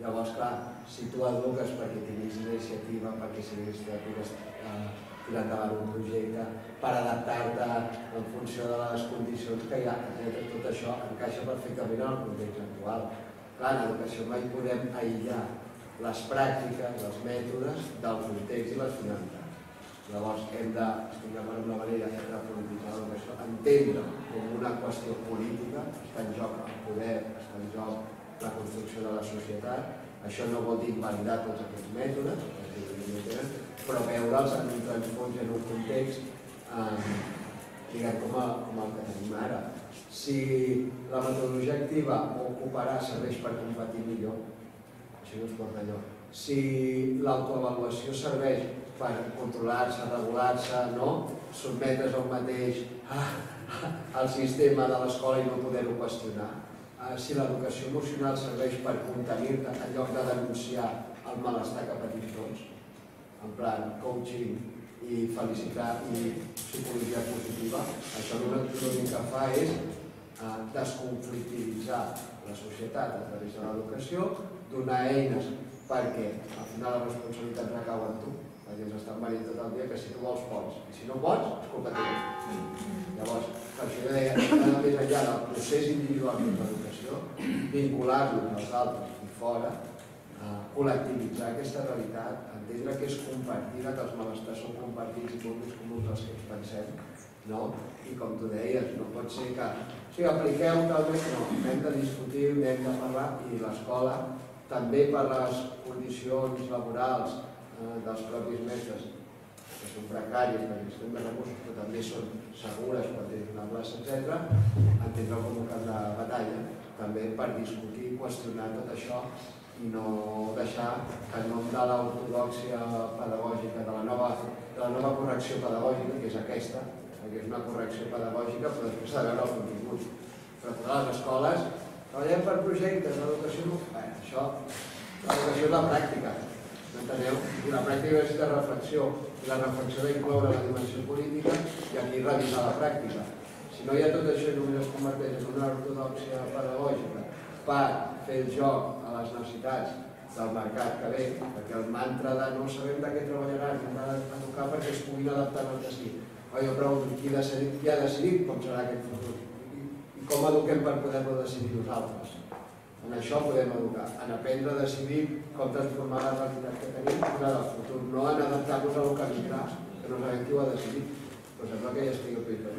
Llavors, clar, si tu eduques perquè tinguis iniciativa, perquè siguis que puguis eh, tirar endavant un projecte, per adaptar-te en funció de les condicions que hi ha, tot això encaixa perfectament en el context actual. Clar, en educació mai podem aïllar les pràctiques, els mètodes del context i les finalitats. Llavors hem de, estic d'acord amb la manera de repolititzar l'educació, entendre com una qüestió política, està en joc el poder, està en joc la construcció de la societat, això no vol dir invalidar tots aquests mètodes, però veure'ls en un transfons en un context eh, com, a, com el que tenim ara. Si la metodologia activa o ocuparà serveix per competir millor, això no es porta lloc. Si l'autoavaluació serveix per controlar-se, regular-se, no? sotmetre's un mateix ah, al sistema de l'escola i no poder-ho qüestionar. Ah, si l'educació emocional serveix per contenir-te en lloc de denunciar el malestar que patim tots, en plan coaching i felicitar i psicologia positiva, això l'únic que fa és eh, desconflictivitzar la societat a través de l'educació, donar eines perquè al final la responsabilitat recau en tu, perquè ens estan venint tot el dia que si tu vols pots, i si no pots, és culpa teva. Llavors, per això jo deia, anar més enllà del procés individual de l'educació, vincular-nos als altres i fora, eh, col·lectivitzar aquesta realitat, entendre que és compartida, que els malestars són compartits i públics comuns dels que ens pensem, no? I com tu deies, no pot ser que o sigui, apliqueu talment, no, hem de discutir, hem de parlar i l'escola també per les condicions laborals eh, dels propis mestres que són precàries perquè necessiten de recursos però també són segures quan tenen una plaça, etc., entendre com un camp de batalla també per discutir i qüestionar tot això i no deixar que en nom de l'ortodoxia pedagògica, de la, nova, de la nova correcció pedagògica, que és aquesta, que és una correcció pedagògica, però després s'ha de veure el contingut. Però totes les escoles treballem per projectes, l'educació no... Bé, això, l'educació és la pràctica, enteneu? I la pràctica és de reflexió, i la reflexió d'incloure la dimensió política i aquí revisar la pràctica. Si no hi ha tot això i només es converteix en una ortodoxia pedagògica per fer el joc a les necessitats del mercat que ve, perquè el mantra de no sabem de què treballaran, hem d'educar perquè es puguin adaptar al destí. O jo pregunto, qui ha decidit com serà aquest futur? Com eduquem per poder-lo decidir nosaltres? En això podem educar, en aprendre a decidir com transformar la realitat que tenim la del futur, no en adaptar-nos a localitzar, que no sabem qui ho ha decidit. Però sembla que ja estigui al país de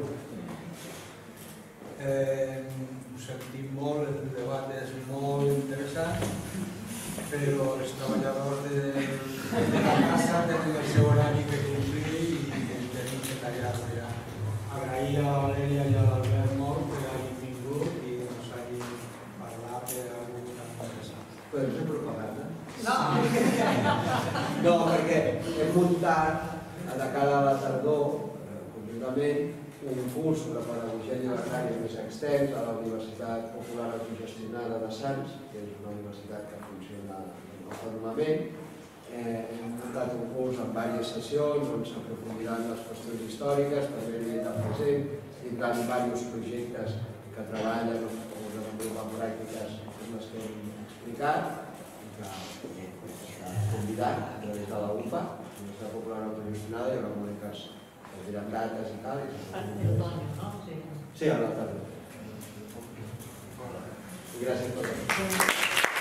Eh, ho sentim molt, el debat és molt interessant, però els treballadors de, de la casa tenen el seu horari que complir i tenim que tallar-lo ja. Agrair a Valeria i a l'Albert molt que hagin vingut i ens hagin parlat de alguna cosa interessant. Podem fer propaganda? No! No, perquè hem muntat, de cara a la tardor, eh, conjuntament, un curs sobre pedagogia llibertària més extens a la Universitat Popular Autogestionada de Sants, que és una universitat que funciona autònomament. Eh, hem muntat un curs en diverses sessions on s'aprofundiran les qüestions històriques, també a nivell del present, tindran diversos projectes que treballen o desenvolupen pràctiques com les que hem explicat està convidat a través de la UPA, Universitat Popular Autogestionada, hi haurà comunicació es diran dates i tal. El otoño, ¿no? Sí. Sí, a la tarda. I gràcies per tot.